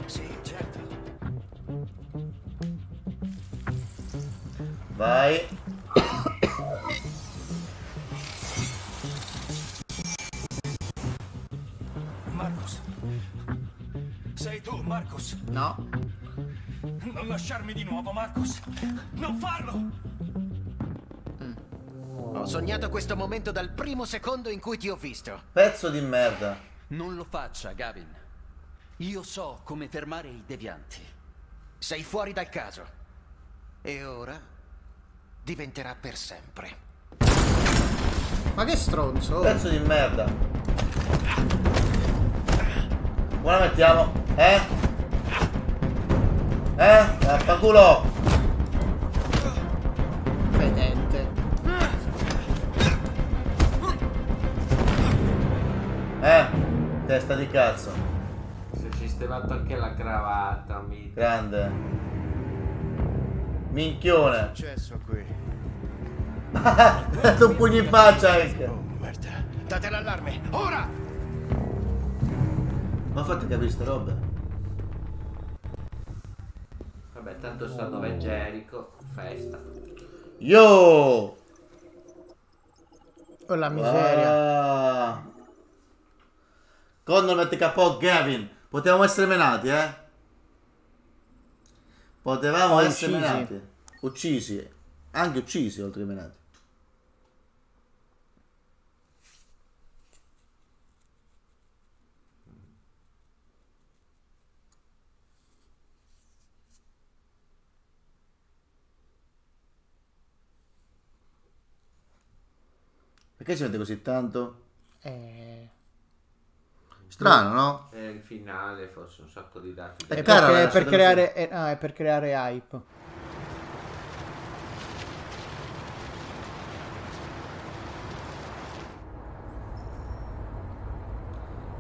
Sì, certo. Vai. Marcus. Sei tu, Marcus. No. Non lasciarmi di nuovo, Marcus. Non farlo. Ho sognato questo momento dal primo secondo in cui ti ho visto. Pezzo di merda. Non lo faccia, Gavin. Io so come fermare i devianti. Sei fuori dal caso. E ora diventerà per sempre. Ma che stronzo. Pezzo di merda. Buona mettiamo. Eh? Eh? Vaffanculo. Fedente. Eh? Testa di cazzo. Si è sistemato anche la cravatta, mi... Grande. Minchione. successo qui? Ha dato un pugno in faccia anche. Merda. Date l'allarme. Ora! Ma fate capire ste robe. Vabbè, tanto sa dove è Jericho. Festa. Yo! Oh la miseria. Ah. Connor mette capo Gavin. Potevamo essere menati, eh? Potevamo O essere uccisi. menati. Uccisi. Anche uccisi oltre che menati. Perché ci mette così tanto? Eh, Strano, no? È il finale, forse un sacco di dati. È è cara perché- la per creare, eh, ah, è per creare hype.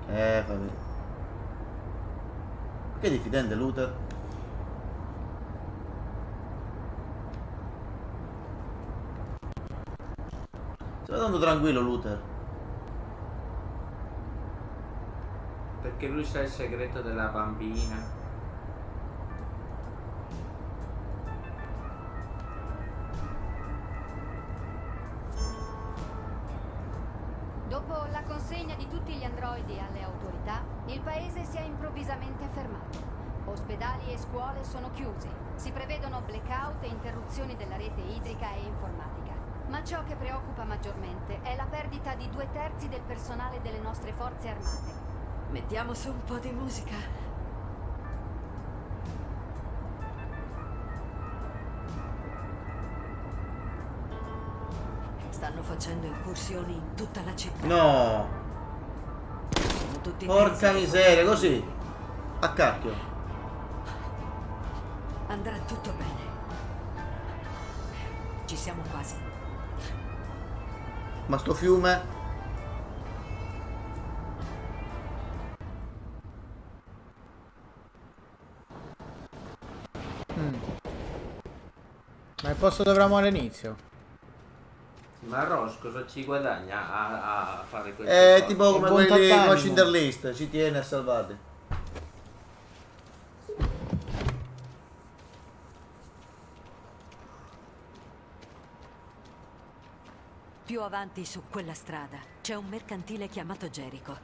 Eh, fammi. Perché è diffidente Luther? Andando tranquillo Luther. Perché lui sa il segreto della bambina. Dopo la consegna di tutti gli androidi alle autorità, il paese si è improvvisamente fermato. Ospedali e scuole sono chiusi. Si prevedono blackout e interruzioni della rete idrica e informatica. Ma ciò che preoccupa maggiormente è la perdita di due terzi del personale delle nostre forze armate. Mettiamo su un po' di musica. Stanno facendo incursioni in tutta la città. No. Sono tutti Porca miseria, così. A cacchio. Andrà tutto bene. Ci siamo quasi. Ma sto fiume. Mm. Ma il posto dovremmo all'inizio. Ma Ross cosa ci guadagna a, a fare questo? È tipo come quelli con Cinderlist, ci tiene a salvarli. Più avanti su quella strada c'è un mercantile chiamato Jericho.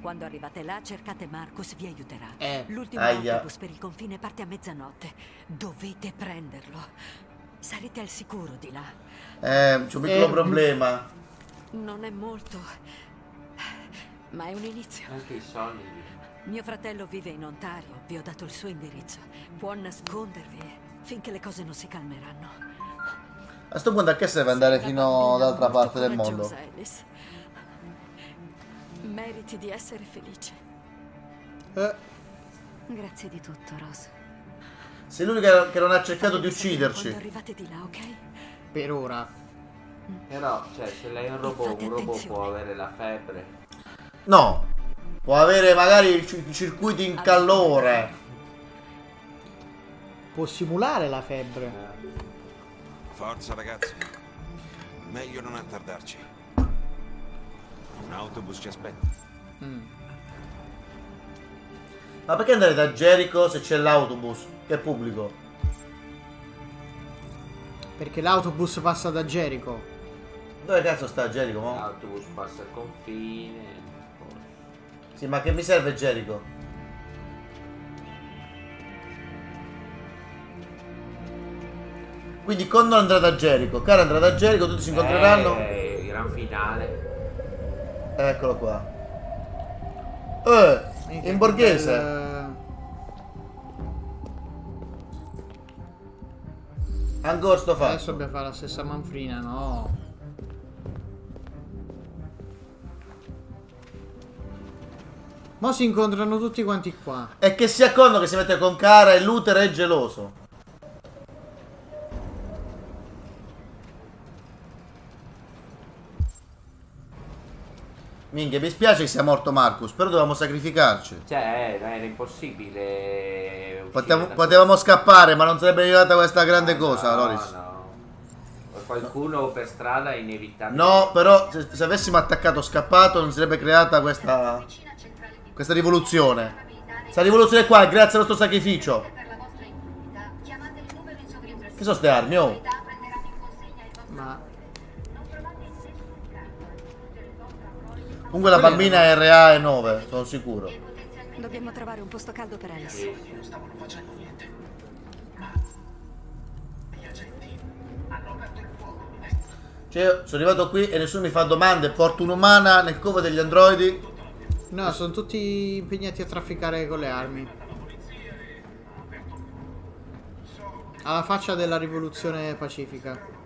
Quando arrivate là cercate Marcus, vi aiuterà. Eh. L'ultimo autobus per il confine parte a mezzanotte. Dovete prenderlo. Sarete al sicuro di là. Eh, c'è un piccolo Eh, problema. Non è molto, ma è un inizio. Anche i soldi. Mio fratello vive in Ontario, vi ho dato il suo indirizzo. Può nascondervi finché le cose non si calmeranno. A sto punto a che serve andare fino dall'altra parte del mondo? Alice. Meriti di essere felice. Eh, Grazie di tutto, Ross. sei l'unica che non ha cercato di Quando ucciderci. arrivate di là, ok? Per ora. Però, cioè, se lei è un robot, un robot può avere la febbre. No. Può avere magari i ci- i circuiti in calore. Può simulare la febbre. Forza ragazzi. Meglio non attardarci. Un autobus ci aspetta. Mm. Ma perché andare da Jericho se c'è l'autobus? Che è pubblico? Perché l'autobus passa da Jericho. Dove cazzo sta Jericho? mo? L'autobus passa il confine. Sì, ma che mi serve Jericho? Quindi Connor andrà da Jericho, Cara andrà da Jericho, tutti si incontreranno. Eh, gran finale. Eccolo qua. Eh, in borghese. Bel- Ancora sto fatto. Adesso dobbiamo fare la stessa manfrina, no? Mo si incontrano tutti quanti qua. E che sia Connor che si mette con Cara e Luther è geloso. Minchia, mi spiace che sia morto Marcus, però dovevamo sacrificarci. Cioè, eh, era impossibile. uscire Potevamo, da- potevamo scappare, ma non sarebbe arrivata questa grande cosa, No, Loris. no. Qualcuno per strada è inevitabile. No, però se, se avessimo attaccato scappato non sarebbe creata questa questa rivoluzione. Questa rivoluzione qua è grazie al nostro sacrificio. Che sono ste armi, oh? Ma Comunque la bambina è RA e 9, sono sicuro. Dobbiamo trovare un posto caldo per Alice. Non stavano facendo niente. Gli agenti hanno aperto il fuoco. Cioè, io sono arrivato qui e nessuno mi fa domande. Porto un'umana nel covo degli androidi. no, sono tutti impegnati a trafficare con le armi. Alla faccia della rivoluzione pacifica.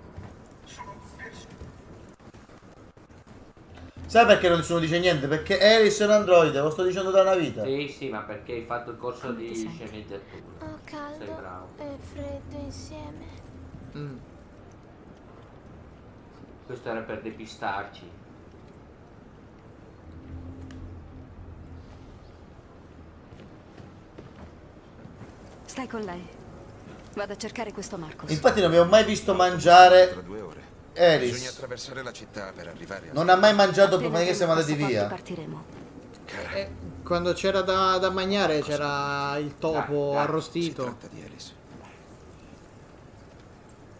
Sai perché nessuno dice niente? Perché Alice è un androide, lo sto dicendo da una vita. Sì, sì, ma perché hai fatto il corso di sceneggiatura. Ho Sei caldo bravo. e freddo insieme. Mm. Questo era per depistarci. Stai con lei. Vado a cercare questo Marcus. Infatti non abbiamo mai visto mangiare Eris. Bisogna attraversare la città per arrivare a... Non ha mai mangiato prima che siamo andati via. Partiremo. Eh, quando c'era da, da, mangiare c'era il topo ah, ah, arrostito.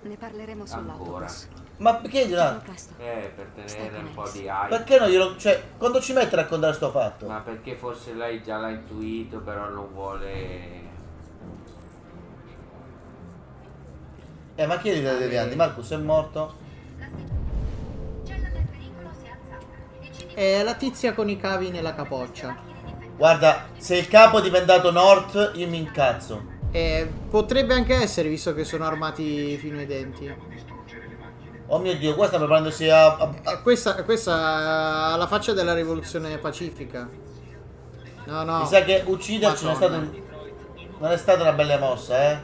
Ne parleremo sull'autobus. Ma perché gliela? Eh, per tenere un po' di aria. Perché non glielo. Cioè, quando ci mette a raccontare sto fatto? Ma perché forse lei già l'ha intuito, però non vuole. Eh, ma chiedi delle viande? Marcus è morto? È la tizia con i cavi nella capoccia. Guarda, se il capo è diventato North, io mi incazzo. E potrebbe anche essere, visto che sono armati fino ai denti. Oh mio dio, qua sta preparandosi a... a- Eh, Questa, questa ha la faccia della rivoluzione pacifica. No, no. Mi sa che ucciderci non è, stato non è stata una bella mossa, eh.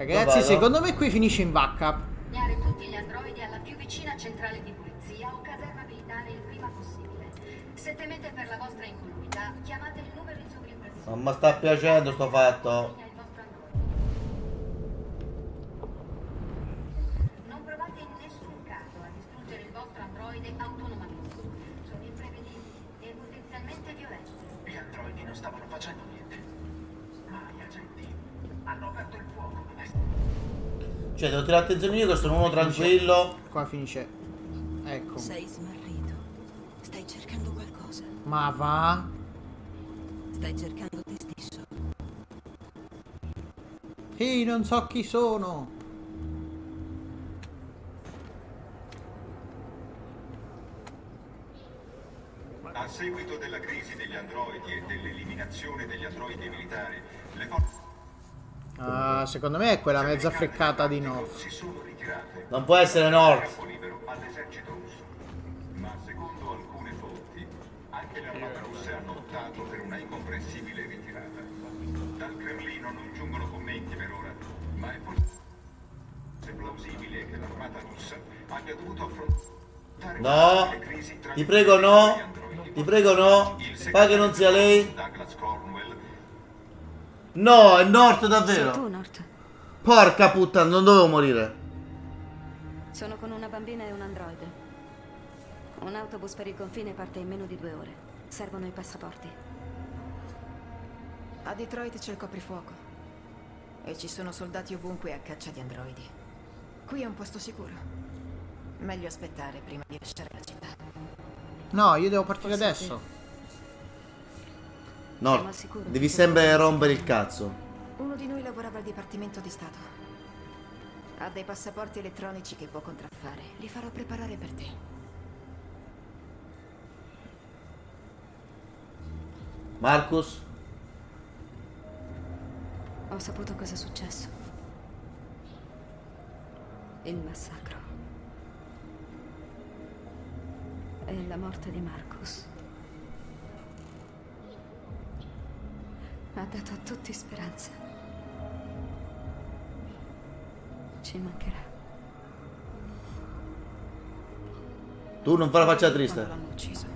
Ragazzi, vado? secondo me qui finisce in vacca. Segnare tutti gli androidi alla più vicina centrale di polizia o caserma militare il prima possibile. Se temete per la vostra incolumità, chiamate il numero in sovrimpressione. Non mi sta piacendo sto fatto. Non provate in nessun caso a distruggere il vostro androide autonomamente. Sono imprevedibili e potenzialmente violenti. Gli androidi non stavano facendo niente. Ma gli agenti hanno aperto il. Cioè, devo tirare attenzione io che sono uno tranquillo. Qua finisce. Ecco. Sei smarrito. Stai cercando qualcosa. Ma va? Stai cercando te stesso. Ehi, non so chi sono. A seguito della crisi degli androidi e dell'eliminazione degli androidi militari, le forze Ah, secondo me è quella mezza freccata di North. Non può essere North. Non giungono commenti per No. Ti prego no. Ti prego no. Fa che non sia lei. No, è North Sei tu, davvero. Nort. Porca puttana, non dovevo morire. Sono con una bambina e un androide. Un autobus per il confine parte in meno di due ore. Servono i passaporti. A Detroit c'è il coprifuoco. E ci sono soldati ovunque a caccia di androidi. Qui è un posto sicuro. Meglio aspettare prima di lasciare la città. No, io devo partire adesso. North, devi sempre rompere il cazzo. Uno di noi lavorava al Dipartimento di Stato. Ha dei passaporti elettronici che può contraffare. Li farò preparare per te. Marcus? Ho saputo cosa è successo. Il massacro. E la morte di Marcus. Ha dato a tutti speranza. Ci mancherà. Tu non fai la faccia triste. L'hanno ucciso.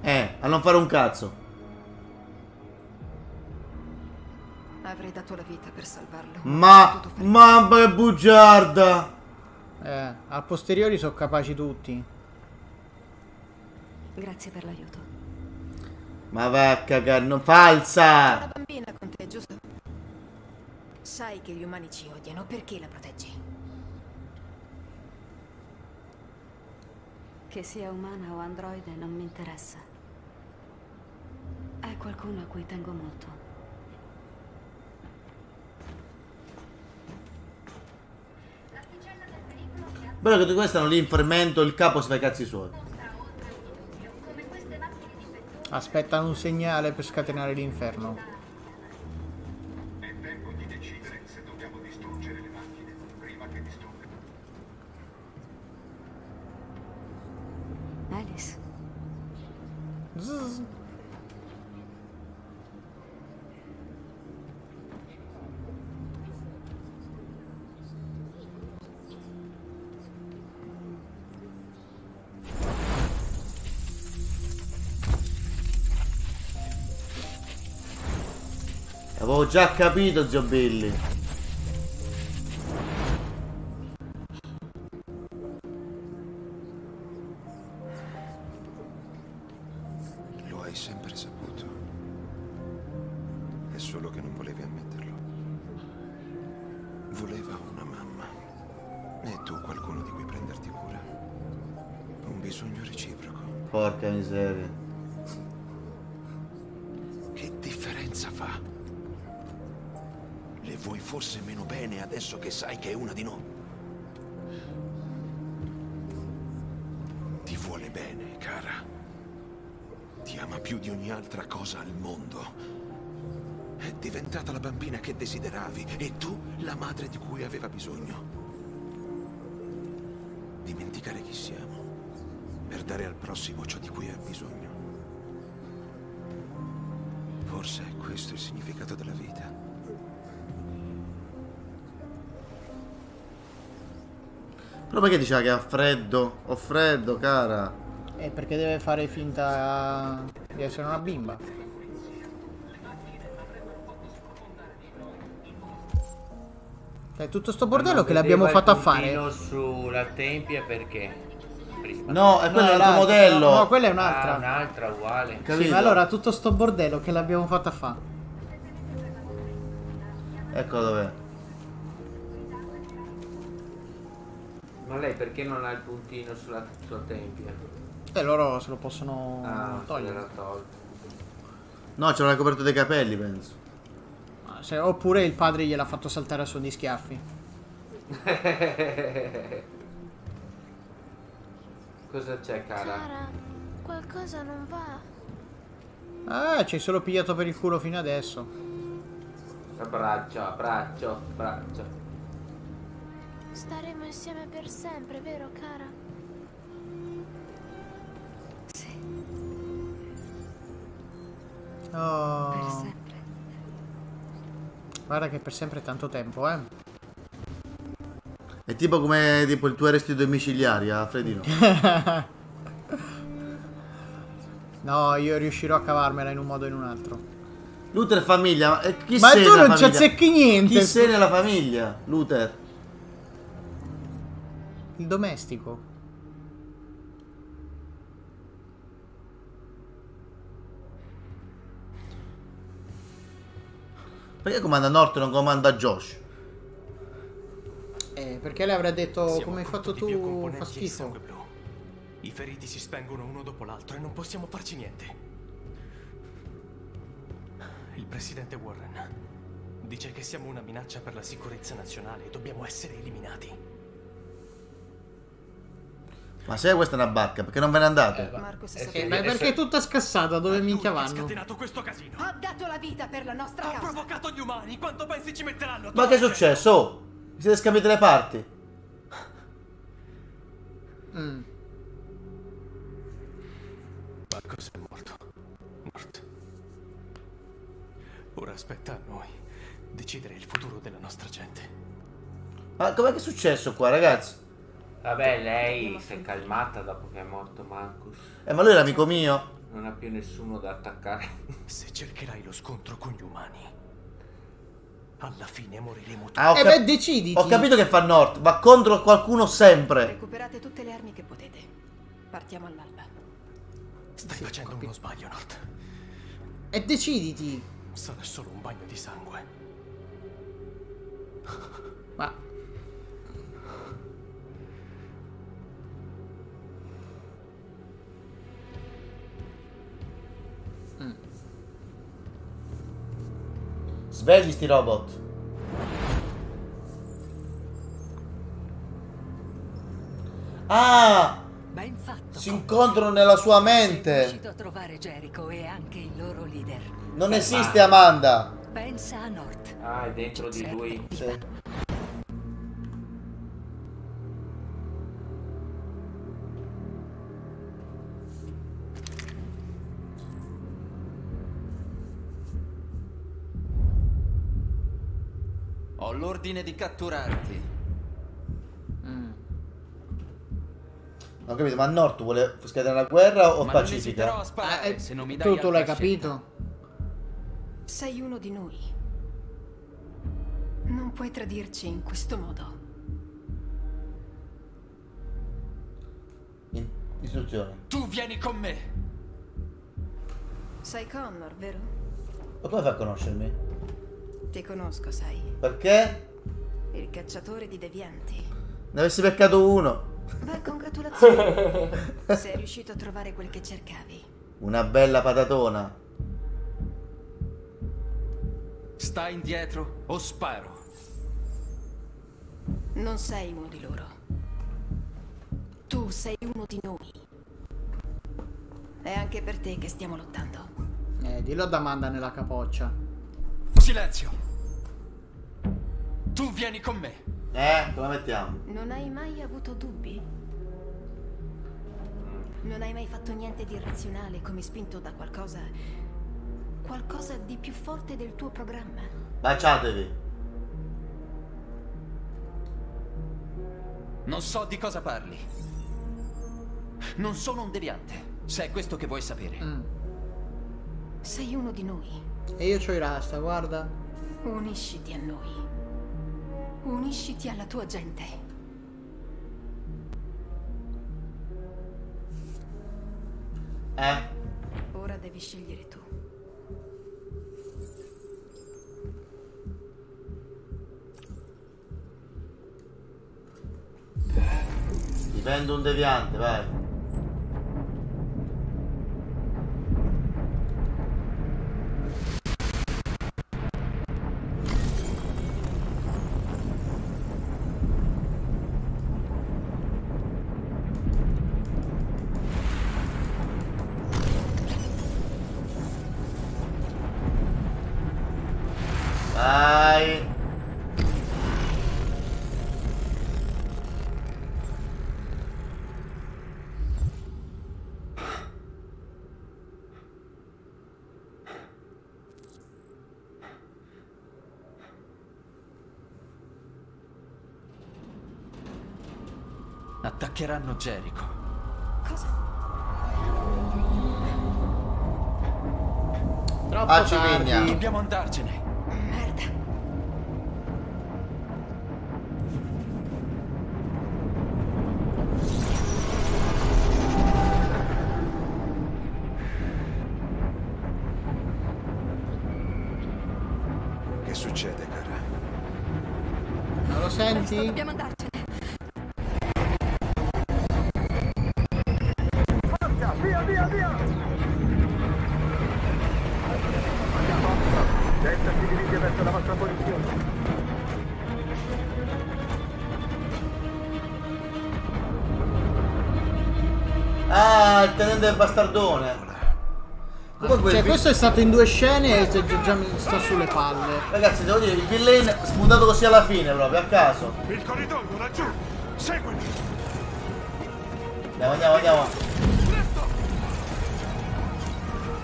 Eh, a non fare un cazzo. Avrei dato la vita per salvarlo. Ma, ma è bugiarda. Eh, a posteriori sono capaci tutti. Grazie per l'aiuto. Ma va a cagare, non Una falsa. bambina con te, giusto? Sai che gli umani ci odiano, perché la proteggi? Che sia umana o androide non mi interessa. È qualcuno a cui tengo molto. Però che tu questi stanno lì in fermento, il capo si fa i cazzi suoi. Aspettano un segnale per scatenare l'inferno. è tempo di decidere se dobbiamo distruggere le macchine prima che distruggano. Alice. Zzz. Avevo già capito, zio Billy. Le vuoi forse meno bene adesso che sai che è una di noi? Ti vuole bene, cara. Ti ama più di ogni altra cosa al mondo. È diventata la bambina che desideravi e tu la madre di cui aveva bisogno. Dimenticare chi siamo per dare al prossimo ciò di cui ha bisogno. Forse è questo il significato della vita. Però perché diceva che ha freddo? Ho freddo, cara. Eh, perché deve fare finta di essere una bimba. Cioè, tutto sto bordello che l'abbiamo fatto a fare. Sulla tempia perché? Prima. No, è quello No, è l'altro modello. No, quella è Ah, un'altra. un'altra uguale. Sì, ma allora tutto sto bordello che l'abbiamo fatto a fare. Ecco dov'è. Ma lei perché non ha il puntino sulla sua tempia? E loro se lo possono Ah, togliere. l'ha. No, c'era una coperta dei capelli, penso. Se- oppure il padre gliel'ha fatto saltare a suon di schiaffi. Cosa c'è, cara? Cara, qualcosa non va. Ah, ci hai solo pigliato per il culo fino adesso. Abbraccio, abbraccio, abbraccio. Staremo insieme per sempre, vero, cara? Oh. Guarda che per sempre è tanto tempo, eh. È tipo come tipo il tuo arresto domiciliari a Fredino. No, io riuscirò a cavarmela in un modo o in un altro. Luther famiglia, ma eh, chi Ma sei tu non ci azzecchi niente. Chi sei nella famiglia, Luther? Il domestico. Perché comanda Norton e non comanda Josh? Eh, perché le avrà detto Siamo come hai fatto tu fa schifo. I feriti si spengono uno dopo l'altro e non possiamo farci niente. Il presidente Warren dice che siamo una minaccia per la sicurezza nazionale e dobbiamo essere eliminati. Ma se questa è una barca, perché non ve ne andate? Marcus Eh, sapeva. ma perché è tutta scassata? Dove minchia Ha vanno? scatenato questo casino. Ha dato la vita per la nostra Ha causa. provocato gli umani. Quanto pensi ci metteranno? Ma che è successo? Oh, vi siete scambiati le parti? Mm. Marcus è morto. Morto. Ora aspetta a noi decidere il futuro della nostra gente. Ma com'è che è successo qua, ragazzi? Vabbè, lei si è calmata dopo che è morto Marcus. Eh, ma lui era amico mio. Non ha più nessuno da attaccare. Se cercherai lo scontro con gli umani, alla fine moriremo tutti. Ah, ho, Eh beh, deciditi. ho capito che fa Nord, va contro qualcuno sempre. Recuperate tutte le armi che potete. Partiamo all'alba. Stai facendo uno sbaglio, Nord. E deciditi. Sarà solo un bagno di sangue. Ma Svegli sti robot. Ah! Ben fatto. Si incontrano nella sua Sei mente. riuscito a trovare Jericho e anche il loro leader. Non esiste Amanda. Pensa a Nord. Ah, è dentro di lui. Sì. L'ordine di catturarti. Ho capito, ma Nord vuole scatenare la guerra o Ma non pacifica? a sparare eh, se non mi dai tu, l'hai capito? Sei uno di noi. Non puoi tradirci in questo modo. In- istruzioni. Tu vieni con me. Sei Connor, vero? Ma come fa a conoscermi? Ti conosco, sai. Perché? Il cacciatore di devianti. Ne avessi beccato uno. Beh, congratulazioni. Sei riuscito a trovare quel che cercavi. Una bella patatona. Sta indietro o sparo. Non sei uno di loro. Tu sei uno di noi. È anche per te che stiamo lottando. Eh, dillo ad Amanda nella capoccia. Silenzio. Tu vieni con me. Eh, come mettiamo? Non hai mai avuto dubbi? Non hai mai fatto niente di irrazionale come spinto da qualcosa... qualcosa di più forte del tuo programma? Baciatevi. Non so di cosa parli. Non sono un deviante, se è questo che vuoi sapere. Mm. Sei uno di noi. E io c'ho i rasta, guarda. Unisciti a noi. Unisciti alla tua gente. Eh? Ora devi scegliere tu. Divento un deviante, vai. Vai. Attaccheranno Jericho. Troppo Ah, tardi. Dobbiamo andarcene. Che succede, cara? Non lo senti? Dobbiamo andarcene. Questo è stato in due scene e già, già mi sta sulle palle. ragazzi, devo dire, il villain spuntato così alla fine, proprio, a caso. Il corridoio laggiù! Seguimi! Andiamo, andiamo, andiamo.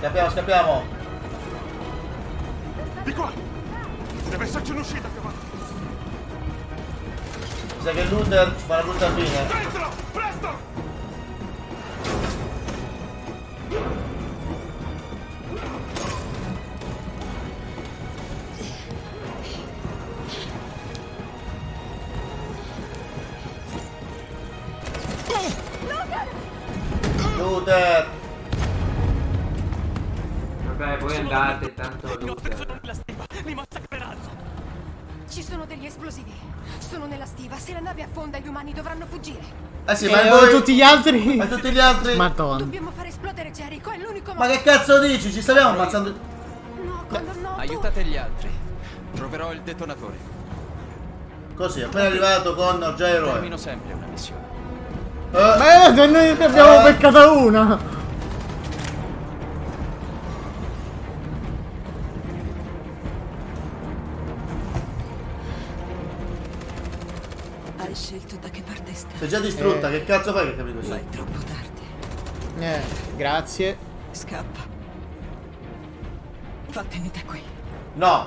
Scappiamo, scappiamo. Di qua! Deve esserci un'uscita avanti! Mi sa che l'Under ci fa una brutta fine. Eh sì, E ma voi... tutti gli altri? Ma tutti gli altri... Madonna. Dobbiamo far esplodere Jericho. È l'unico Ma che cazzo dici? Ci stiamo ammazzando... No, quando no. Aiutate gli altri. Troverò il detonatore. Così, appena arrivato con Gyro. Termino sempre una missione. Eh, Beh, noi ne abbiamo Eh. beccata una. Già distrutta, Eh. che cazzo fai che capi così? Ma è troppo tardi. Eh, grazie. Scappa. Vattene da qui. No!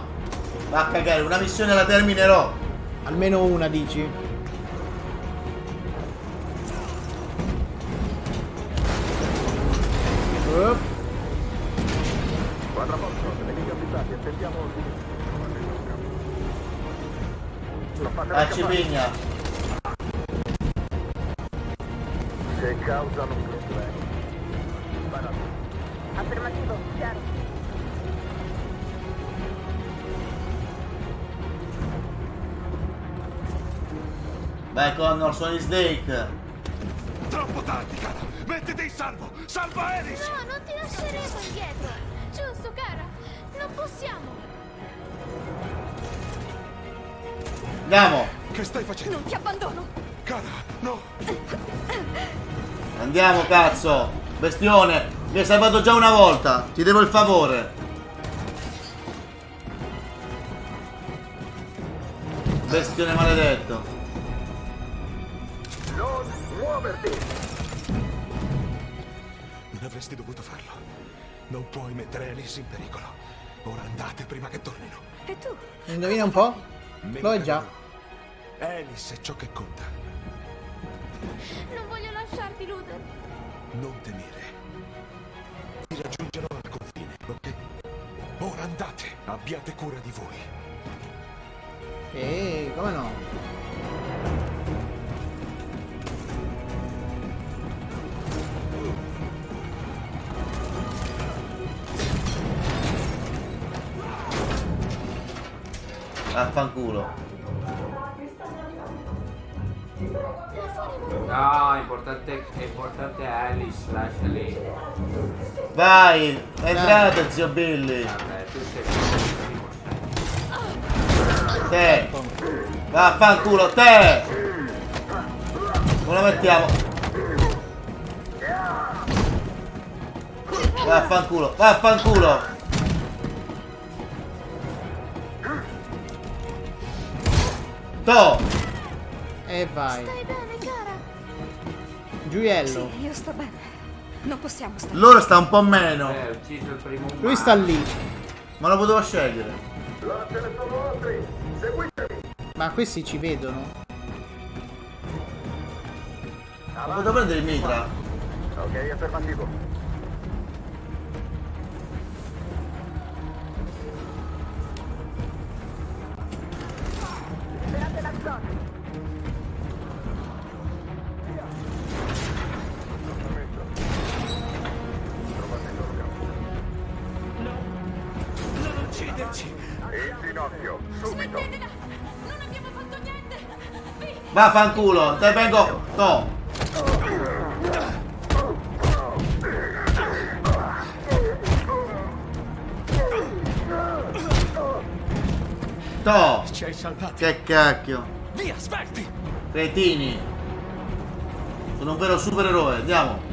Va a cagare, una missione la terminerò. Almeno una, dici? Solid Snake. Troppo tardi, cara. Mettiti in salvo. Salva Eris. No, non ti lasceremo indietro. Giusto, cara. Non possiamo. Andiamo. Che stai facendo? Non ti abbandono. Cara, no. Andiamo, cazzo. Bestione. Mi hai salvato già una volta. Ti devo il favore. Po'? Lo è già. Alice è ciò che conta. Non voglio lasciarti, Luther. Non temere. Vi raggiungerò al confine, ok? Ora andate. Abbiate cura di voi. Ehi, come no? Vaffanculo. No, è importante, è importante Alice, lascia lì. Vai, entrate, zio Billy. Vabbè, tu sei Te. Vaffanculo, te. Non la mettiamo. Vaffanculo, vaffanculo. To. E vai. Stai bene, cara? Gioiello. Sì, io sto bene. Non possiamo stare. Loro sta un po' meno. Eh, ucciso il primo umano. Lui sta lì. Ma lo potevo scegliere. Là ce ne sono altri. Seguitemi. Ma questi ci vedono. Ma potevo prendere il mitra. Ok, affermativo. Vaffanculo, te vengo. To. To. Ci hai salvati. Che cacchio. Via, svelti. Cretini. Sono un vero supereroe. Andiamo.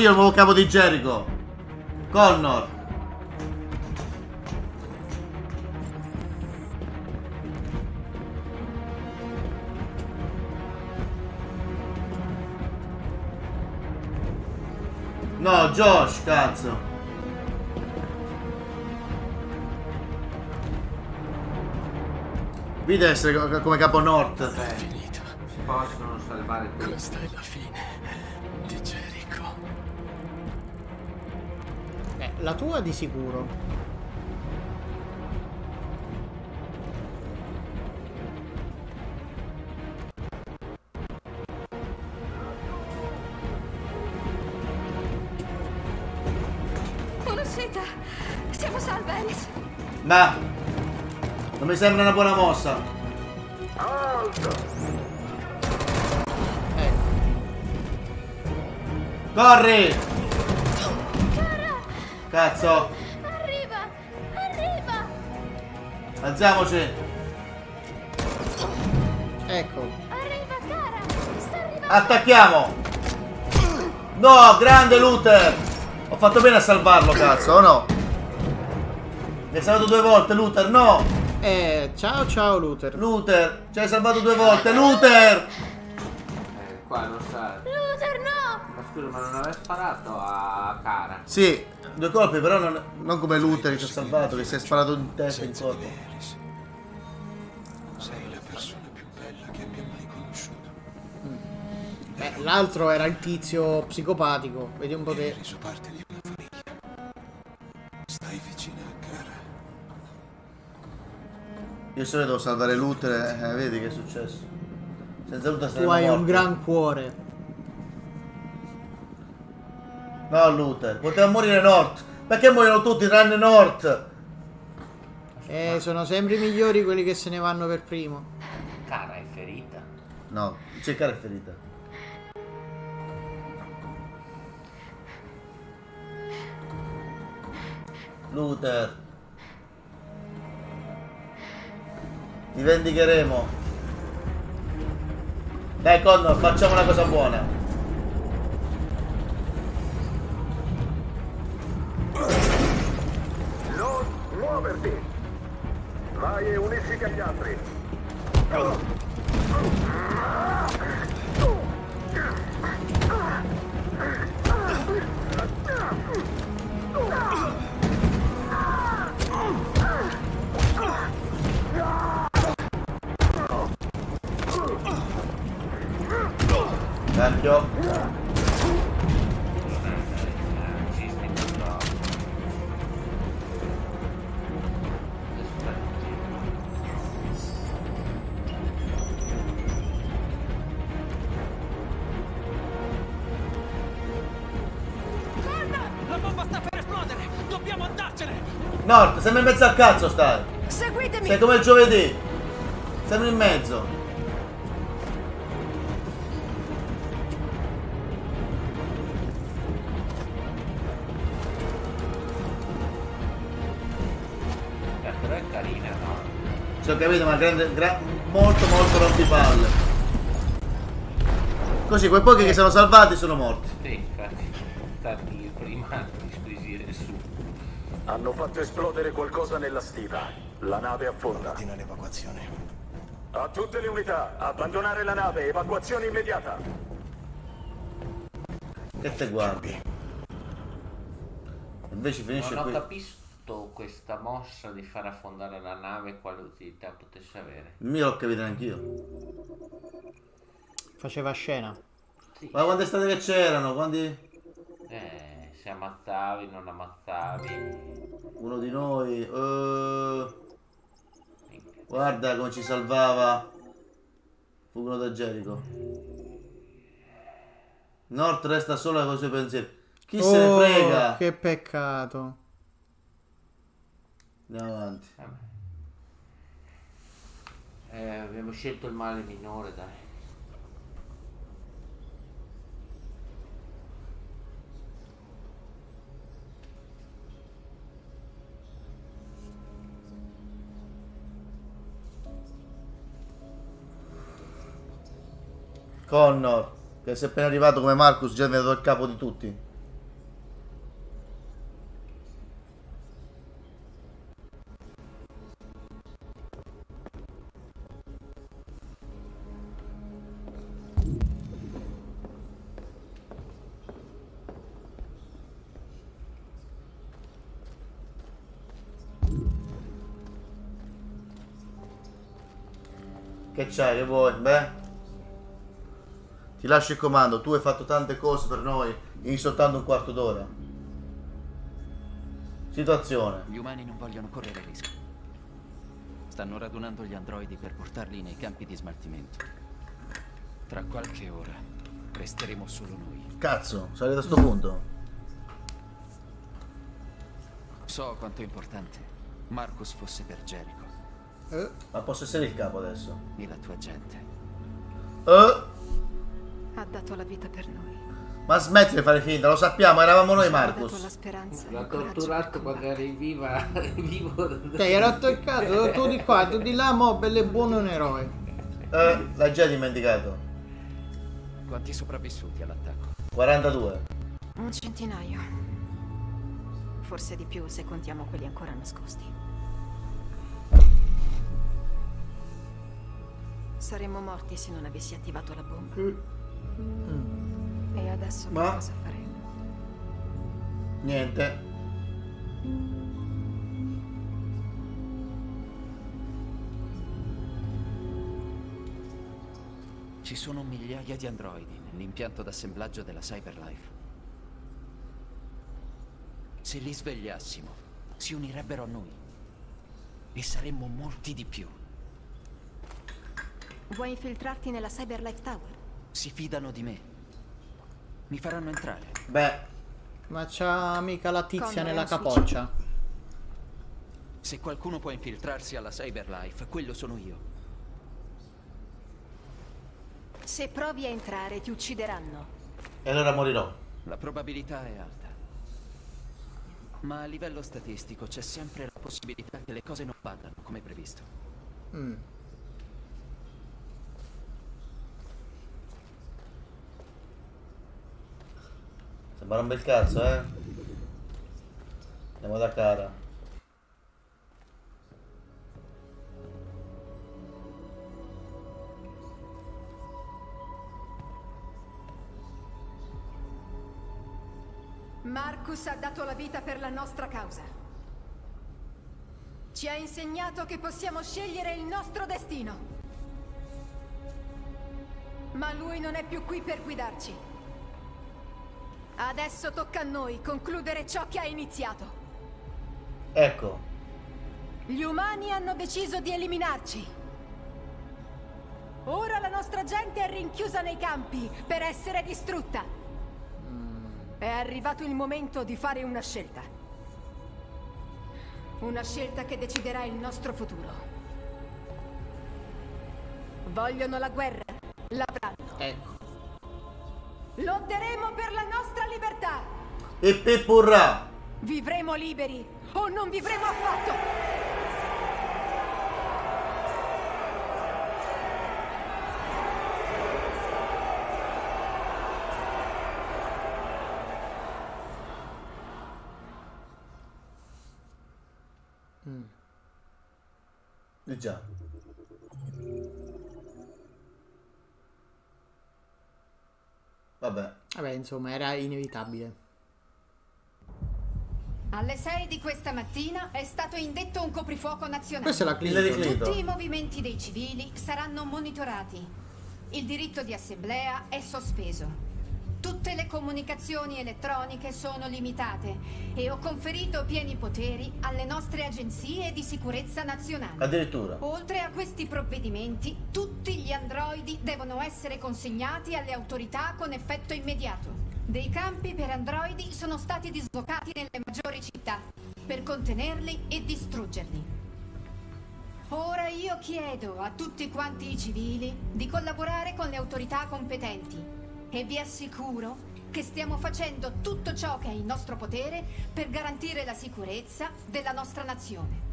Io il nuovo capo di Jericho. Connor. No, Josh, cazzo. Vi deve essere co- come capo North. Si possono salvare tutti. Questa è la fine la tua di sicuro. Un'uscita. Siamo salve, Alice. Ma non mi sembra una buona mossa. Ecco. Corri! Cazzo! Arriva! Arriva! Alziamoci! Ecco. Arriva, cara! Sta arrivando! Attacchiamo! No, grande Luther! Ho fatto bene a salvarlo, cazzo, o no? Mi hai salvato due volte, Luther, no! Eh, ciao ciao Luther. Luther, ci hai salvato due volte, Luther! Eh, qua non sa. Luther, no! Ma scusa, ma non aveva sparato a cara. Sì, due colpi, però non, non come Luther che ci ha salvato, che si è sparato in testa in corpo. Sei la persona più bella che abbia mai conosciuto. Beh, l'altro era il tizio psicopatico. Vedi un po' te. reso parte di una famiglia. Stai vicino a Cara. Io solo devo salvare Luther, eh, vedi che è successo. Senza Luther Tu hai un gran cuore. No, Luther, poteva morire North. Perché muoiono tutti tranne North? Eh, sono sempre i migliori quelli che se ne vanno per primo. Cara è ferita. No, cercare è ferita. Luther. Ti vendicheremo. Dai Connor, facciamo una cosa buona. Non muoverti! Vai e unisciti agli altri! Cambio. Sembra in mezzo al cazzo stai. Seguitemi! Sei come il giovedì. Sembra in mezzo. Eh, però è carina, no? Ci ho capito, ma grande, gra- molto molto rompipalle. Così, quei pochi che sono salvati sono morti. Sì, infatti. Starti prima. Hanno fatto esplodere qualcosa nella stiva. La nave affonda. Ordina l'evacuazione. A tutte le unità, abbandonare la nave, evacuazione immediata. Che te guardi? Invece finisce Non ho qui. capito questa mossa di far affondare la nave quale utilità potesse avere. Il mio l'ho capito anch'io. Faceva scena. Ma quante state che c'erano? Quanti... Eh, se ammazzavi, non ammazzavi. Uno di noi. eh, Guarda come ci salvava. Fuggono da Jericho. North resta sola con i suoi pensieri. Chi se ne Oh, frega? Che peccato. Andiamo avanti. Eh, abbiamo scelto il male minore, dai. Connor, che sei appena arrivato come Marcus, già è diventato il capo di tutti. Che c'hai, che vuoi? Beh. Ti lascio il comando, tu hai fatto tante cose per noi in soltanto un quarto d'ora. Situazione. Gli umani non vogliono correre rischi. Stanno radunando gli androidi per portarli nei campi di smaltimento. Tra qualche ora resteremo solo noi. Cazzo, sei arrivato a sto punto. So quanto è importante Marcus fosse per Jericho Ma posso essere il capo adesso? e la tua gente. Eh? Ha dato la vita per noi. Ma smetti di fare finta, lo sappiamo, eravamo noi Ha dato la Marcus. speranza L'ha torturato quando era in viva, vivo. Cioè, hai rotto il cazzo, tu di qua, tu di là, mo, bello e buono un eroe. Eh, l'hai già dimenticato. Quanti sopravvissuti all'attacco? 42. Un centinaio. Forse di più se contiamo quelli ancora nascosti. Saremmo morti se non avessi attivato la bomba. E adesso che Ma- cosa faremo? Niente. Ci sono migliaia di androidi nell'impianto d'assemblaggio della Cyberlife. Se li svegliassimo, si unirebbero a noi. E saremmo molti di più. Vuoi infiltrarti nella Cyberlife Tower? Si fidano di me. Mi faranno entrare. Beh. Ma c'ha mica la tizia Connor, nella capoccia. Se qualcuno può infiltrarsi alla Cyberlife, quello sono io. Se provi a entrare, ti uccideranno. E allora morirò. La probabilità è alta. Ma a livello statistico c'è sempre la possibilità che le cose non vadano come previsto. Mm. Sembra un bel cazzo, eh? Andiamo da cara. Marcus ha dato la vita per la nostra causa. Ci ha insegnato che possiamo scegliere il nostro destino. Ma lui non è più qui per guidarci. Adesso tocca a noi concludere ciò che ha iniziato. Ecco. Gli umani hanno deciso di eliminarci. Ora la nostra gente è rinchiusa nei campi per essere distrutta. È arrivato il momento di fare una scelta. Una scelta che deciderà il nostro futuro. Vogliono la guerra? L'avranno. Ecco. Lotteremo per la nostra libertà. E pepurra. Vivremo liberi o non vivremo affatto. Eh già. Insomma, era inevitabile. Alle 6 di questa mattina è stato indetto un coprifuoco nazionale. Questa è la Clinton. Tutti i movimenti dei civili saranno monitorati. Il diritto di assemblea è sospeso. Tutte le comunicazioni elettroniche sono limitate e ho conferito pieni poteri alle nostre agenzie di sicurezza nazionali. Addirittura. Oltre a questi provvedimenti, tutti gli androidi devono essere consegnati alle autorità con effetto immediato. Dei campi per androidi sono stati dislocati nelle maggiori città per contenerli e distruggerli. Ora io chiedo a tutti quanti i civili di collaborare con le autorità competenti e vi assicuro che stiamo facendo tutto ciò che è in nostro potere per garantire la sicurezza della nostra nazione.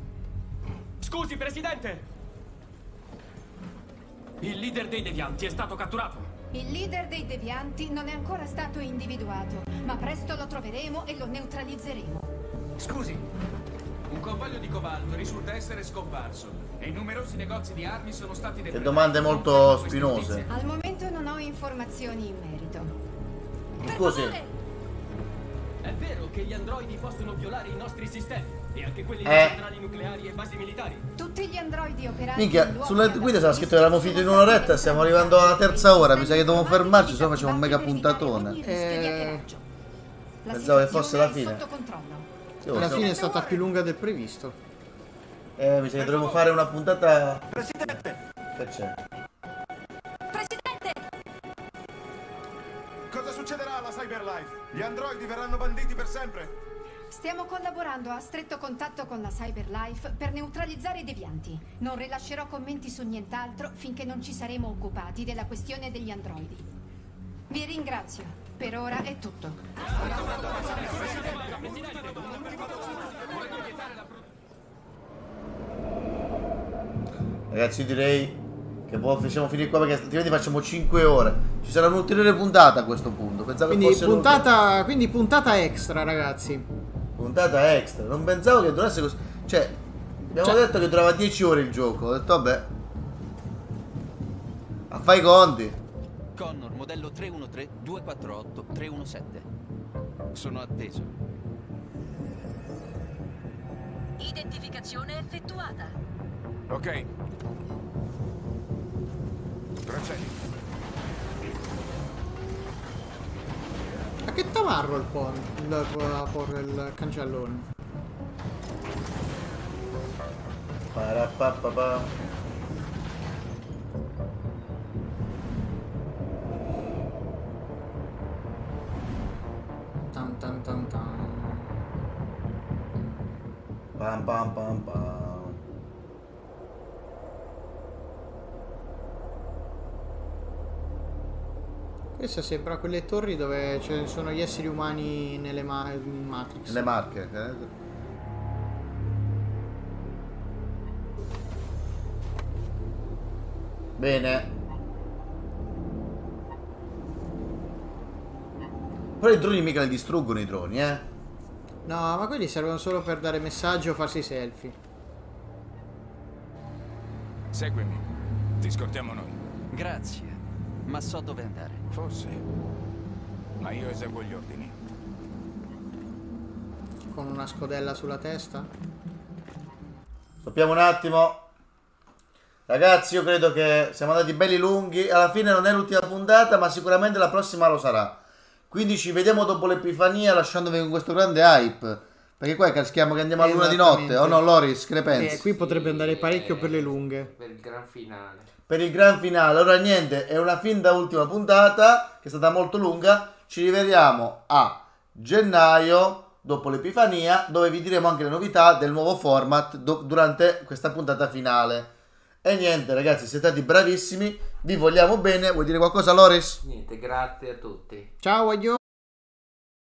Scusi, Presidente! Il leader dei devianti è stato catturato. Il leader dei devianti non è ancora stato individuato, ma presto lo troveremo e lo neutralizzeremo. Scusi, un convoglio di cobalto risulta essere scomparso e numerosi negozi di armi sono stati Che depredati. domande molto spinose. Al momento non ho informazioni in merito. Scusi. È vero che gli androidi possono violare i nostri sistemi e anche quelli Eh. delle centrali nucleari e basi militari. Tutti gli androidi operanti in Minchia, sulle guide sarà scritto che eravamo finiti in un'oretta e stiamo arrivando alla terza ora. Mi sa che dobbiamo fermarci, se no facciamo un mega puntatone. Eh, La Pensavo che fosse la fine. sotto controllo. Sì, alla fine è stata più lunga del previsto. Eh, mi sa che dovremmo fare una puntata. Presidente! Che c'è? Cosa succederà alla Cyberlife? Gli androidi verranno banditi per sempre? Stiamo collaborando a stretto contatto con la Cyberlife per neutralizzare i devianti. Non rilascerò commenti su nient'altro finché non ci saremo occupati della questione degli androidi. Vi ringrazio. Per ora è tutto. Ragazzi, io direi che può- possiamo finire qua perché altrimenti facciamo 5 ore. Ci sarà un'ulteriore puntata a questo punto. Pensavo Quindi puntata, quindi puntata extra, ragazzi. Puntata extra. Non pensavo che durasse così. Cioè, abbiamo Cioè- detto che durava 10 ore il gioco. Ho detto, vabbè. A fai i conti. Connor, modello 313-248-317. Sono atteso. Identificazione effettuata. Ok. Procedi. A che tamarro il pon... il, il, il cancellone? Parapapapa. Tan tan tan tan. Pam pam pam pam. Questa sembra quelle torri dove ci sono gli esseri umani nelle ma- in Matrix. Le marche. eh? Bene. Però i droni mica li distruggono i droni, eh. No, ma quelli servono solo per dare messaggi o farsi selfie. Seguimi. Ti scortiamo noi. Grazie, ma so dove andare. Forse. Ma io eseguo gli ordini. Con una scodella sulla testa. Stoppiamo un attimo. Ragazzi, io credo che siamo andati belli lunghi. Alla fine non è l'ultima puntata, ma sicuramente la prossima lo sarà. Quindi ci vediamo dopo l'Epifania lasciandovi con questo grande hype. Perché qua caschiamo che andiamo a luna di notte. O no, Loris, che ne pensi? Eh, qui potrebbe andare parecchio per le lunghe. Per il gran finale. per il gran finale. Allora niente, è una fin da ultima puntata che è stata molto lunga. Ci rivediamo a gennaio dopo l'Epifania dove vi diremo anche le novità del nuovo format do- durante questa puntata finale. E niente ragazzi, siete stati bravissimi, vi vogliamo bene. Vuoi dire qualcosa Loris? Niente, grazie a tutti. Ciao, aglio.